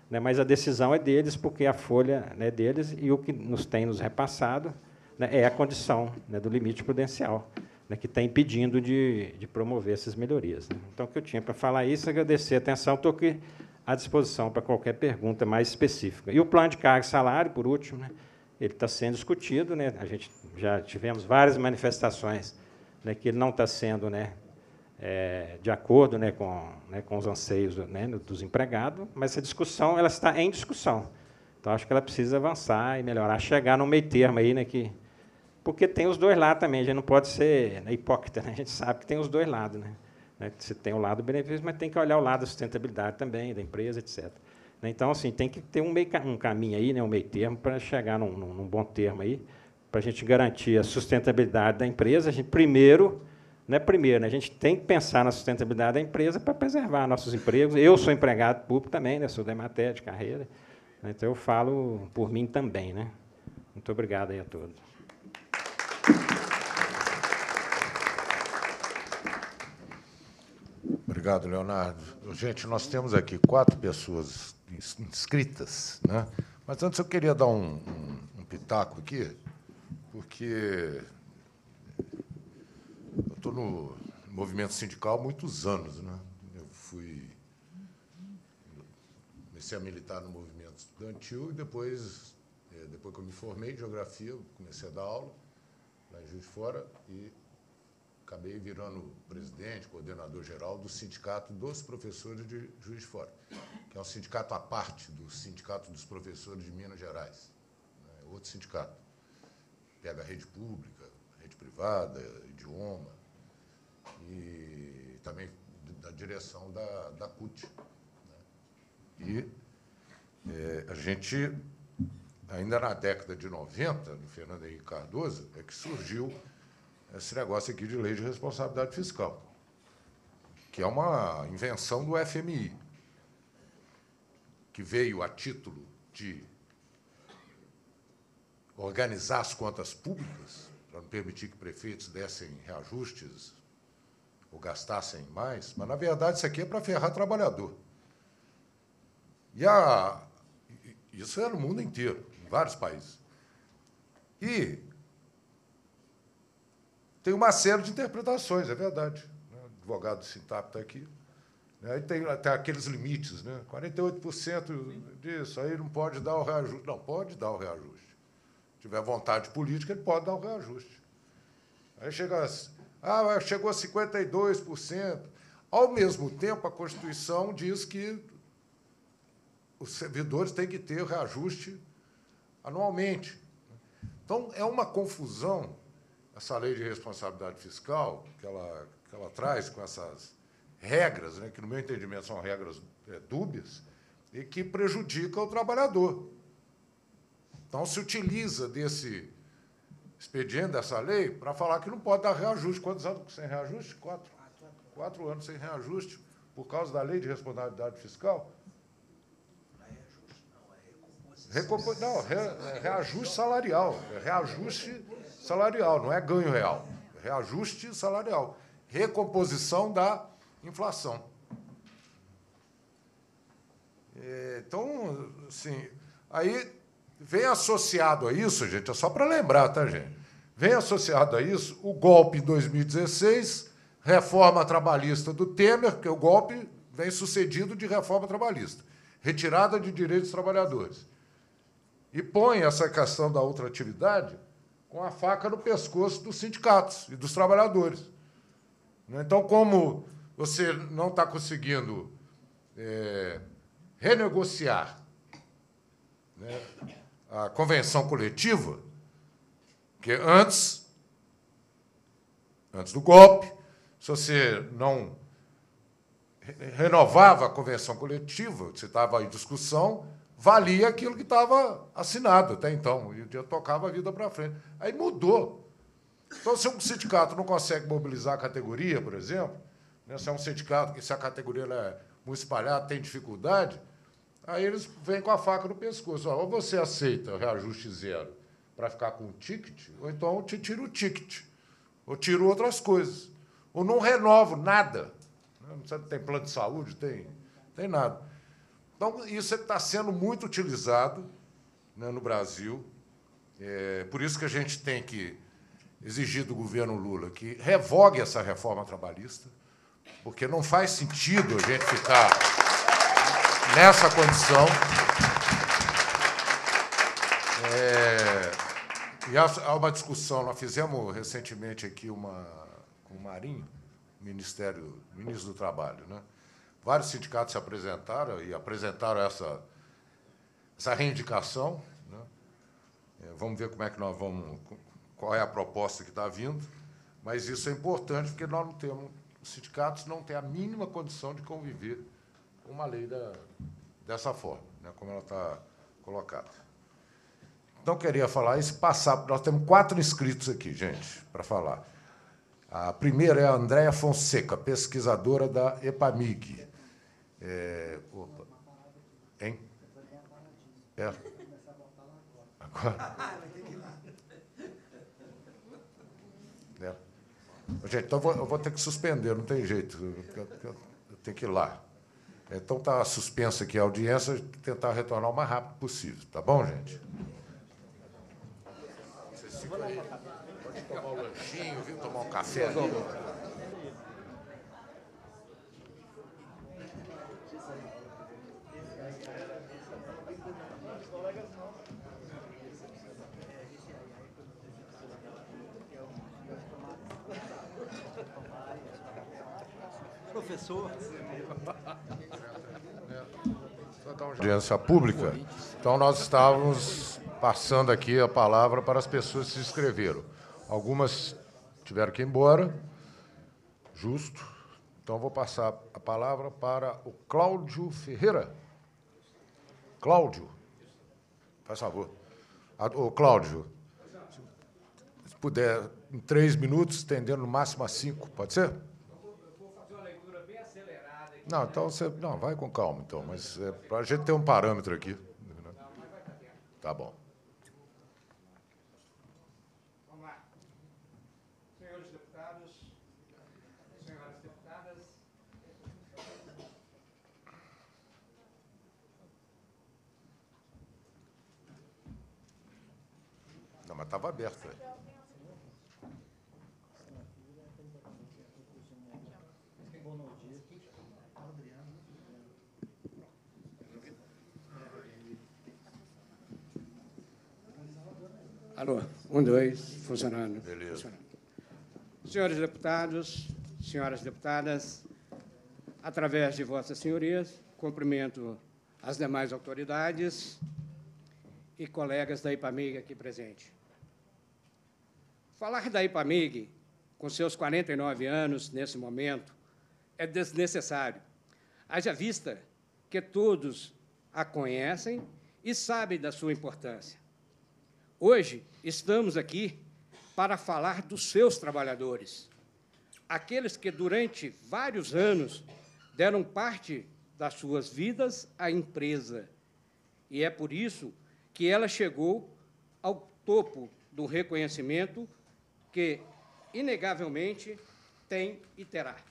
né, mas a decisão é deles, porque a folha é deles e o que nos tem nos repassado né, é a condição né, do limite prudencial, né, que está impedindo de, de, promover essas melhorias. Né. Então, o que eu tinha para falar é isso, agradecer a atenção, estou aqui à disposição para qualquer pergunta mais específica. E o plano de carga e salário, por último, né, ele está sendo discutido, né, a gente já tivemos várias manifestações né, que ele não está sendo né, é, de acordo né, com, né, com os anseios né, dos empregados, mas essa discussão ela está em discussão. Então, acho que ela precisa avançar e melhorar, chegar no meio termo aí, né, que, porque tem os dois lados também, a gente não pode ser né, hipócrita, né? a gente sabe que tem os dois lados. Né? Você tem o lado do benefício, mas tem que olhar o lado da sustentabilidade também, da empresa, etc. Então, assim, tem que ter um, meio, um caminho aí, né, um meio termo, para chegar num, num, bom termo aí, para a gente garantir a sustentabilidade da empresa. A gente, primeiro, não é primeiro, né, a gente tem que pensar na sustentabilidade da empresa para preservar nossos empregos. Eu sou empregado público também, né, sou da Emater de carreira, então eu falo por mim também. Né? Muito obrigado aí a todos. Obrigado, Leonardo. Gente, nós temos aqui quatro pessoas inscritas, né? mas antes eu queria dar um, um, um pitaco aqui, porque eu estou no movimento sindical há muitos anos. Né? Eu fui. Comecei a militar no movimento estudantil e depois, é, depois que eu me formei em geografia, comecei a dar aula lá em Juiz de Fora e acabei virando presidente, coordenador geral do Sindicato dos Professores de Juiz de Fora, que é um sindicato à parte do Sindicato dos Professores de Minas Gerais. É outro sindicato. Pega a rede pública, rede privada, idioma, e também da direção da, da CUT. Né? E é, a gente, ainda na década de 90, no Fernando Henrique Cardoso, é que surgiu esse negócio aqui de lei de responsabilidade fiscal, que é uma invenção do FMI, que veio a título de organizar as contas públicas, para não permitir que prefeitos dessem reajustes ou gastassem mais, mas, na verdade, isso aqui é para ferrar trabalhador. E a, isso é no mundo inteiro, em vários países. E tem uma série de interpretações, é verdade. Né? O advogado do Sintap está aqui. Né? Aí tem até aqueles limites, né? 48% disso, aí não pode dar o reajuste. Não, pode dar o reajuste. Se tiver vontade política, ele pode dar o reajuste. Aí chega ah, chegou a 52%. Ao mesmo tempo, a Constituição diz que os servidores têm que ter reajuste anualmente. Então, é uma confusão essa lei de responsabilidade fiscal que ela, que ela traz com essas regras, né, que, no meu entendimento, são regras é, dúbias, e que prejudica o trabalhador. Então, se utiliza desse expediente, dessa lei, para falar que não pode dar reajuste. Quantos anos sem reajuste? Quatro. Quatro anos sem reajuste, por causa da lei de responsabilidade fiscal. Recompo... Não, re... É reajuste salarial. É reajuste salarial, não é ganho real. É reajuste salarial. Recomposição da inflação. É, então, assim, aí vem associado a isso, gente, é só para lembrar, tá, gente? Vem associado a isso o golpe em 2016, reforma trabalhista do Temer, que o golpe vem sucedido de reforma trabalhista, retirada de direitos dos trabalhadores. E põe essa questão da ultratividade com a faca no pescoço dos sindicatos e dos trabalhadores. Né? Então, como você não está conseguindo é, renegociar né, a convenção coletiva, que antes, antes do golpe, se você não renovava a convenção coletiva, você estava em discussão, valia aquilo que estava assinado até então, e eu tocava a vida para frente. Aí mudou. Então, se um sindicato não consegue mobilizar a categoria, por exemplo, né, se é um sindicato que se a categoria é muito espalhada, tem dificuldade, aí eles vêm com a faca no pescoço. Ou você aceita o reajuste zero para ficar com o ticket, ou então te tiro o ticket, ou tiro outras coisas. Ou não renovo nada. Não tem plano de saúde, tem, tem nada. Então, isso está sendo muito utilizado né, no Brasil. É, por isso que a gente tem que exigir do governo Lula que revogue essa reforma trabalhista, porque não faz sentido a gente ficar nessa condição. É, e há uma discussão, nós fizemos recentemente aqui uma com o Marinho, Ministério, ministro do Trabalho, né? Vários sindicatos se apresentaram e apresentaram essa essa reivindicação. Né? É, vamos ver como é que nós vamos, qual é a proposta que está vindo, mas isso é importante porque nós não temos, os sindicatos não têm a mínima condição de conviver com uma lei da, dessa forma, né? como ela está colocada. Então, queria falar isso, passar. Nós temos quatro inscritos aqui, gente, para falar. A primeira é a Andréa Fonseca, pesquisadora da EPAMIG. É, opa. Hein? É. Agora. É. Gente, então eu vou, eu vou, ter que suspender, não tem jeito. Eu, tenho que ir lá. Então está suspensa aqui a audiência, tentar retornar o mais rápido possível. Tá bom, gente? Vocês ficam aí. Pode tomar um lanchinho, vir tomar um café Audiência pública. Então, nós estávamos passando aqui a palavra para as pessoas que se inscreveram. Algumas tiveram que ir embora, justo. Então, vou passar a palavra para o Cláudio Ferreira. Cláudio, faz favor. O Cláudio, se puder, em três minutos, estendendo no máximo a cinco, pode ser? Não, então você. Não, vai com calma, então. Mas é, para a gente ter um parâmetro aqui. Né? Tá bom. Vamos lá. Senhores deputados, senhoras deputadas. Não, mas estava aberto. Alô, um, dois, funcionando. Beleza. Funcionando. Senhores deputados, senhoras deputadas, através de vossas senhorias, cumprimento as demais autoridades e colegas da IPAMIG aqui presentes. Falar da IPAMIG, com seus 49 anos nesse momento, é desnecessário, haja vista que todos a conhecem e sabem da sua importância. Hoje estamos aqui para falar dos seus trabalhadores, aqueles que durante vários anos deram parte das suas vidas à empresa. E é por isso que ela chegou ao topo do reconhecimento que, inegavelmente, tem e terá.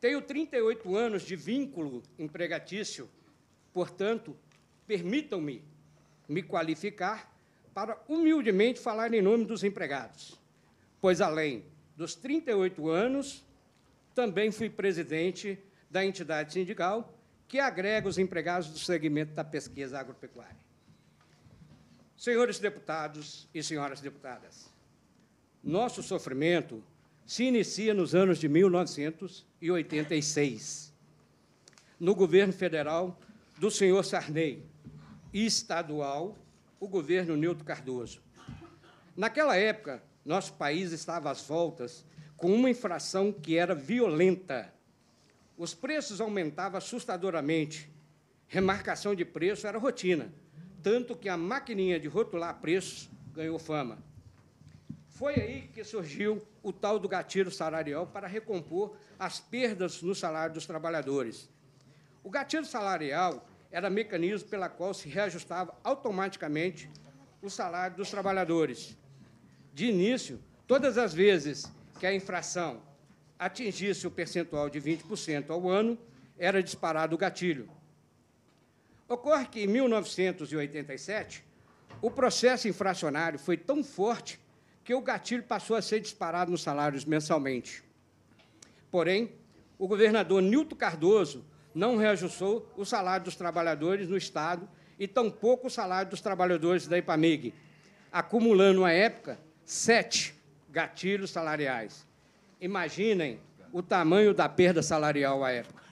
Tenho 38 anos de vínculo empregatício, portanto, permitam-me me qualificar para humildemente falar em nome dos empregados, pois, além dos 38 anos, também fui presidente da entidade sindical que agrega os empregados do segmento da pesquisa agropecuária. Senhores deputados e senhoras deputadas, nosso sofrimento se inicia nos anos de 1986, no governo federal do senhor Sarney, estadual, o governo Nilton Cardoso. Naquela época, nosso país estava às voltas com uma infração que era violenta. Os preços aumentavam assustadoramente. Remarcação de preço era rotina, tanto que a maquininha de rotular preços ganhou fama. Foi aí que surgiu o tal do gatilho salarial para recompor as perdas no salário dos trabalhadores. O gatilho salarial era mecanismo pela qual se reajustava automaticamente o salário dos trabalhadores. De início, todas as vezes que a infração atingisse o percentual de 20% ao ano, era disparado o gatilho. Ocorre que, em 1987, o processo infracionário foi tão forte que o gatilho passou a ser disparado nos salários mensalmente. Porém, o governador Nilton Cardoso não reajustou o salário dos trabalhadores no Estado e tampouco o salário dos trabalhadores da IPAMIG, acumulando, à época, sete gatilhos salariais. Imaginem o tamanho da perda salarial à época.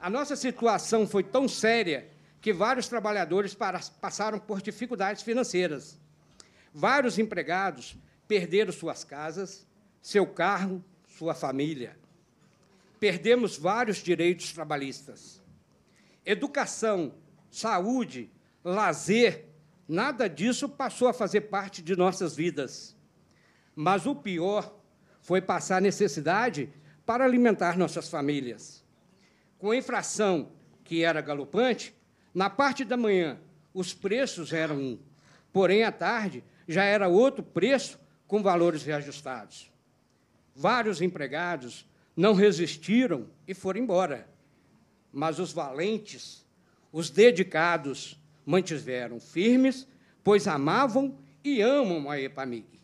A nossa situação foi tão séria que vários trabalhadores passaram por dificuldades financeiras. Vários empregados perderam suas casas, seu carro, sua família. Perdemos vários direitos trabalhistas. Educação, saúde, lazer, nada disso passou a fazer parte de nossas vidas. Mas o pior foi passar necessidade para alimentar nossas famílias. Com a inflação, que era galopante, na parte da manhã os preços eram um, porém à tarde já era outro preço com valores reajustados. Vários empregados não resistiram e foram embora, mas os valentes, os dedicados, mantiveram firmes, pois amavam e amam a EPAMIG.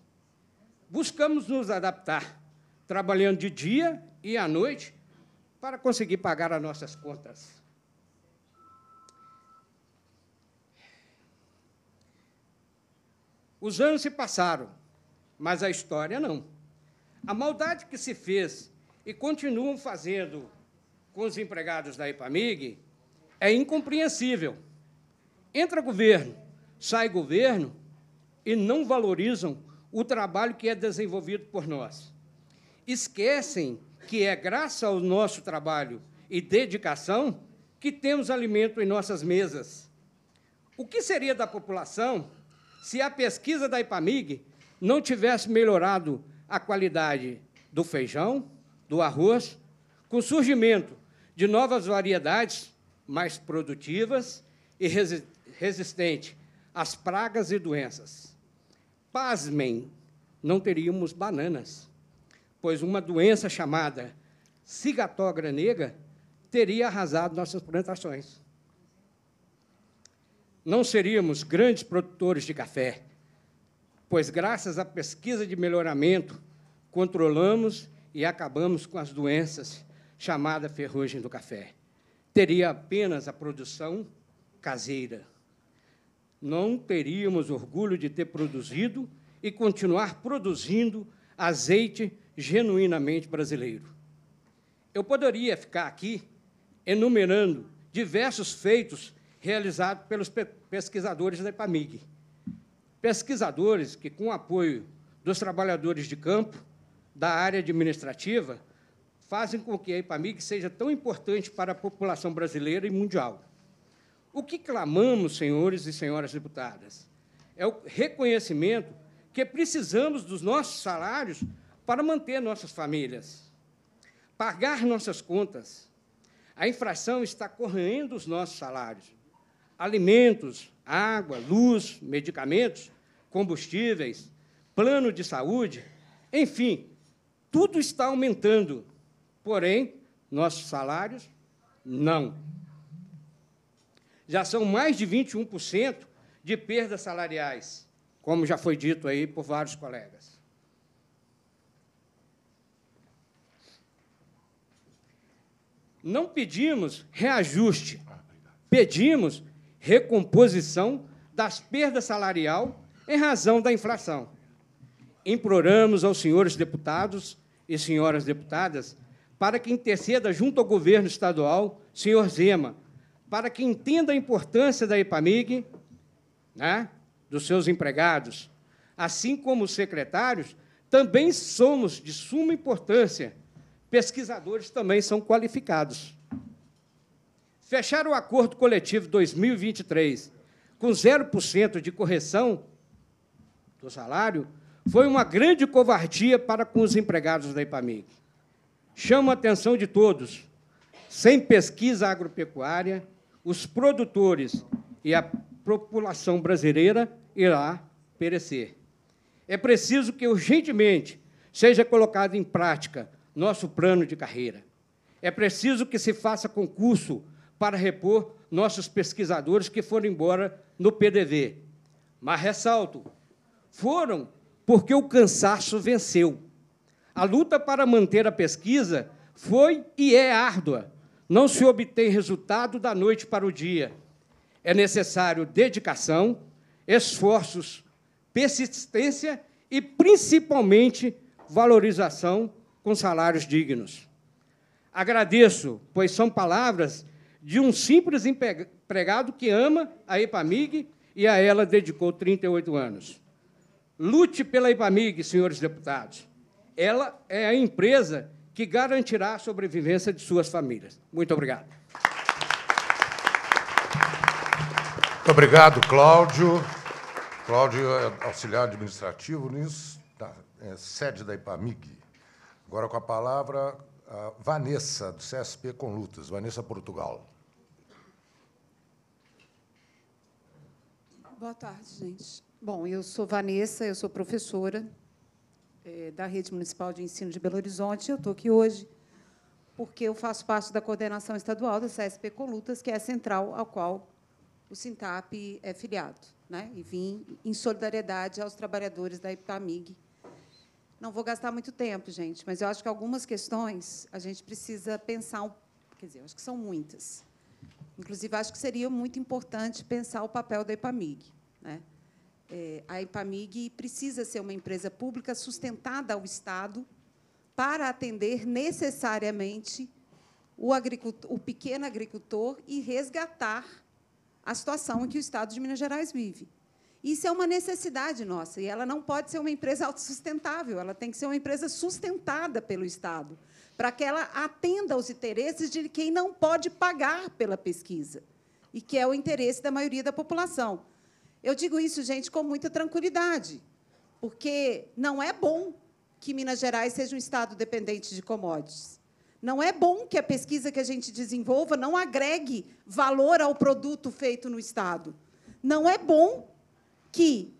Buscamos nos adaptar, trabalhando de dia e à noite para conseguir pagar as nossas contas. Os anos se passaram, mas a história não. A maldade que se fez e continuam fazendo com os empregados da EPAMIG é incompreensível. Entra governo, sai governo e não valorizam o trabalho que é desenvolvido por nós. Esquecem que é graças ao nosso trabalho e dedicação que temos alimento em nossas mesas. O que seria da população se a pesquisa da IPAMIG não tivesse melhorado a qualidade do feijão, do arroz, com o surgimento de novas variedades mais produtivas e resistentes às pragas e doenças? pasmem, não teríamos bananas, pois uma doença chamada cigatógra negra teria arrasado nossas plantações. Não seríamos grandes produtores de café, pois, graças à pesquisa de melhoramento, controlamos e acabamos com as doenças chamada ferrugem do café. Teria apenas a produção caseira não teríamos orgulho de ter produzido e continuar produzindo azeite genuinamente brasileiro. Eu poderia ficar aqui enumerando diversos feitos realizados pelos pesquisadores da EPAMIG. Pesquisadores que, com o apoio dos trabalhadores de campo, da área administrativa, fazem com que a EPAMIG seja tão importante para a população brasileira e mundial. O que clamamos, senhores e senhoras deputadas, é o reconhecimento que precisamos dos nossos salários para manter nossas famílias, pagar nossas contas. A inflação está corroendo os nossos salários. Alimentos, água, luz, medicamentos, combustíveis, plano de saúde, enfim, tudo está aumentando. Porém, nossos salários não já são mais de 21% de perdas salariais, como já foi dito aí por vários colegas. Não pedimos reajuste, pedimos recomposição das perdas salarial em razão da inflação. Imploramos aos senhores deputados e senhoras deputadas para que interceda junto ao governo estadual, senhor Zema, para que entenda a importância da EPAMIG, né, dos seus empregados, assim como os secretários, também somos de suma importância. Pesquisadores também são qualificados. Fechar o acordo coletivo 2023 com 0% de correção do salário foi uma grande covardia para com os empregados da IPAMIG. Chamo a atenção de todos. Sem pesquisa agropecuária, os produtores e a população brasileira irá perecer. É preciso que urgentemente seja colocado em prática nosso plano de carreira. É preciso que se faça concurso para repor nossos pesquisadores que foram embora no PDV. Mas ressalto, foram porque o cansaço venceu. A luta para manter a pesquisa foi e é árdua, não se obtém resultado da noite para o dia. É necessário dedicação, esforços, persistência e, principalmente, valorização com salários dignos. Agradeço, pois são palavras de um simples empregado que ama a EPAMIG e a ela dedicou 38 anos. Lute pela EPAMIG, senhores deputados. Ela é a empresa que garantirá a sobrevivência de suas famílias. Muito obrigado. Muito obrigado, Cláudio. Cláudio é auxiliar administrativo nisso, é sede da IPAMIG. Agora com a palavra a Vanessa, do CSP com Lutas, Vanessa Portugal. Boa tarde, gente. Bom, eu sou Vanessa, eu sou professora é, da Rede Municipal de Ensino de Belo Horizonte. Eu estou aqui hoje porque eu faço parte da coordenação estadual da CSP Colutas, que é a central ao qual o Sintap é filiado. Né? E vim em solidariedade aos trabalhadores da IPAMIG. Não vou gastar muito tempo, gente, mas eu acho que algumas questões a gente precisa pensar, quer dizer, acho que são muitas. Inclusive, acho que seria muito importante pensar o papel da IPAMIG. Né? É, a IPAMIG precisa ser uma empresa pública sustentada ao Estado para atender necessariamente o, o pequeno agricultor e resgatar a situação em que o Estado de Minas Gerais vive. Isso é uma necessidade nossa, e ela não pode ser uma empresa (laughs) autossustentável, ela tem que ser uma empresa sustentada pelo Estado para que ela atenda aos interesses de quem não pode pagar pela pesquisa, e que é o interesse da maioria da população. Eu digo isso, gente, com muita tranquilidade, porque não é bom que Minas Gerais seja um estado dependente de commodities. Não é bom que a pesquisa que a gente desenvolva não agregue valor ao produto feito no estado. Não é bom que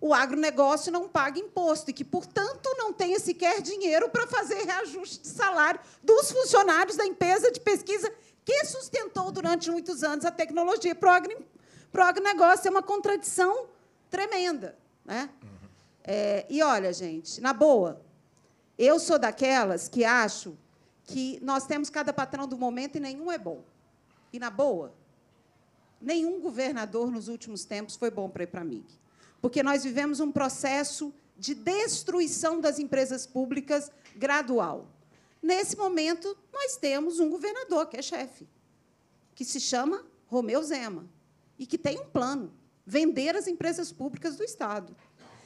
o agronegócio não paga imposto e que, portanto, não tenha sequer dinheiro para fazer reajuste de salário dos funcionários da empresa de pesquisa que sustentou durante muitos anos a tecnologia para o agronegócio. É uma contradição tremenda. Né? É, e, olha, gente, na boa, eu sou daquelas que acho que nós temos cada patrão do momento e nenhum é bom. E, na boa, nenhum governador nos últimos tempos foi bom para ir para a MIG porque nós vivemos um processo de destruição das empresas públicas gradual. Nesse momento, nós temos um governador, que é chefe, que se chama Romeu Zema, e que tem um plano, vender as empresas públicas do Estado.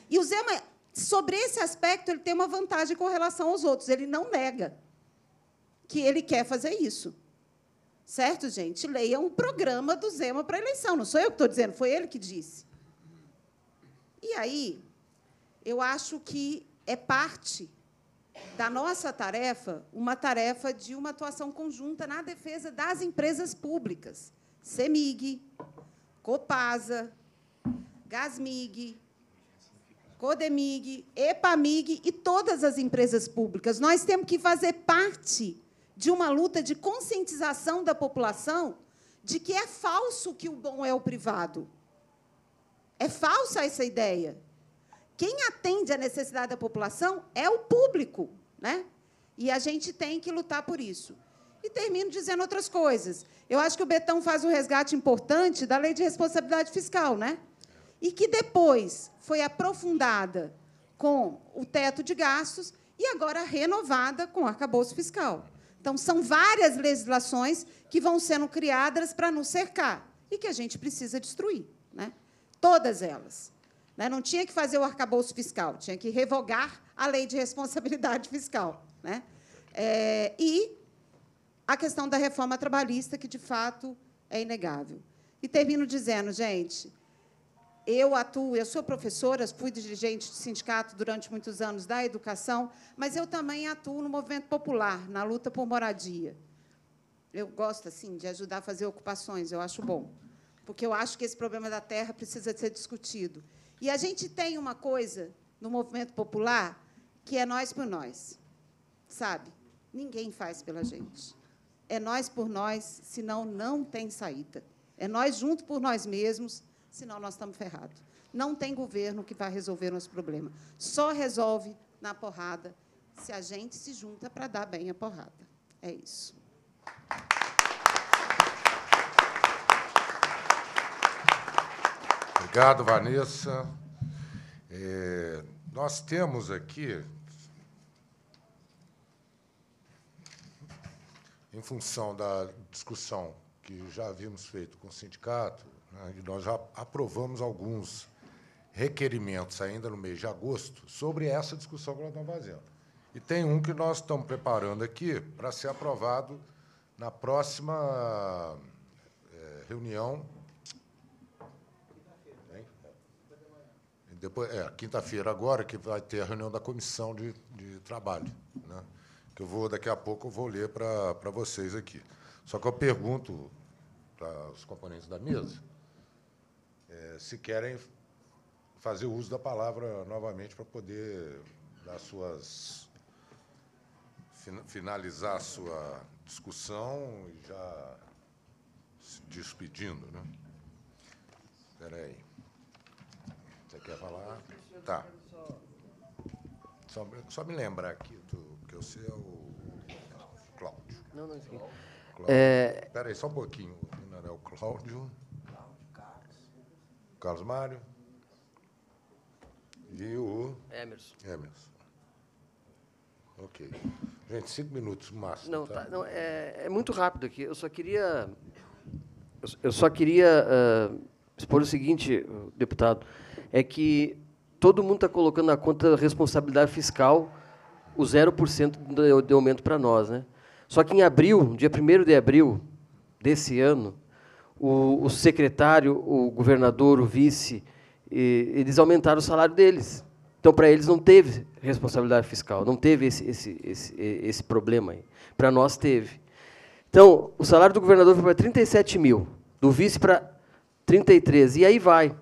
E o Zema, sobre esse aspecto, ele tem uma vantagem com relação aos outros, ele não nega que ele quer fazer isso. Certo, gente? Leiam o programa do Zema para a eleição. Não sou eu que estou dizendo, foi ele que disse. E aí, eu acho que é parte da nossa tarefa, uma tarefa de uma atuação conjunta na defesa das empresas públicas. CEMIG, Copasa, Gasmig, Codemig, Epamig e todas as empresas públicas. Nós temos que fazer parte de uma luta de conscientização da população de que é falso que o bom é o privado. É falsa essa ideia. Quem atende à necessidade da população é o público, né? E a gente tem que lutar por isso. E termino dizendo outras coisas. Eu acho que o Betão faz um resgate importante da lei de responsabilidade fiscal, né? E que depois foi aprofundada com o teto de gastos e agora renovada com o arcabouço fiscal. Então, são várias legislações que vão sendo criadas para nos cercar e que a gente precisa destruir. Né? todas elas. Né? Não tinha que fazer o arcabouço fiscal, tinha que revogar a lei de responsabilidade (laughs) fiscal. Né? É, e a questão da reforma trabalhista, que, de fato, é inegável. E termino dizendo, gente, eu atuo, eu sou professora, fui dirigente de sindicato durante muitos anos da educação, mas eu também atuo no movimento popular, na luta por moradia. Eu gosto assim de ajudar a fazer ocupações, eu acho bom porque eu acho que esse problema da terra precisa ser discutido. E a gente tem uma coisa no movimento popular que é nós por nós. Sabe? Ninguém faz pela gente. É nós por nós, senão não tem saída. É nós junto por nós mesmos, senão nós estamos ferrados. Não tem governo que vai resolver nosso problema. Só resolve na porrada se a gente se junta para dar bem a porrada. É isso. Obrigado, Vanessa. É, nós temos aqui, em função da discussão que já havíamos feito com o sindicato, né, nós já aprovamos alguns requerimentos ainda no mês de agosto sobre essa discussão que nós estamos fazendo. E tem um que nós estamos preparando aqui para ser aprovado na próxima é, reunião. Depois, é, quinta-feira agora, que vai ter a reunião da comissão de, de trabalho. Né? Que eu vou, daqui a pouco, eu vou ler para vocês aqui. Só que eu pergunto para os componentes da mesa é, se querem fazer uso da palavra novamente para poder dar suas finalizar a sua discussão e já se despedindo, né? Espera aí. Você quer falar? Tá. Só, só me lembrar aqui, do, que você é o Cláudio. Não, não, sim. É... Espera aí, só um pouquinho. Não é o Cláudio. Carlos Mário. E o... Emerson. Emerson. Ok. Gente, cinco minutos máximo. Não, tá? Tá, não é, é, muito rápido aqui. Eu só queria... Eu só queria uh, expor o seguinte, deputado, é que todo mundo está colocando na conta da responsabilidade fiscal o 0% de aumento para nós. Né? Só que em abril, dia 1 de abril desse ano, o, o secretário, o governador, o vice, e, eles aumentaram o salário deles. Então, para eles não teve responsabilidade fiscal, não teve esse, esse, esse, esse problema. Para nós, teve. Então, o salário do governador foi para 37 mil, do vice para 33, e aí vai.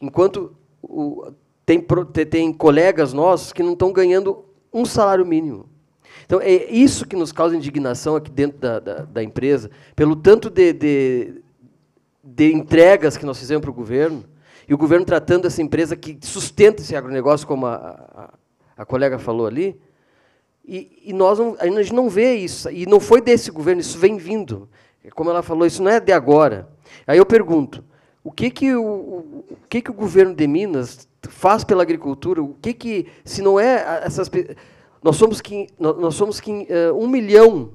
Enquanto o, tem, tem colegas nossos que não estão ganhando um salário mínimo. Então, é isso que nos causa indignação aqui dentro da, da, da empresa, pelo tanto de, de, de entregas que nós fizemos para o governo, e o governo tratando essa empresa que sustenta esse agronegócio, como a, a, a colega falou ali, e, e, nós não, a gente não vê isso, e não foi desse governo, isso vem vindo. Como ela falou, isso não é de agora. Aí eu pergunto, o que que o, o que que o governo de Minas faz pela agricultura? O que que, se não é essas nós somos que nós somos que uh, um milhão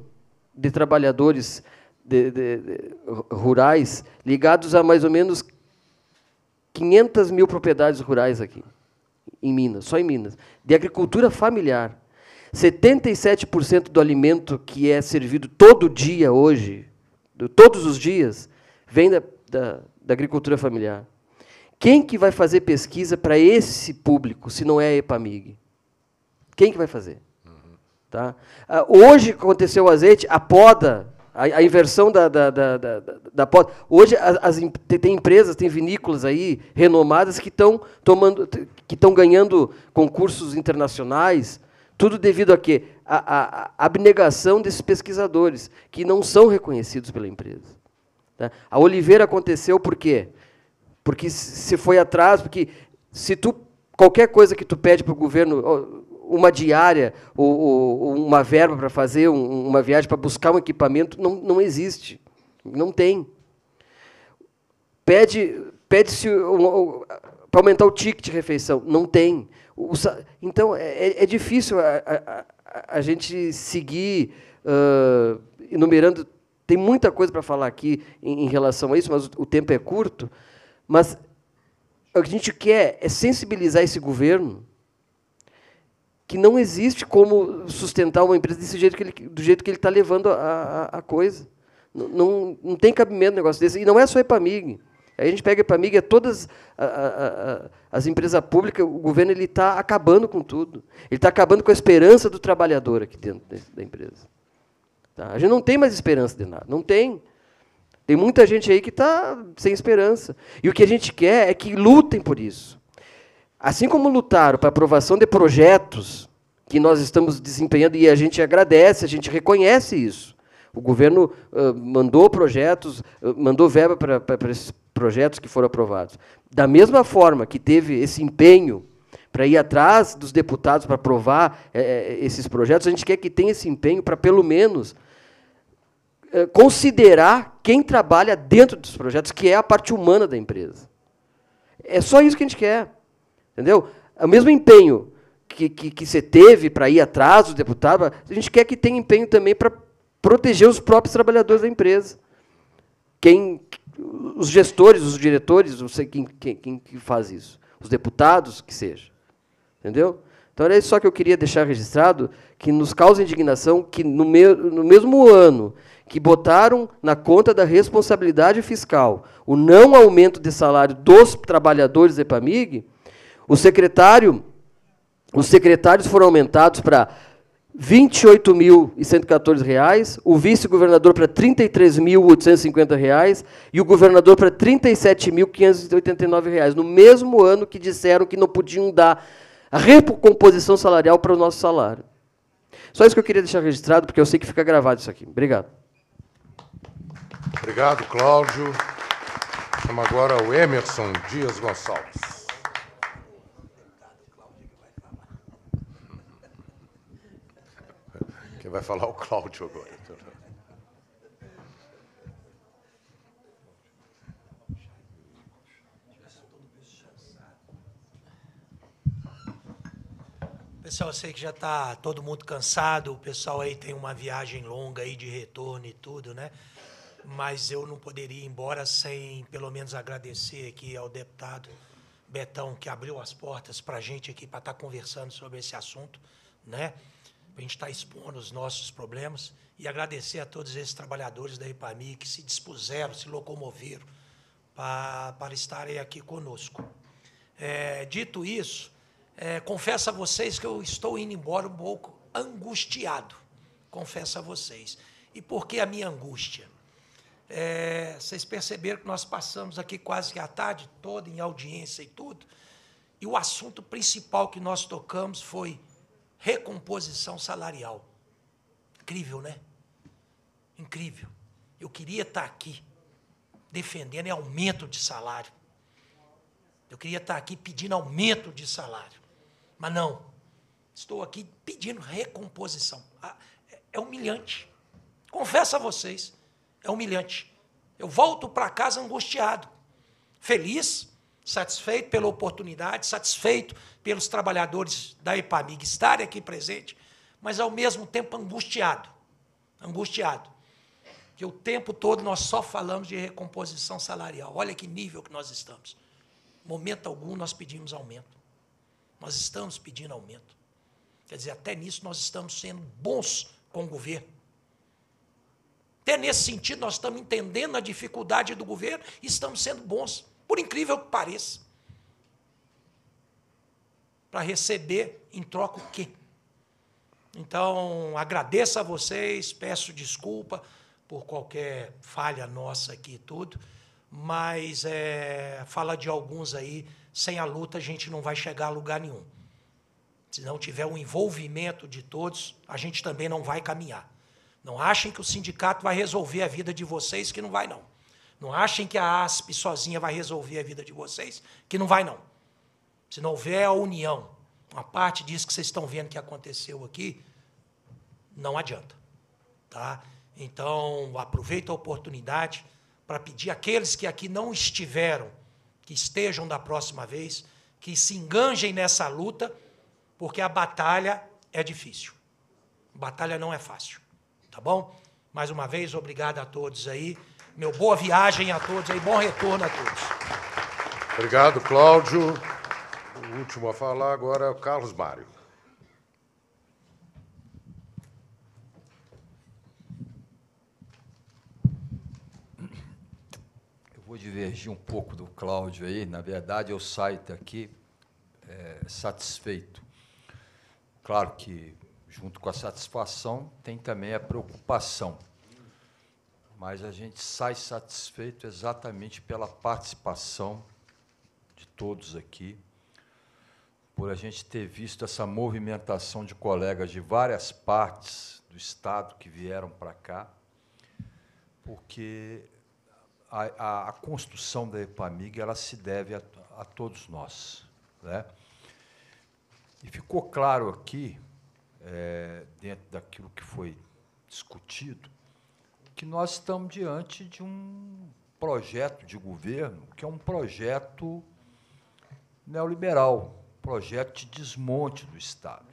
de trabalhadores de, de, de, rurais ligados a mais ou menos 500 mil propriedades rurais aqui, em Minas, só em Minas, de agricultura familiar. 77% do alimento que é servido todo dia hoje, todos os dias, vem da, da, da agricultura familiar. Quem que vai fazer pesquisa para esse público, se não é a EPAMIG? Quem que vai fazer? Tá? Ah, hoje aconteceu o azeite, a poda, a, a inversão da, da, da, da, da poda. Hoje as, tem empresas, tem vinícolas aí renomadas que estão tomando, que estão ganhando concursos internacionais, tudo devido a quê? A, a, a, abnegação desses pesquisadores, que não são reconhecidos pela empresa. Tá? A Oliveira aconteceu por quê? Porque se foi atrás, porque se tu qualquer coisa que tu pede para o governo, uma diária ou, ou uma verba para fazer um, uma viagem para buscar um equipamento, não, não existe. Não tem. Pede, pede-se para aumentar o ticket de refeição. Não tem. O, então, é, é, é difícil a, a, a, a, gente seguir uh, enumerando. Tem muita coisa para falar aqui em, em, relação a isso, mas o, o tempo é curto. Mas o que a gente quer é sensibilizar esse governo que não existe como sustentar uma empresa desse jeito que ele, do jeito que ele está levando a, a, a coisa. Não, não, não, tem cabimento um negócio desse. E não é só a EPAMIG. Aí a gente pega a EPAMIG, é todas a, as empresas públicas, o governo ele está acabando com tudo. Ele está acabando com a esperança do trabalhador aqui dentro da empresa. Tá? A gente não tem mais esperança de nada. Não tem. Tem muita gente aí que está sem esperança. E o que a gente quer é que lutem por isso. Assim como lutaram para a aprovação de projetos que nós estamos desempenhando, e a gente agradece, a gente reconhece isso. O governo uh, mandou projetos, uh, mandou verba para, esses projetos que foram aprovados. Da mesma forma que teve esse empenho para ir atrás dos deputados para aprovar eh, esses projetos, a gente quer que tenha esse empenho para, pelo menos, considerar quem trabalha dentro dos projetos, que é a parte humana da empresa. É só isso que a gente quer. Entendeu? O mesmo empenho que, que, que você teve para ir atrás do deputado, a gente quer que tenha empenho também para proteger os próprios trabalhadores da empresa. quem os gestores, os diretores, não sei quem, quem, quem que faz isso, os deputados, que seja. Entendeu? Então era isso só que eu queria deixar registrado, que nos causa indignação que no, me, no mesmo ano que botaram na conta da responsabilidade fiscal o não aumento de salário dos trabalhadores da EPAMIG, o secretário, os secretários foram aumentados para R$ 28.114, o vice-governador para R$ 33.850 e o governador para R$ 37.589, no mesmo ano que disseram que não podiam dar a recomposição salarial para o nosso salário. Só isso que eu queria deixar registrado, porque eu sei que fica gravado isso aqui. Obrigado. Obrigado, Cláudio. Chama agora o Emerson Dias Gonçalves. Quem vai falar é o Cláudio agora. Pessoal, eu sei que já está todo mundo cansado, o pessoal aí tem uma viagem longa aí de retorno e tudo, né? Mas eu não poderia ir embora sem pelo menos agradecer aqui ao deputado Betão, que abriu as portas para a gente aqui para estar tá conversando sobre esse assunto, né? Para a gente estar tá expondo os nossos problemas e agradecer a todos esses trabalhadores da IPAMI que se dispuseram, se locomoveram para, para estarem aqui conosco. É, dito isso, é, confesso a vocês que eu estou indo embora um pouco angustiado. Confesso a vocês. E por que a minha angústia? É, vocês perceberam que nós passamos aqui quase a tarde toda em audiência e tudo, e o assunto principal que nós tocamos foi recomposição salarial. Incrível, né? Incrível. Eu queria estar aqui defendendo aumento de salário. Eu queria estar aqui pedindo aumento de salário. Mas não. Estou aqui pedindo recomposição. Ah, é, é humilhante. Confesso a vocês, é humilhante. Eu volto para casa angustiado, feliz, satisfeito pela oportunidade, satisfeito pelos trabalhadores da EPAMIG estarem aqui presentes, mas ao mesmo tempo angustiado. Angustiado. Que o tempo todo nós só falamos de recomposição salarial. Olha que nível que nós estamos. Momento algum nós pedimos aumento. Nós estamos pedindo aumento. Quer dizer, até nisso nós estamos sendo bons com o governo. Até nesse sentido, nós estamos entendendo a dificuldade do governo e estamos sendo bons, por incrível que pareça. Para receber em troca o quê? Então, agradeço a vocês, peço desculpa por qualquer falha nossa aqui e tudo, mas é, fala de alguns aí sem a luta a gente não vai chegar a lugar nenhum. Se não tiver o envolvimento de todos, a gente também não vai caminhar. Não achem que o sindicato vai resolver a vida de vocês, que não vai não. Não achem que a ASP sozinha vai resolver a vida de vocês, que não vai não. Se não houver a união, uma parte disso que vocês estão vendo que aconteceu aqui, não adianta. Tá? Então, aproveita a oportunidade para pedir àqueles que aqui não estiveram que estejam da próxima vez, que se enganjem nessa luta, porque a batalha é difícil. Batalha não é fácil. Tá bom? Mais uma vez, obrigado a todos aí. Meu boa viagem a todos aí, bom retorno a todos. Obrigado, Cláudio. O último a falar agora é o Carlos Mário. vou divergir um pouco do Cláudio aí. Na verdade, eu saio daqui é, satisfeito. Claro que, junto com a satisfação, tem também a preocupação. Mas a gente sai satisfeito exatamente pela participação de todos aqui, por a gente ter visto essa movimentação de colegas de várias partes do Estado que vieram para cá, porque a, a, a construção da EPAMIG ela se deve a, a todos nós. Né? E ficou claro aqui, é, dentro daquilo que foi discutido, que nós estamos diante de um projeto de governo que é um projeto neoliberal, projeto de desmonte do Estado.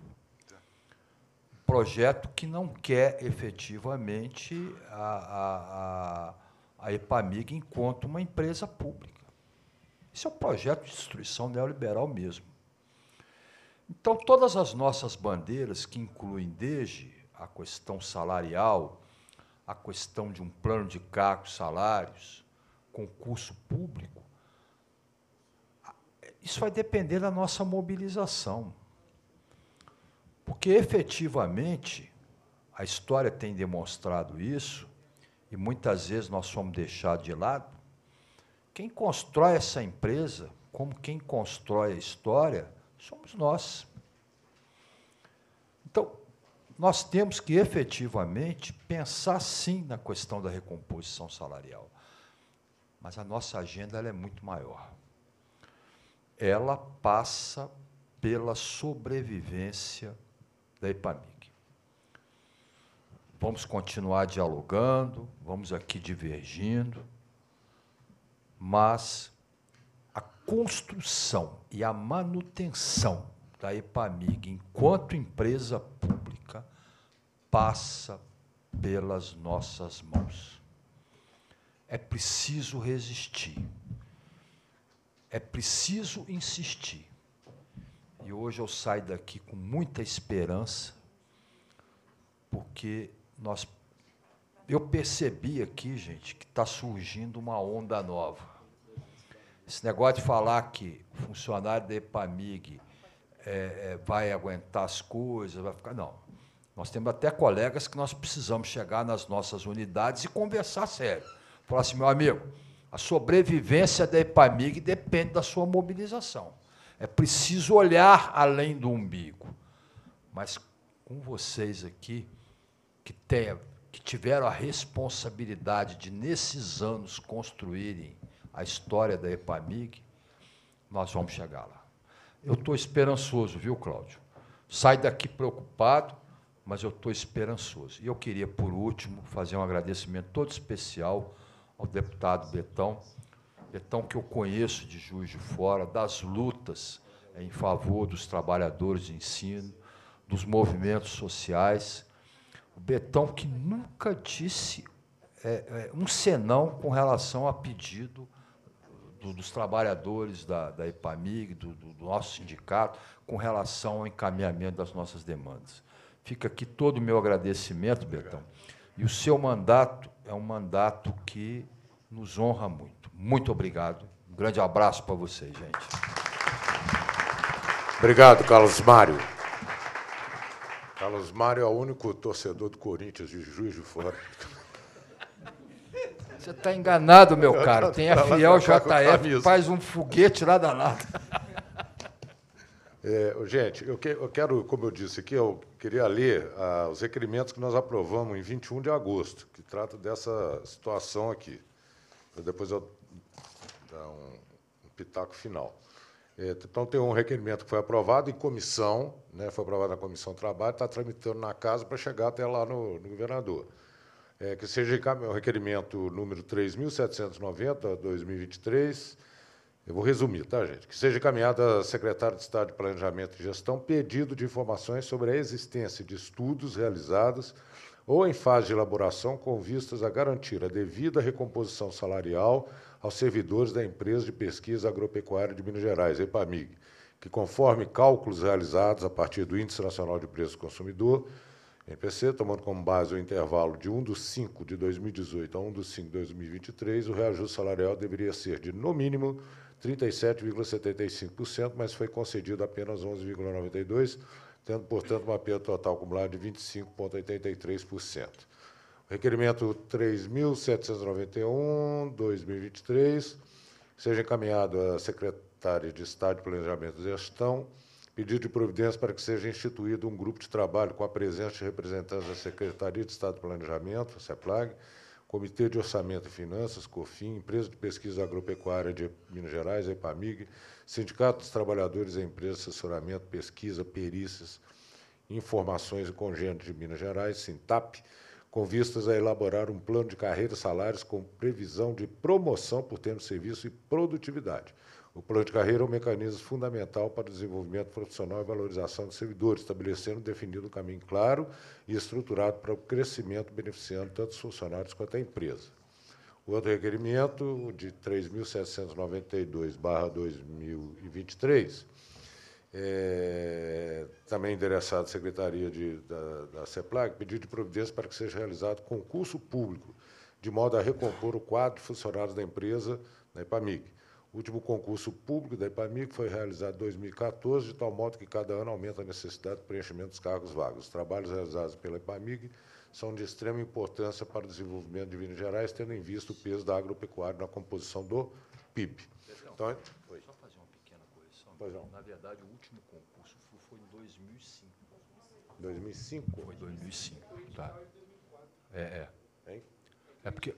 Um projeto que não quer efetivamente a, a, a a EPAMIG enquanto uma empresa pública. Isso é um projeto de destruição neoliberal mesmo. Então, todas as nossas bandeiras, que incluem desde a questão salarial, a questão de um plano de cargos, salários, concurso público, isso vai depender da nossa mobilização. Porque, efetivamente, a história tem demonstrado isso, e muitas vezes nós somos deixados de lado. Quem constrói essa empresa, como quem constrói a história, somos nós. Então, nós temos que efetivamente pensar sim na questão da recomposição salarial. Mas a nossa agenda é muito maior. Ela passa pela sobrevivência da EPAMIG. Vamos continuar dialogando, vamos aqui divergindo, mas construção e a manutenção da EPAMIG enquanto empresa pública passa pelas nossas mãos. É preciso resistir. É preciso insistir. E hoje eu saio daqui com muita esperança, porque nós, eu percebi aqui, gente, que está surgindo uma onda nova. Esse negócio de falar que funcionário da EPAMIG é, é, vai aguentar as coisas, vai ficar. Não. Nós temos até colegas que nós precisamos chegar nas nossas unidades e conversar sério. Falar assim, meu amigo, a sobrevivência da EPAMIG depende da sua mobilização. É preciso olhar além do umbigo. Mas com vocês aqui, que, tenha, que tiveram a responsabilidade de, nesses anos, construírem a história da EPAMIG, nós vamos chegar lá. Eu estou esperançoso, viu, Cláudio? Sai daqui preocupado, mas eu estou esperançoso. E eu queria, por último, fazer um agradecimento todo especial ao deputado Betão, Betão que eu conheço de Juiz de Fora, das lutas em favor dos trabalhadores de ensino, dos movimentos sociais, o Betão que nunca disse é, é, um senão com relação a pedido do, dos trabalhadores da, da EPAMIG, do, do, nosso sindicato, com relação ao encaminhamento das nossas demandas. Fica aqui todo o meu agradecimento, Betão. E o seu mandato é um mandato que nos honra muito. Muito obrigado. Um grande abraço para vocês, gente. Obrigado, Carlos Mário. Carlos Mário é o único torcedor do Corinthians de Juiz de Fora. Você está enganado, meu caro. Tem a Fiel JF, faz um foguete lá danado. É, gente, eu, que, eu, quero, como eu disse aqui, eu queria ler ah, os requerimentos que nós aprovamos em 21 de agosto, que trata dessa situação aqui. Depois eu dar um, um pitaco final. É, então, tem um requerimento que foi aprovado em comissão, né, foi aprovado na Comissão de Trabalho, está tramitando na casa para chegar até lá no, no governador. É, que seja o requerimento número 3.790, 2023. Eu vou resumir, tá, gente? Que seja encaminhado à secretária de Estado de Planejamento e Gestão pedido de informações sobre a existência de estudos realizados ou em fase de elaboração com vistas a garantir a devida recomposição salarial aos servidores da empresa de pesquisa agropecuária de Minas Gerais, EPAMIG, que, conforme cálculos realizados a partir do Índice Nacional de Preço do Consumidor, NPC, tomando como base o intervalo de 1 dos 5 de 2018 a 1 dos 5 de 2023, o reajuste salarial deveria ser de, no mínimo, 37,75%, mas foi concedido apenas 11,92%, tendo, portanto, uma perda total acumulada de 25,83%. Requerimento 3.791, 2023, seja encaminhado à Secretaria de Estado de Planejamento e Gestão, pedido de providência para que seja instituído um grupo de trabalho com a presença de representantes da Secretaria de Estado de Planejamento, CEPLAG, Comitê de Orçamento e Finanças, COFIN, Empresa de Pesquisa Agropecuária de Minas Gerais, EPAMIG, Sindicato dos Trabalhadores da Empresa de Assessoramento, Pesquisa, Perícias, Informações e Congênero de Minas Gerais, SINTAP, com vistas a elaborar um plano de carreira e salários com previsão de promoção por tempo de serviço e produtividade. O plano de carreira é um mecanismo fundamental para o desenvolvimento profissional e valorização dos servidores, estabelecendo definido um caminho claro e estruturado para o crescimento, beneficiando tanto os funcionários quanto a empresa. O outro requerimento, de 3.792-2023, é, também endereçado à Secretaria de, da, da CEPLAG, pedido de providência para que seja realizado concurso público, de modo a recompor o quadro de funcionários da empresa da EPAMIG. O último concurso público da EPAMIG foi realizado em 2014, de tal modo que cada ano aumenta a necessidade de preenchimento dos cargos vagos. Os trabalhos realizados pela EPAMIG são de extrema importância para o desenvolvimento de Minas Gerais, tendo em vista o peso da agropecuária na composição do PIB. Então, Oi. Só fazer uma pequena correção. Pois não. Na verdade, o último concurso foi em 2005. 2005? Foi 2005, tá. É, é. Hein? É porque...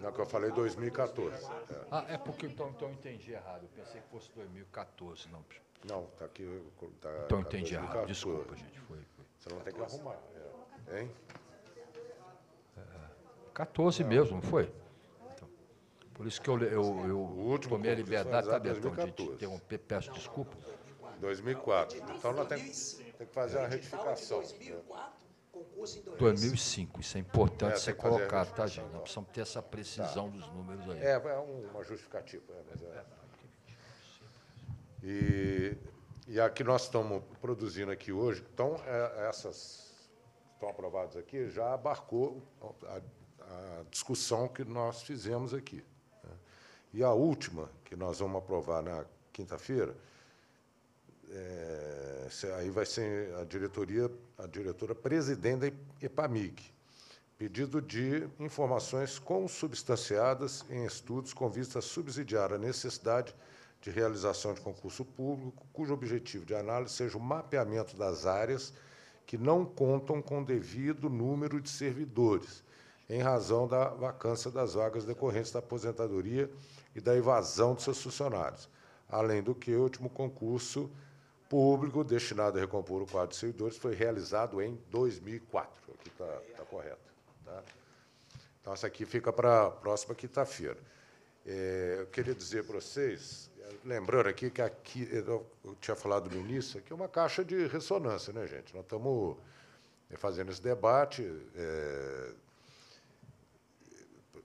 Não, que eu falei 2014. É. Ah, é porque então, então eu entendi errado. Eu pensei que fosse 2014, não. Não, está aqui. Tá, então eu entendi errado. Desculpa, gente. Foi, foi. Você não tem que arrumar. É. Hein? 14 não. mesmo, não foi? Então, por isso que eu, eu, eu tomei a liberdade, tá, Betão, de interromper, peço desculpa. 2004. Então nós temos tem que fazer uma retificação. 2004, em 2005. Isso é importante é, ser colocado, tá, gente? Nós precisamos ter essa precisão tá. dos números aí. É, é uma justificativa. É, é. E, e a que nós estamos produzindo aqui hoje, então, é, essas estão aprovadas aqui, já abarcou a, a discussão que nós fizemos aqui. Né? E a última, que nós vamos aprovar na quinta-feira, é, aí vai ser a diretoria, a diretora presidente da EPAMIG, pedido de informações consubstanciadas em estudos com vista a subsidiar a necessidade de realização de concurso público, cujo objetivo de análise seja o mapeamento das áreas que não contam com devido número de servidores, em razão da vacância das vagas decorrentes da aposentadoria e da evasão de seus funcionários. Além do que, o último concurso público destinado a recompor o quadro de servidores foi realizado em 2004. Aqui está tá correto. Tá? Então, essa aqui fica para a próxima quinta-feira. É, eu queria dizer para vocês, lembrando aqui que aqui, eu tinha falado no início, aqui é uma caixa de ressonância, né, gente? Nós estamos é, fazendo esse debate é,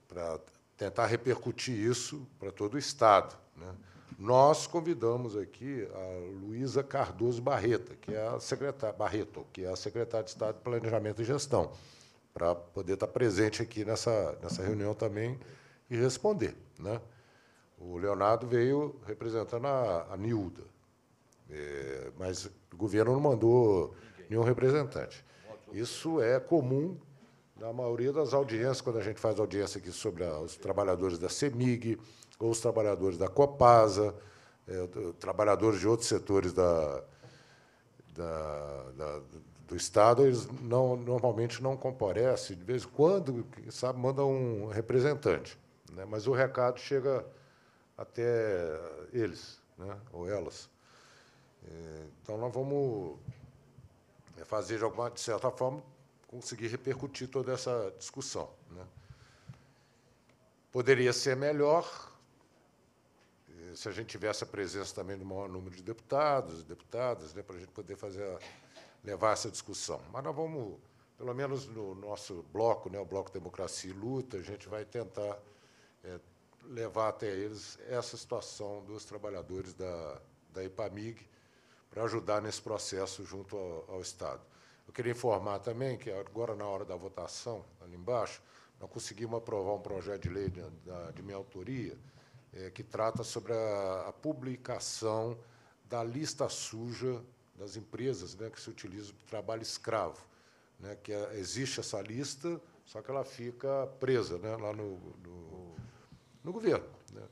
para tentar repercutir isso para todo o Estado. Né? Nós convidamos aqui a Luísa Cardoso Barreta, que é a secretária Barreto, que é a secretária de Estado de Planejamento e Gestão, para poder estar presente aqui nessa, nessa reunião também e responder. Né? O Leonardo veio representando a, a Nilda, é, mas o governo não mandou nenhum representante. Isso é comum na maioria das audiências, quando a gente faz audiência aqui sobre a, os trabalhadores da CEMIG, ou os trabalhadores da Copasa, é, trabalhadores de outros setores da, da, da, do Estado, eles não, normalmente não comparecem, de vez em quando, sabe, mandam um representante. Né? Mas o recado chega até eles, né? ou elas. É, então, nós vamos fazer, de, alguma, de certa forma, conseguir repercutir toda essa discussão. Né? Poderia ser melhor, se a gente tivesse a presença também do maior número de deputados e deputadas, né, para a gente poder fazer levar essa discussão. Mas nós vamos, pelo menos no nosso bloco, né, o Bloco Democracia e Luta, a gente vai tentar é, levar até eles essa situação dos trabalhadores da, da IPAMIG para ajudar nesse processo junto ao, ao Estado. Eu queria informar também que agora, na hora da votação, ali embaixo, nós conseguimos aprovar um projeto de lei de, de minha autoria, é, que trata sobre a, a, publicação da lista suja das empresas né, que se utilizam para trabalho escravo. Né, que é, existe essa lista, só que ela fica presa né, lá no, no, no governo. Né.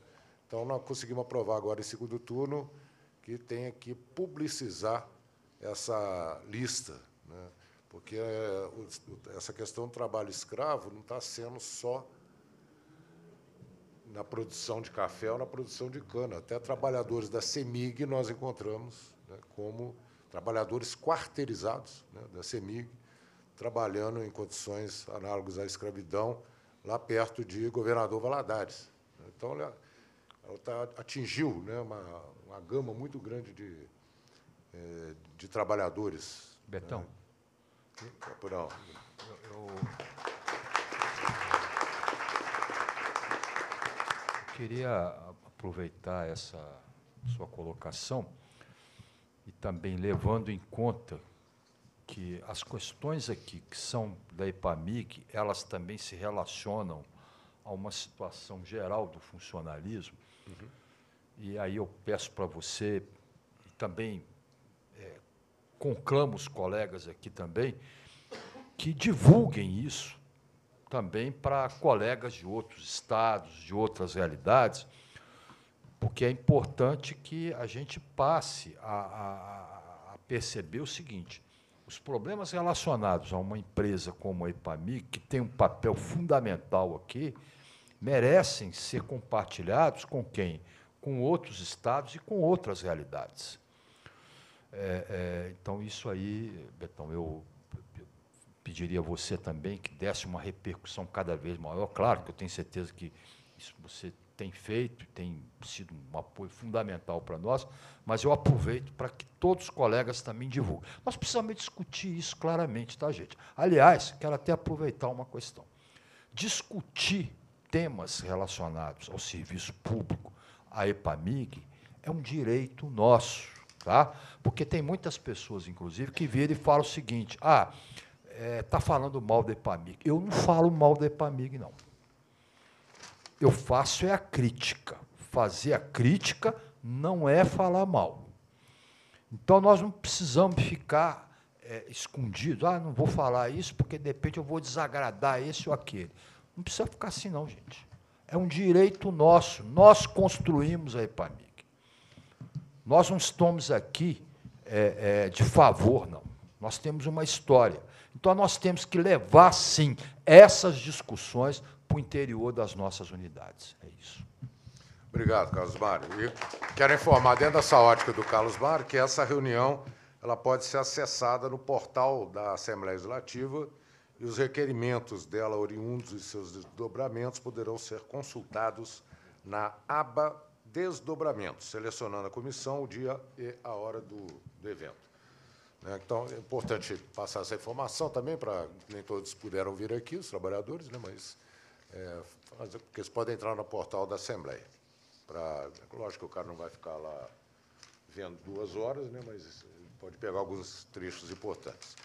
Então, nós conseguimos aprovar agora, em segundo turno, que tenha que publicizar essa lista, né, porque é, essa questão do trabalho escravo não está sendo só na produção de café ou na produção de cana. Até trabalhadores da CEMIG nós encontramos né, como trabalhadores quarteirizados né, da CEMIG, trabalhando em condições análogas à escravidão, lá perto de Governador Valadares. Então, ela, ela tá, atingiu né, uma, uma gama muito grande de, é, de trabalhadores. Betão. Né? Eu, eu... queria aproveitar essa sua colocação e também levando em conta que as questões aqui que são da EPAMIG, elas também se relacionam a uma situação geral do funcionalismo. Uhum. E aí eu peço para você, e também é, conclamo os colegas aqui também, que divulguem isso também para colegas de outros estados, de outras realidades, porque é importante que a gente passe a, a, a perceber o seguinte: os problemas relacionados a uma empresa como a IPAMI, que tem um papel fundamental aqui, merecem ser compartilhados com quem? Com outros estados e com outras realidades. É, é, então, isso aí, Betão, eu pediria a você também que desse uma repercussão cada vez maior. Claro que eu tenho certeza que isso você tem feito, tem sido um apoio fundamental para nós, mas eu aproveito para que todos os colegas também divulguem. Nós precisamos discutir isso claramente, tá, gente? Aliás, quero até aproveitar uma questão. Discutir temas relacionados ao serviço público, à EPAMIG, é um direito nosso, tá? Porque tem muitas pessoas, inclusive, que viram e falam o seguinte: ah, está é, tá falando mal da EPAMIG. Eu não falo mal da EPAMIG, não. Eu faço é a crítica. Fazer a crítica não é falar mal. Então, nós não precisamos ficar é, escondidos. Ah, não vou falar isso porque, de repente, eu vou desagradar esse ou aquele. Não precisa ficar assim, não, gente. É um direito nosso. Nós construímos a EPAMIG. Nós não estamos aqui é, é, de favor, não. Nós temos uma história. Então, nós temos que levar, sim, essas discussões para o interior das nossas unidades. É isso. Obrigado, Carlos Mário. E quero informar, dentro dessa ótica do Carlos Mário, que essa reunião ela pode ser acessada no portal da Assembleia Legislativa e os requerimentos dela, oriundos e seus desdobramentos, poderão ser consultados na aba Desdobramentos, selecionando a comissão, o dia e a hora do, do evento. Né? Então, é importante passar essa informação também, para nem todos puderam vir aqui, os trabalhadores, né? mas é, porque eles podem entrar no portal da Assembleia. Pra, lógico que o cara não vai ficar lá vendo duas horas, né? mas pode pegar alguns trechos importantes.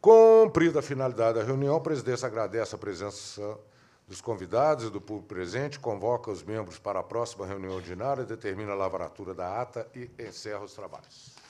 Cumprida a finalidade da reunião, a presidência agradece a presença dos convidados e do público presente, convoca os membros para a próxima reunião ordinária, determina a lavratura da ata e encerra os trabalhos.